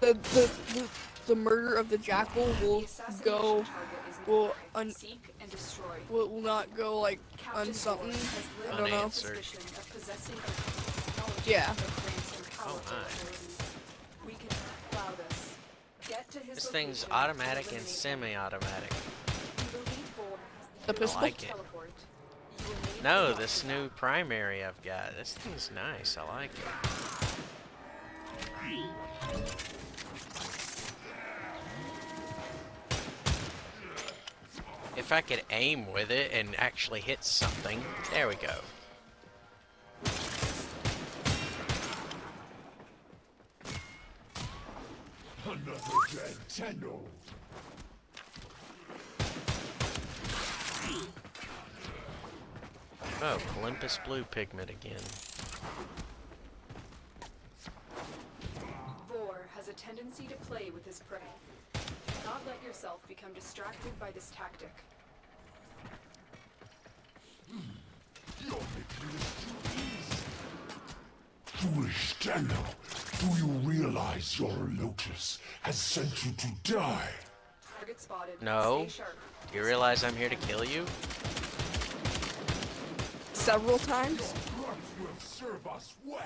the the the, the murder of the Jackal will The go will un- Seek and destroy. will, will not go like on something. I don't know. Unanswered. suspicion of possessing a technology Yeah. that grants him Oh powerful my. This thing's automatic and semi-automatic. You will need Ford. The pistol? like it. teleport. You will need No, this new primary I've got. This thing's nice. I like it. If I could aim with it and actually hit something. There we go. Another dead Tenno. Oh, Olympus Blue pigment again. Vor has a tendency to play with his prey. Do not let yourself become distracted by this tactic. Hmm. You're making this too easy. Foolish Tenno, do you realize your Lotus has sent you to die? Target spotted. No. Stay sharp. Do you realize I'm here to kill you? several times. Blood will serve us well.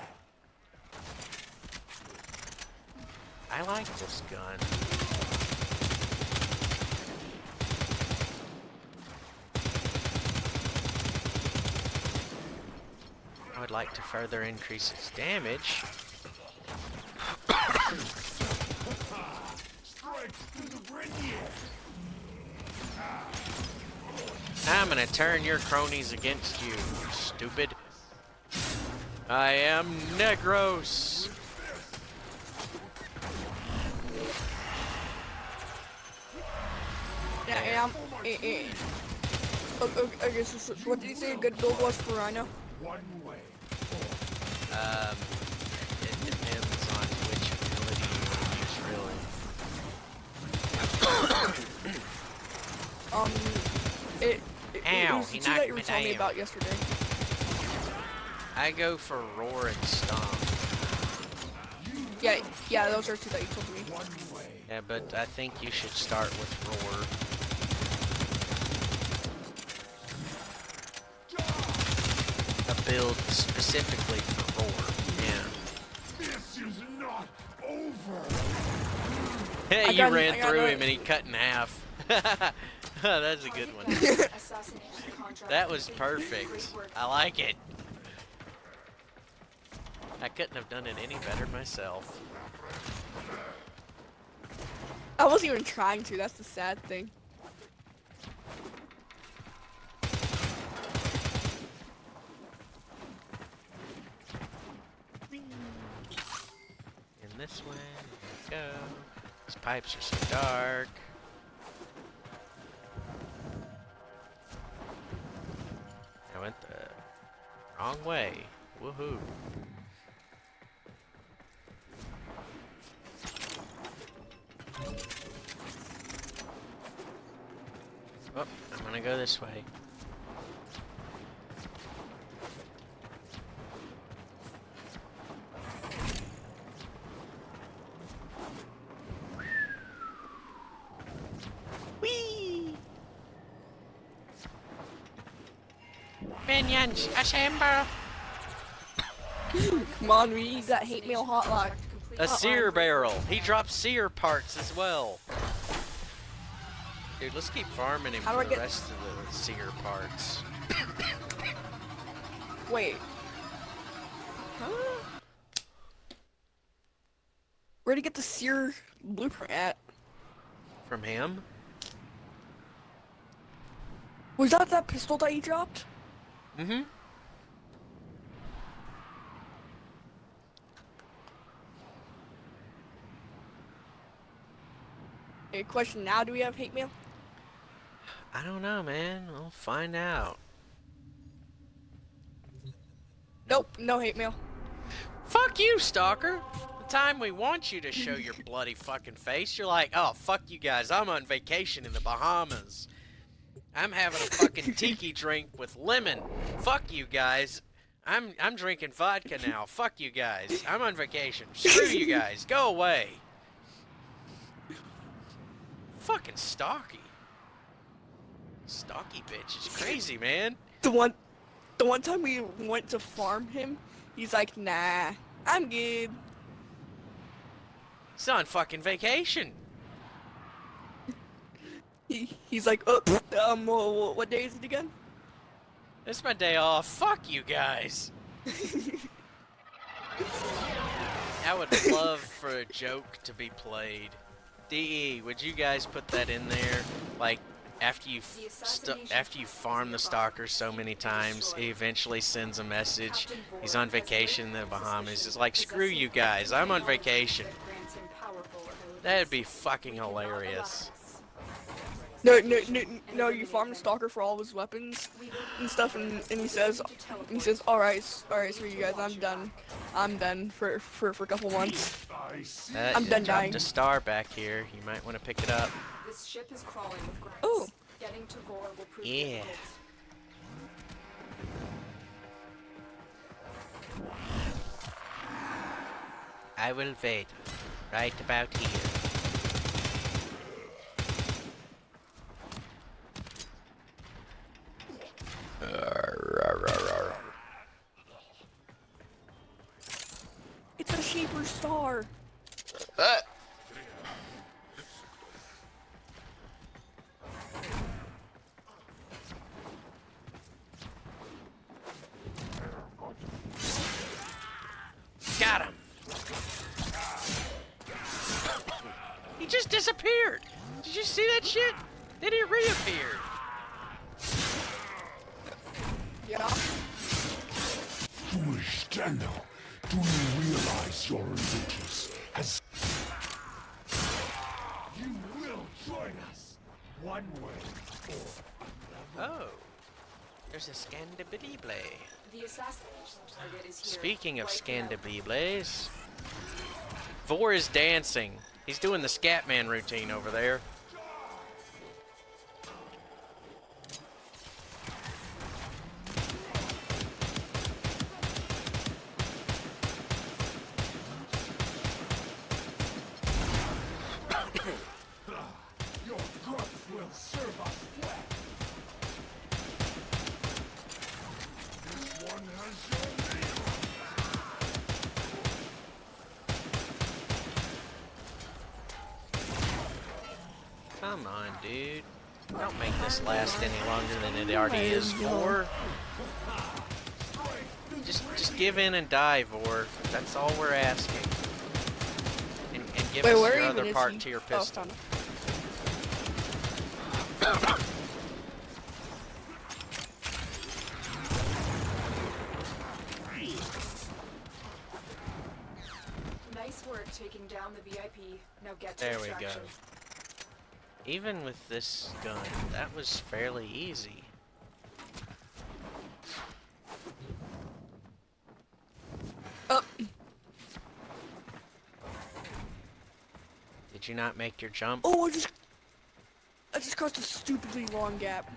I like this gun. I would like to further increase its damage. Strike to the Brenier. I'm gonna turn your cronies against you, stupid. I am Nekros. Yeah, eh. Okay, okay, okay, so, so what did you say a good build was for Rhino? One way. Um, it depends on which ability you use, really. Um, it Ow, was he the two that you were me telling me about yesterday. I go for roar and stomp. Yeah, yeah, those are two that you told me. One way. Yeah, but I think you should start with roar. A build specifically for roar. Yeah. This is not over. Hey, you ran through a- him and he cut in half. That's a good one. That was perfect. I like it. I couldn't have done it any better myself. I wasn't even trying to. That's the sad thing. In this one, go. These pipes are so dark. Went the wrong way. Woohoo. Oh, I'm gonna go this way. Whee! Minions, assemble! Come on, we need that hate mail hotline. A seer barrel. He drops seer parts as well. Dude, let's keep farming him How do for I the get- rest of the seer parts. Wait. Huh? Where'd he get the seer blueprint at? From him? Was that that pistol that he dropped? Mm-hmm. A question now, do we have hate mail? I don't know, man. We'll find out. Nope, no hate mail. Fuck you, Stalker! The time we want you to show your bloody fucking face, you're like, oh, fuck you guys, I'm on vacation in the Bahamas. I'm having a fucking tiki drink with lemon. Fuck you guys. I'm I'm drinking vodka now. Fuck you guys. I'm on vacation. Screw you guys. Go away. Fucking Stalky. Stalky bitch is crazy, man. The one, the one time we went to farm him, he's like, nah, I'm good. He's on fucking vacation. He, he's like, uh, um, what, what day is it again? It's my day off. Fuck you guys. I would love for a joke to be played. DE, would you guys put that in there? Like, after you The st- after you farm the stalker so many times, he eventually sends a message. He's on vacation in the Bahamas. It's like, screw you guys. I'm on vacation. that grants him powerful abilities. That'd be fucking We cannot allow hilarious. This. No, no, no, no, you farm the stalker for all of his weapons and stuff, and, and he says, and he says, alright, alright, screw you guys, I'm done. I'm done for, for, for a couple months. I see. Uh, I'm you done dropped dying. a star back here. You might want to pick it up. This ship is crawling with grants. Oh. Getting to Vor will prove Yeah. difficult. I will wait. Right about here. It's a Shaper Star. Got him. he just disappeared. Did you see that shit? Then he reappeared. Yeah. Foolish Daniel, do you realize your lotus has... You will join us, one way or Oh. There's a Scandibidible. The assassination target is here. Speaking of right now. Scandibibles, Vor is dancing. He's doing the Scatman routine over there. Already is, Vor. Just, just give in and die, Vor. That's all we're asking. And, and give Wait, us where your other part he? to your Oh, pistol. found him. Nice work taking down the VIP. Now get to There we go. Even with this gun, that was fairly easy. Oh, Did you not make your jump? oh, I just, I just caused a stupidly long gap.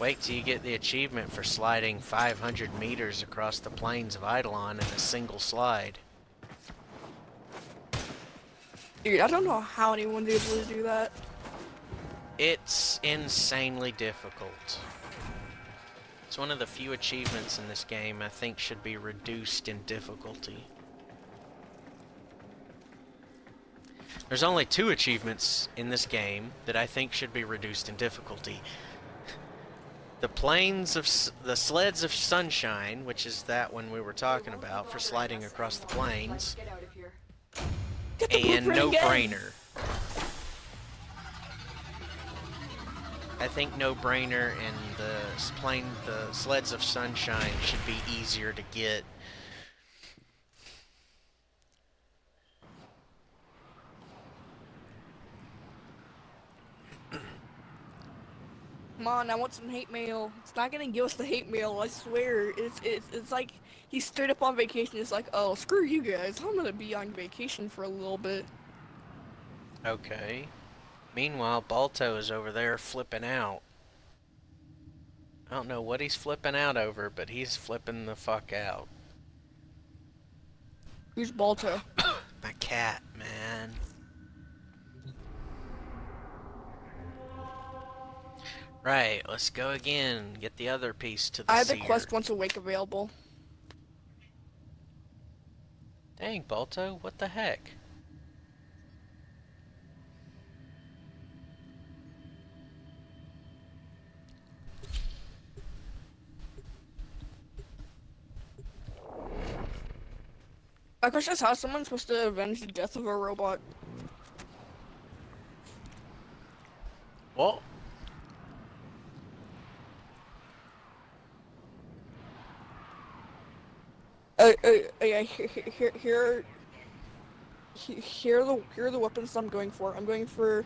Wait till you get the achievement for sliding 500 meters across the plains of Eidolon in a single slide. Dude, I don't know how anyone's able to do that. It's insanely difficult. It's one of the few achievements in this game I think should be reduced in difficulty. There's only two achievements in this game that I think should be reduced in difficulty. The plains of S- the sleds of sunshine, which is that one we were talking about for sliding across the plains, get out of here. Get the and no again. brainer. I think no brainer and the plane, the sleds of sunshine should be easier to get. Come on, I want some hate mail. It's not gonna give us the hate mail, I swear. It's it's it's like he's straight up on vacation. It's like, oh, screw you guys. I'm gonna be on vacation for a little bit. Okay. Meanwhile, Balto is over there flipping out. I don't know what he's flipping out over, but he's flipping the fuck out. Who's Balto? My cat, man. Right, let's go again. Get the other piece to the I have the quest once a week available. Dang, Balto, what the heck? My question is how someone's supposed to avenge the death of a robot. Well, Uh, uh, uh, yeah, here, here, here, here are the here are the weapons I'm going for. I'm going for,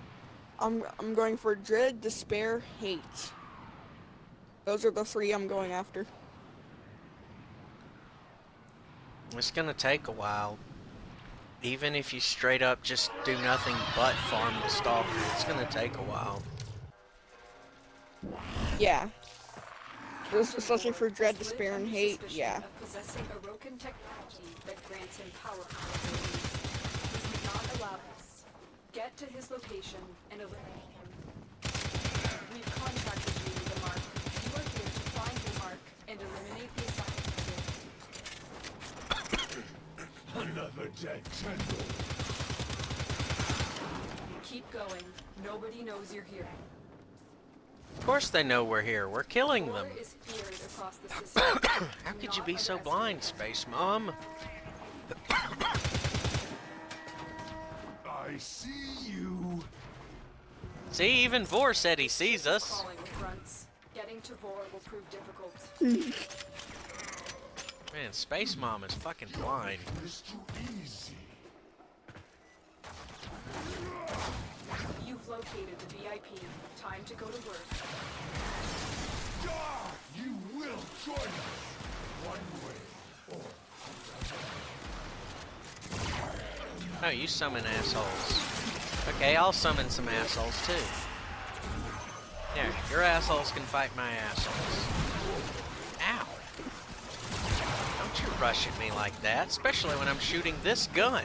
I'm I'm going for dread, despair, hate. Those are the three I'm going after. it's gonna take a while. Even if you straight up just do nothing but farm the stalker, it's gonna take a while. Yeah. This especially for dread, despair, and hate. Yeah. Get to his location and eliminate him. We've contracted you with the Mark. You are here to find the Mark and eliminate the assignment. Another dead tendril. Keep going. Nobody knows you're here. Of course they know we're here. We're killing them. is feared across the. How could you be so blind. Space Mom? I see you. See, even Vor said he sees us. Calling with grunts. Getting to Vor will prove difficult. Man, Space Mom is fucking blind. It's too easy. You've located the VIP. Time to go to work. Ah, you will join us. One way or Oh, you summon assholes. Okay, I'll summon some assholes too. There, your assholes can fight my assholes. Ow. Don't you rush at me like that, especially when I'm shooting this gun.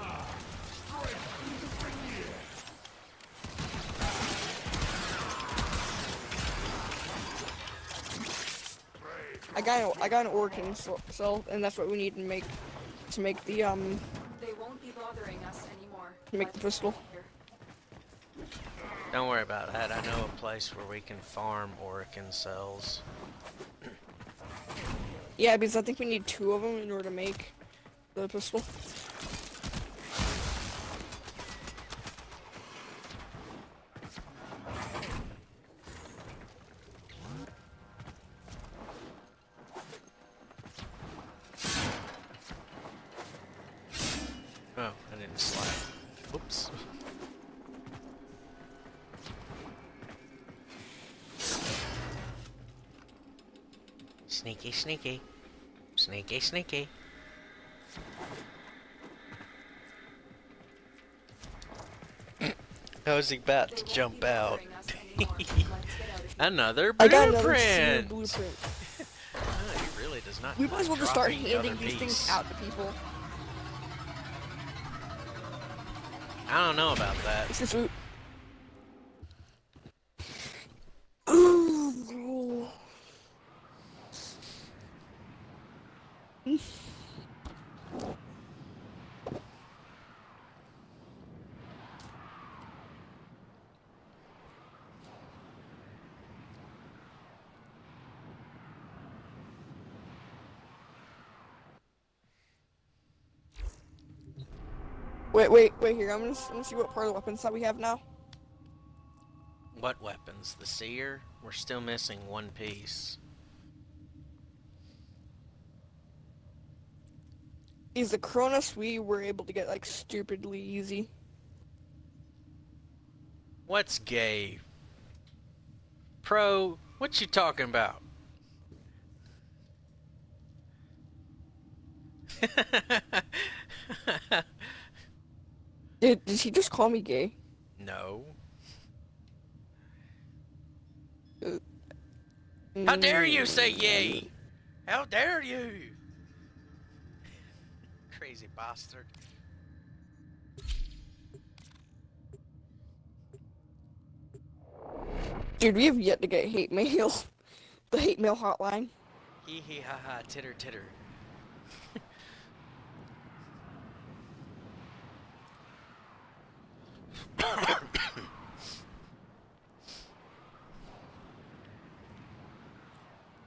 I got an, I got an Orokin cell, cell, and that's what we need to make to make the um They won't be bothering us anymore. to make the pistol. Don't worry about that. I know a place where we can farm Orokin cells. Yeah, because I think we need two of them in order to make the pistol. Oh, I didn't slide. Oops. Sneaky, sneaky. Sneaky, sneaky. I was about to jump out. bothering us anymore. Let's get out of here. Another I got another blueprint! sealed. Oh, he really does not We might as well just start handing other these things out to people. I don't know about that. It's just. Ooh. Wait, wait, wait here. I'm gonna, I'm gonna see what part of the weapons that we have now. What weapons? The seer? We're still missing one piece. Is the Cronus we were able to get like stupidly easy. What's gay? Pro, what you talking about? Did, did he just call me gay? no. Uh, How dare mm. you say yay? How dare you? Crazy bastard. Dude, we have yet to get hate mail. The hate mail hotline. Hee hee ha ha titter titter.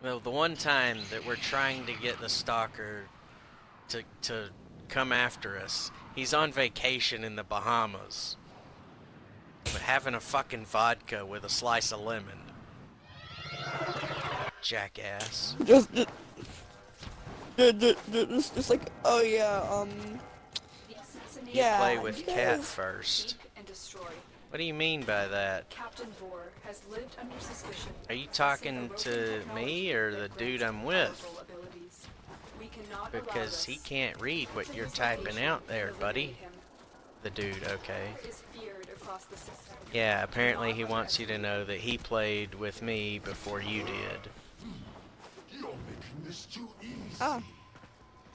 Well, the one time that we're trying to get the stalker to to come after us, he's on vacation in the Bahamas. But having a fucking vodka with a slice of lemon. Jackass. Just, just, just, just, just, just like, oh yeah, um, The assassination Yeah, Play you with guys- cat first. Seek and destroy. What do you mean by that? Captain Vor has lived under suspicion. Are you talking to me or the dude I'm with? We cannot Because he can't read what you're typing out there, buddy. The dude, okay. Is feared across the system. Yeah, apparently he wants you to know that he played with me before you did. You're making this too easy. ah,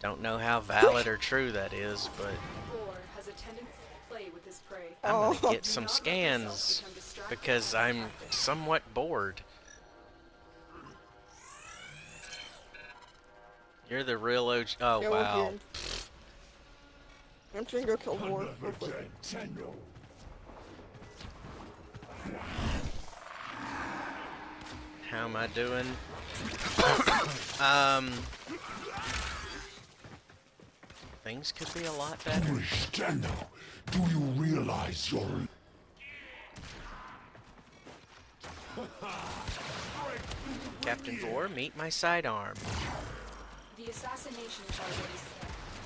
Don't know how valid or true that is, but Vor has a tendency to play with his prey. I'm gonna Oh. get some not let yourself scans because I'm somewhat bored. You're the real OG. Oh, yeah, wow. I'm just gonna go kill Vor real quick. How am I doing? um, things could be a lot better. Foolish Tenno. Do you realize your Captain Vor, meet my sidearm. The assassination charges.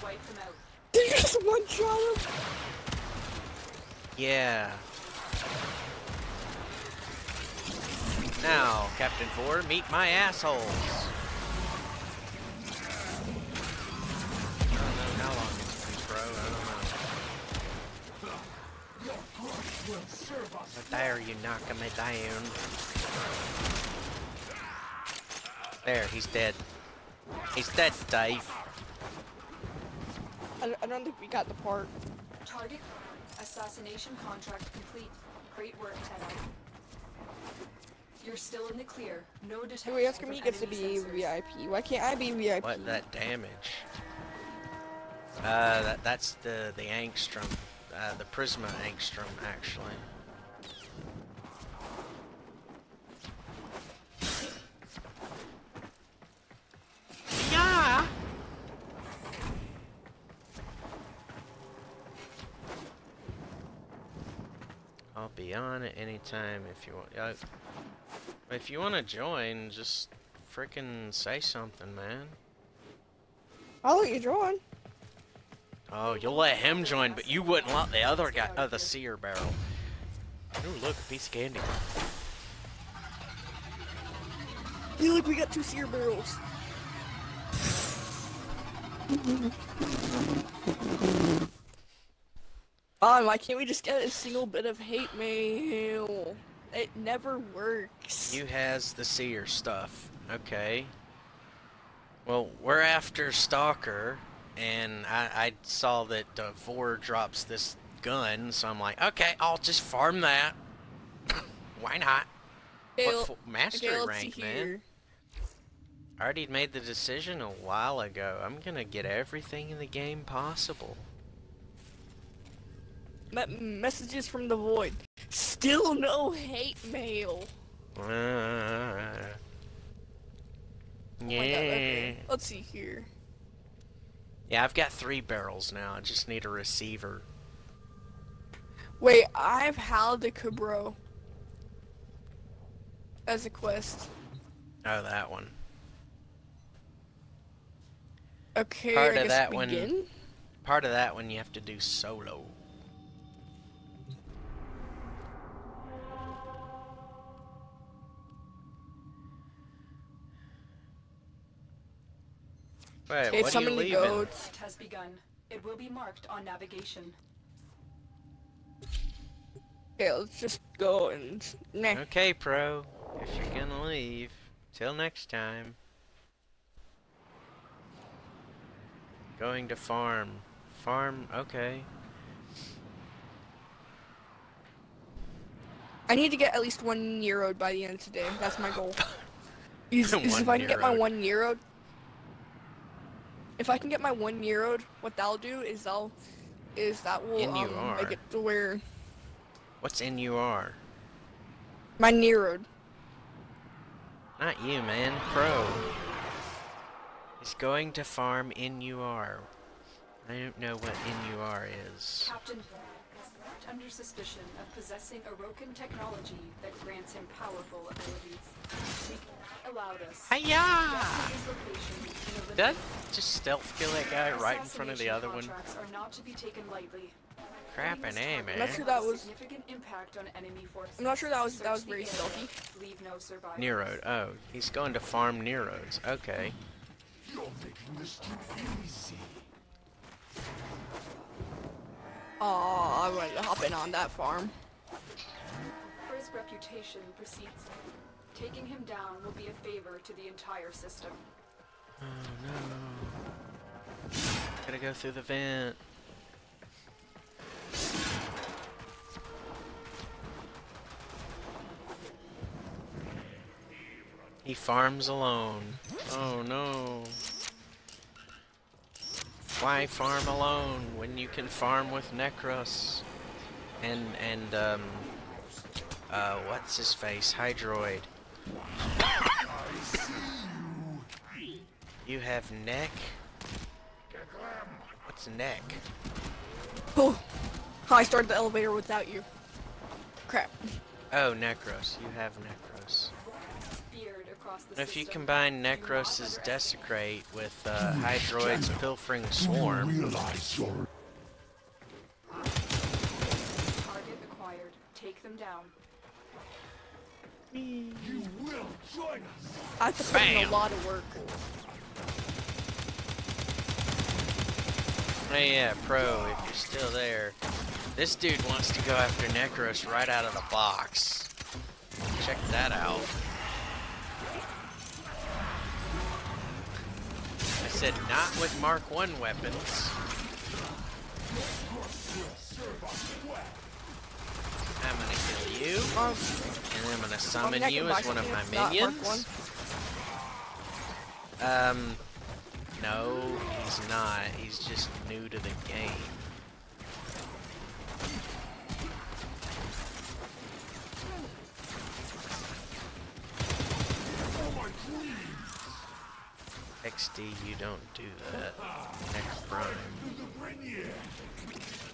Wipe them out. Did you just one shot him? Yeah. Now, Captain Vor, meet my assholes. I don't know how long it's been, bro. I don't know. But there, you knocking me down. There, he's dead. He's dead, Dave. I, I don't think we got the part. Target assassination contract complete. Great work, Tenno. You're still in the clear. No detection. Wait, how come from he gets to be sensors. VIP? Why can't I be VIP? What that damage? Uh, that that's the the angstrum, uh, the Prisma Angstrum, actually. Yeah! I'll be on at any time if you want. Uh, if you want to join, just freaking say something, man. I'll let you join. Oh, you'll let him join, but you wouldn't let the other guy, uh, the seer barrel. Ooh, look, a piece of candy. Hey, look, we got two seer barrels. Why can't we just get a single bit of hate mail? It never works. You has the seer stuff. Okay. Well, we're after Stalker, and I, I saw that uh, Vor drops this gun, so I'm like, okay, I'll just farm that. Why not? What mastery rank, man? I already made the decision a while ago. I'm gonna get everything in the game possible. Me- messages from the void. Still no hate mail. Uh, Oh my God, yeah. okay, Let's see here. Yeah, I've got three barrels now. I just need a receiver. Wait, I have Hal de Cabro as a quest. Oh, that one. Okay, Part I of guess that one- Part of that one you have to do solo. Wait, Okay, what are you leaving? goats. It has begun. It will be marked on navigation. Okay, let's just go and nah. Okay, pro. If you're gonna leave, till next time. Going to farm. Farm, okay. I need to get at least one Neurode by the end of today. That's my goal. Is, is if I can get my Neurode. one Neurode. If I can get my one Neurode, what that'll do is I'll is that will um, NUR. make it to where What's NUR? my Neurode. Not you, man. Pro. Is going to farm NUR. I don't know what NUR is. Captain is left under suspicion of possessing Orokin technology that grants him powerful abilities. Seek allowed us. Hiya! Get to his location and Did I just stealth kill that guy right in front of the other one? contracts are not to be taken lightly. Crap and A, I'm man. not sure that was- Significant impact on enemy forces. I'm not sure that was that was the very stealthy. Leave no survivors. Neurode. Oh, he's going to farm Neurodes. Okay. You're making this too easy. Aw, I wanted to hop in on that farm. For his reputation precedes him. Taking him down will be a favor to the entire system. Oh no. Gotta go through the vent. He farms alone. Oh no. Why farm alone when you can farm with Nekros? And, and, um, uh, what's his face? Hydroid. You have neck? What's neck? Oh, I started the elevator without you. Crap. Oh, Nekros. You have Nekros. Speared If you combine Do not Nekros' underestimate Desecrate with uh, Hydroid's Pilfering Swarm, you realize your I put in a lot of work. Hey, yeah, Pro, if you're still there, this dude wants to go after Nekros right out of the box. Check that out. I said not with Mark 1 weapons. I'm gonna kill you, Um, and I'm gonna um, summon I you can buy as one of my minions. Um, no, he's not. He's just new to the game. XD, you don't do that. Next prime.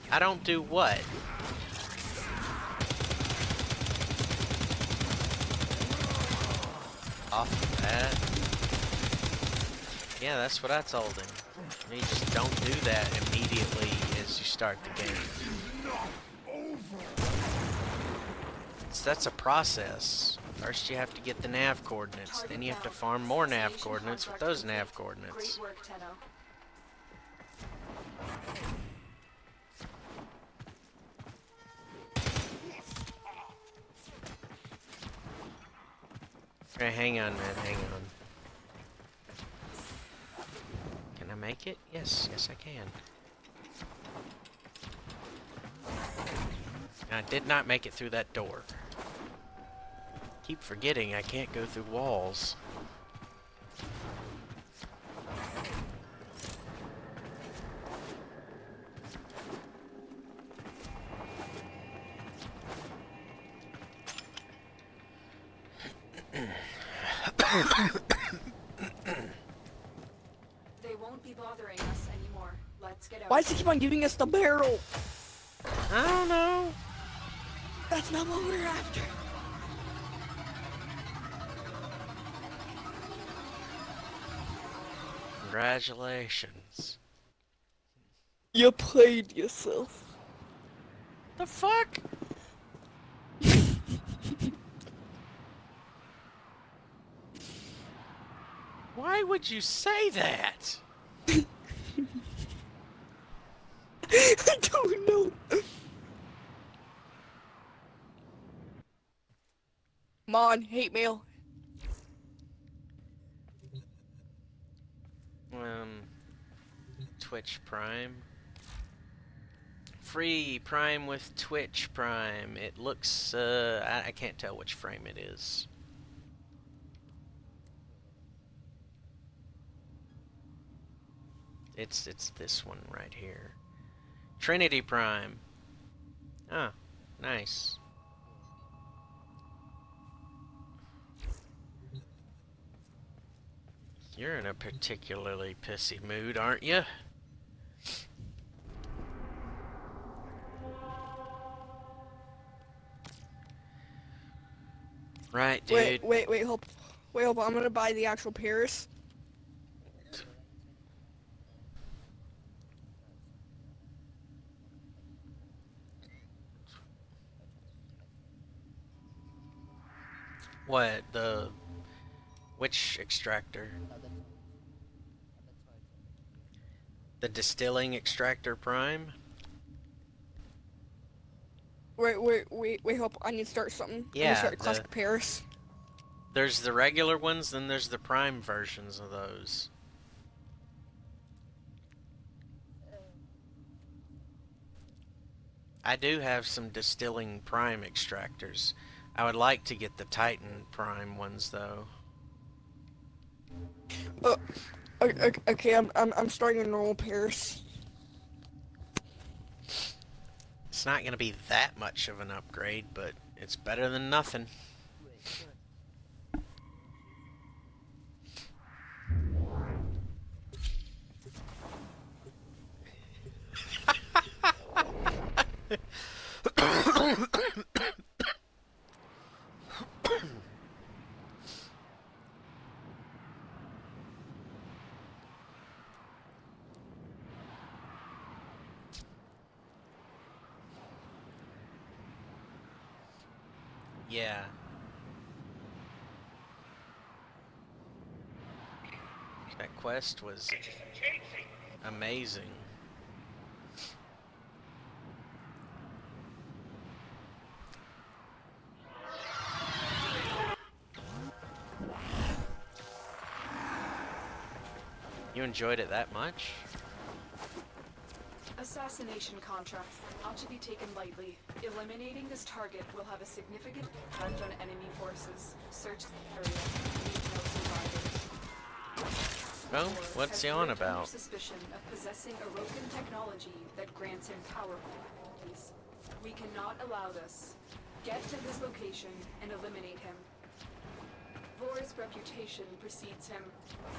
I don't do what? Off the bat. Yeah, that's what I told him. You just don't do that immediately as you start the game. So that's a process. First you have to get the nav coordinates, then you have to farm more nav coordinates with those nav coordinates. Alright, hang on, man, hang on. Can I make it? Yes, yes I can. I did not make it through that door. Keep forgetting I can't go through walls. They won't be bothering us anymore. Let's get out. Why does he keep on giving us the barrel? I don't know. That's not what we're after. Congratulations. You played yourself. The fuck? Why would you say that? I don't know. Come on, hate mail. Um, Twitch Prime. Free Prime with Twitch Prime. It looks, uh, I, I can't tell which frame it is. It's, it's this one right here. Trinity Prime. Ah, nice. You're in a particularly pissy mood, aren't you? Right, dude. Wait, wait, wait, hold, wait, hold. on, I'm gonna buy the actual Paris. What, the... Which extractor? The distilling extractor prime? Wait, wait, wait, wait. I need to start something. I need Yeah, to start the- classic Paris. There's the regular ones, then there's the prime versions of those. I do have some distilling prime extractors. I would like to get the Titan prime ones though. Oh, okay, okay, I'm, I'm, I'm starting a normal Paris. It's not going to be that much of an upgrade, but it's better than nothing. Yeah. That quest was amazing. You enjoyed it that much? Assassination contracts not to be taken lightly. Eliminating this target will have a significant impact on enemy forces. Search the area. No survivors. Well, what's he on about? suspicion of possessing technology that grants him power abilities. We cannot allow this. Get to his location and eliminate him. Vor's reputation precedes him.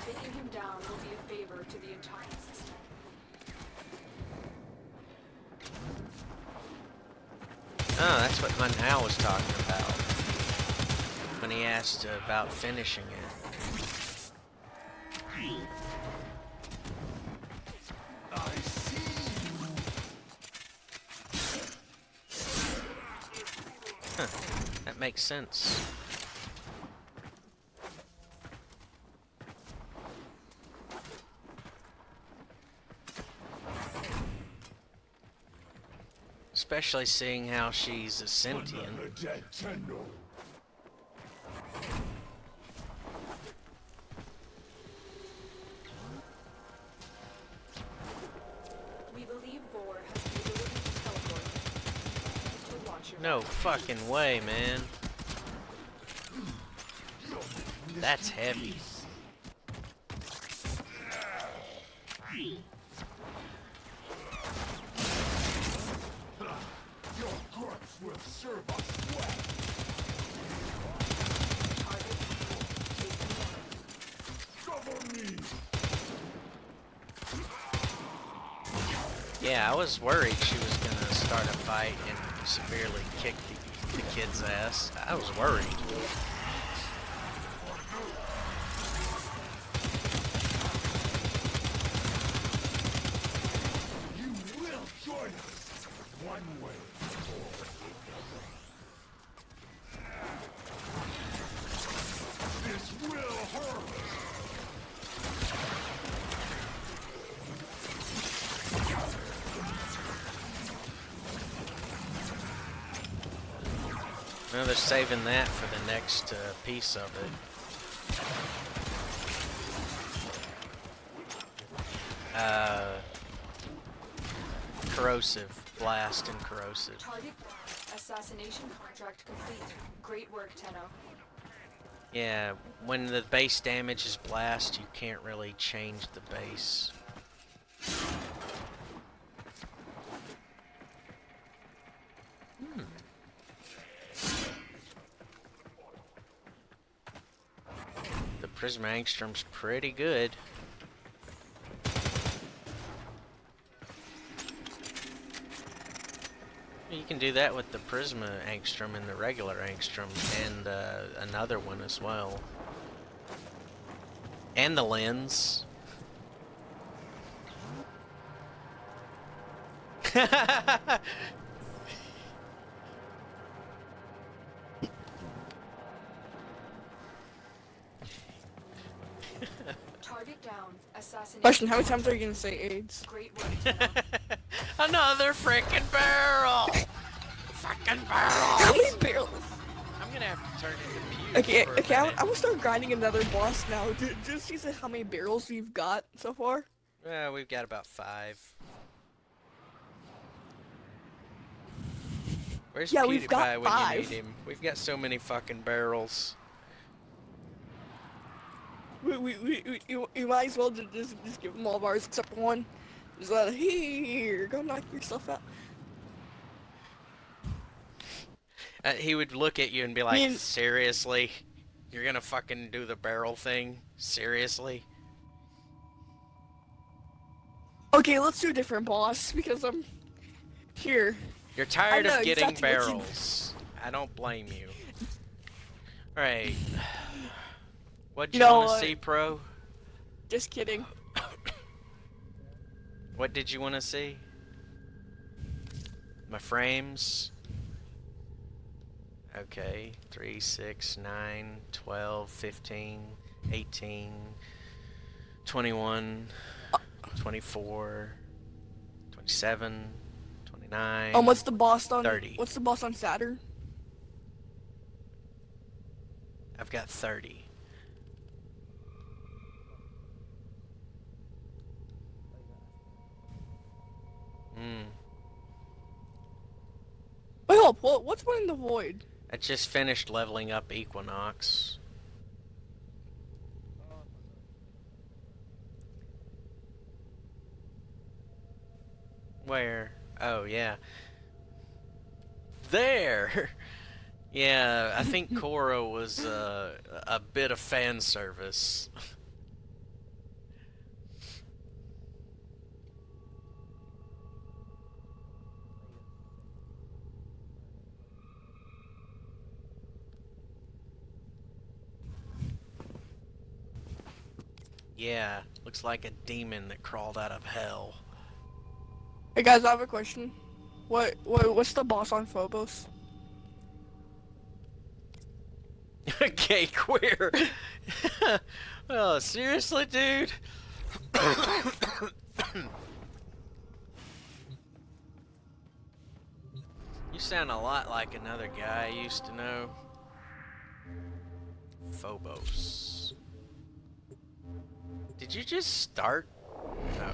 Taking him down will be a favor to the entire system. Oh, that's what Hun Hao was talking about. When he asked about finishing it. Makes sense. Especially seeing how she's a sentient. Another dead Tenno. We believe Vor has the ability to teleport. To watch your No fucking way, man. That's heavy. Your grunts will serve us well. Target taken down. Cover me. Yeah, I was worried she was gonna start a fight and severely kick the, the kid's ass. I was worried. You will join us one way or This will hurt. No, they're saving that for the next uh, piece of it. Uh, corrosive, blast and corrosive. Target assassination contract complete. Great work, Tenno. Yeah, when the base damage is blast, you can't really change the base. The Prisma Angstrum's pretty good. You can do that with the Prisma Angstrum and the regular Angstrum, and uh, another one as well. And the lens. Target down. How many times are you gonna say AIDS? Great work, Another freaking barrel! Fucking How barrel! many barrels? I'm gonna have to turn into Okay, okay, I'm. I'm gonna start grinding another boss now. Ju- Just see how many barrels we've got so far. Uh, we've got about five. Where's Yeah, PewDiePie we've got when five. you need him? We've got so many fucking barrels. We, we, we, we, you, you might as well ju- just, just give them all of ours except one. Just let here, go knock yourself out. Uh, he would look at you and be like, mean- seriously? You're gonna fucking do the barrel thing? Seriously? Okay, let's do a different boss because I'm here. You're tired of getting exactly barrels. I don't blame you. Alright. What'd You know want to see, Pro? Just kidding. What did you want to see? My frames? Okay. 3, 6, 9, 12, 15, 18, 21, 24, 27, 29. Um, what's the boss on? 30. What's the boss on Saturn? I've got 30. Hmm. Wait, hold. What, what's one in the void? I just finished leveling up Equinox. Where? Oh, yeah. There! Yeah, I think Khora was uh, a bit of fan service. Yeah, looks like a demon that crawled out of hell. Hey guys, I have a question. What what what's the boss on Phobos? Gay queer. oh, seriously, dude? you sound a lot like another guy I used to know. Phobos. Did you just start? No.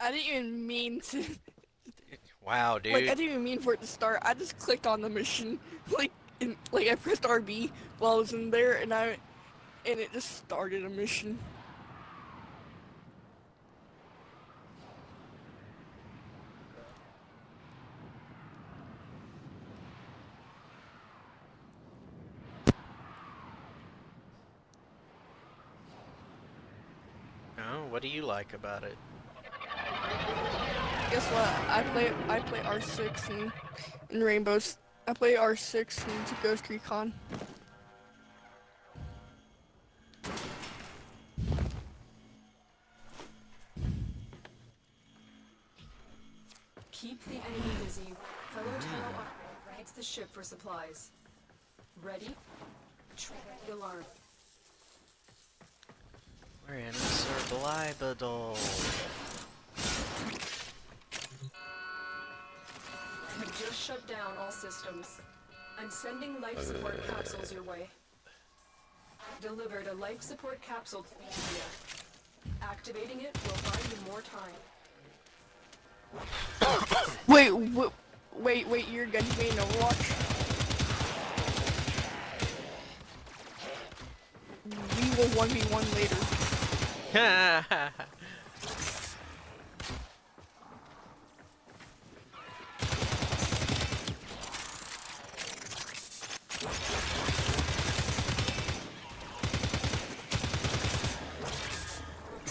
I didn't even mean to. Wow, dude. Like I didn't even mean for it to start. I just clicked on the mission. Like in, like I pressed RB while I was in there, and I and it just started a mission. Oh, what do you like about it? Guess what? I play I play R6 and in Rainbows. I play R6 and Ghost Recon. Keep the enemy busy. Fellow hmm. Tunnel raids the ship for supplies. Ready? Trigger the alarm. We're in a subliminal. Have just shut down all systems. I'm sending life support capsules your way. Delivered a life support capsule to the area. Activating it will buy you more time. Wait, wait, wait, wait, you're gonna be in Overwatch? We will 1v1 later. But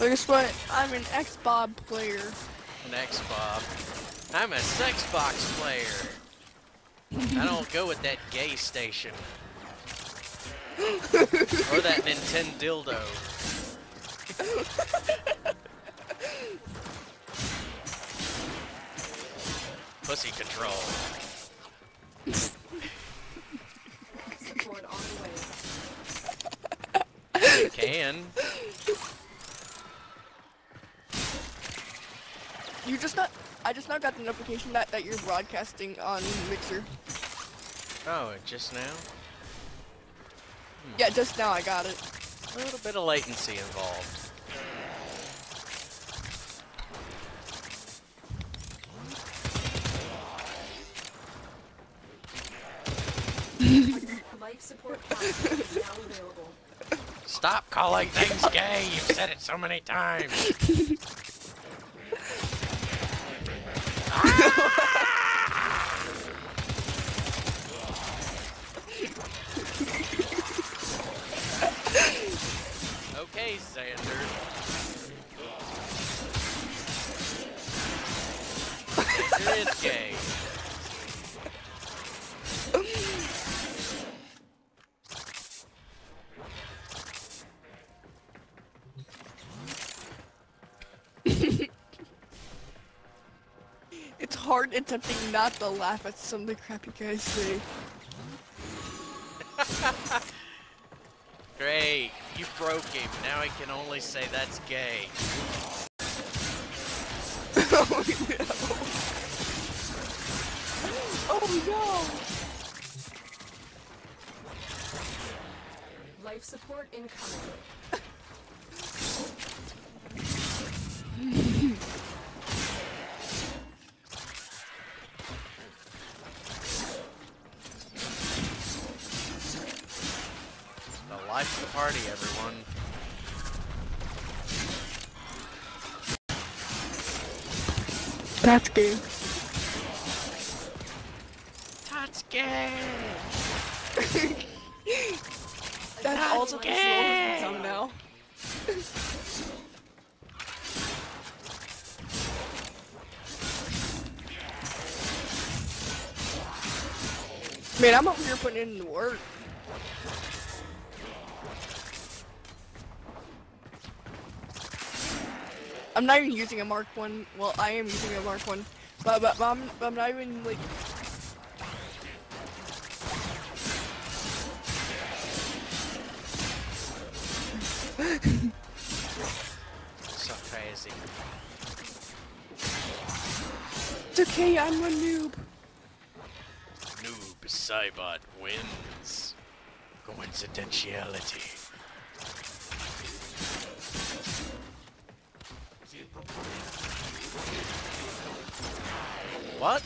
guess what? I'm an Xbob player. An X-Bob. I'm a sex box player. I don't go with that gay station. or that Nintendo dildo. Pussy control. Support on the way. You can. You just not. I just now got the notification that that you're broadcasting on Mixer. Oh, just now? Yeah, just now I got it. A little bit of latency involved. Life support capsule is now available. Stop calling things gay! You've said it so many times! It's hard not to laugh at some of the crap you guys say. Great, you broke him. Now I can only say that's gay. oh no! Oh no! Life support incoming. That's gay. That's gay! That's all the gay. on now. Man, I'm up here putting in the work. I'm not even using a Mark One. Well, I am using a Mark One, but but, but, I'm, but I'm not even like. So crazy. It's okay. I'm a noob. Noob Cybot wins. Coincidentiality. What?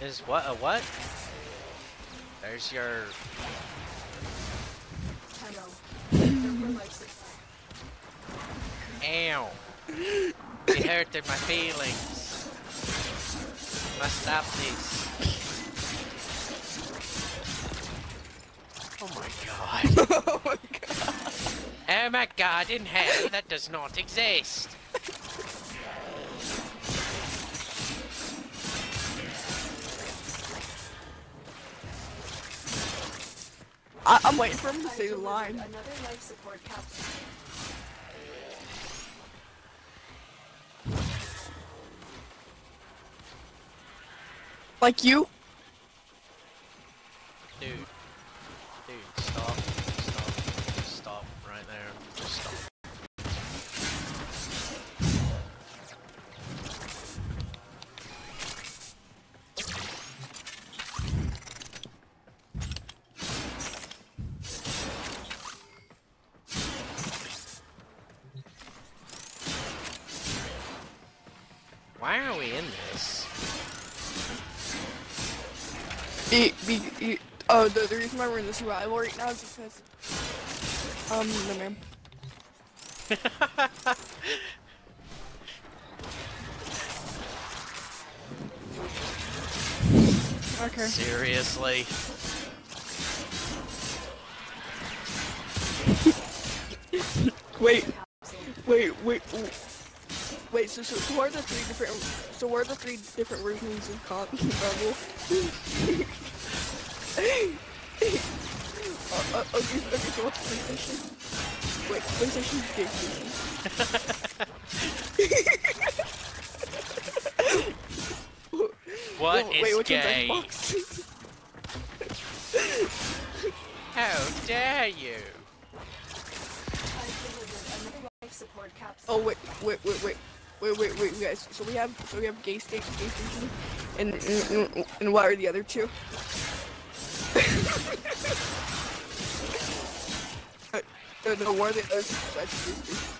Is what a what? There's your Hello. Prepare for life support. ow. You hurted my feelings. Must stop this. Oh my god. oh my god. Oh my god, in hell, that does not exist. I, I'm waiting for him to say the line. Another life support capsule. Like you. Dude, the, the reason why we're in this survival right now is because, um, no man. Okay. Seriously? Wait, wait, wait, wait. So, so, so are the three different? So, are the three different versions of Con Rebel? uh, okay, okay. So what's PlayStation? Wait, PlayStation is PlayStation. What Oh, is wait, which gay? one's Xbox? How dare you? I delivered another life support capsule. oh wait, wait, wait, wait. Wait, wait, wait, you guys. So we have, so we have gay state, gay station, and, and, and, and what are the other two? Uh, no, no, what are the other two besides?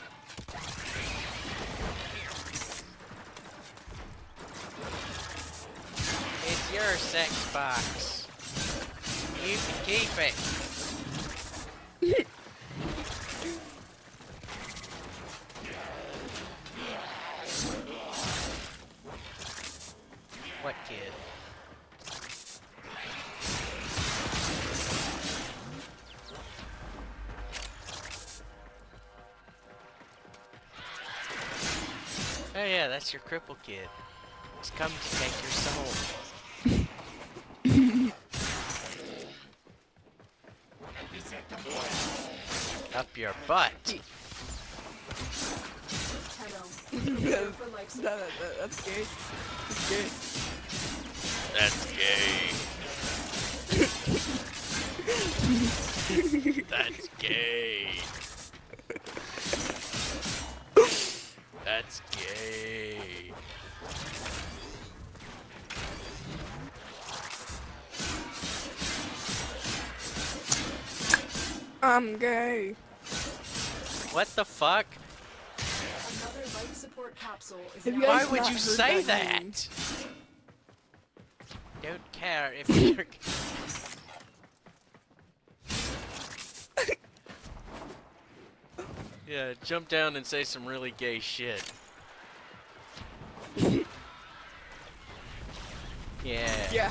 It's your sex box. You can keep it. Oh yeah, that's your cripple kid. He's come to take your soul. Up your butt. Hello. Prepare for life No, support. no, no, that's gay. That's gay. That's gay. That's gay. That's gay. I'm gay. What the fuck? Another life support capsule is Have you now guys Why would not you say that that? Don't care if you're. yeah, jump down and say some really gay shit. yeah. Yeah.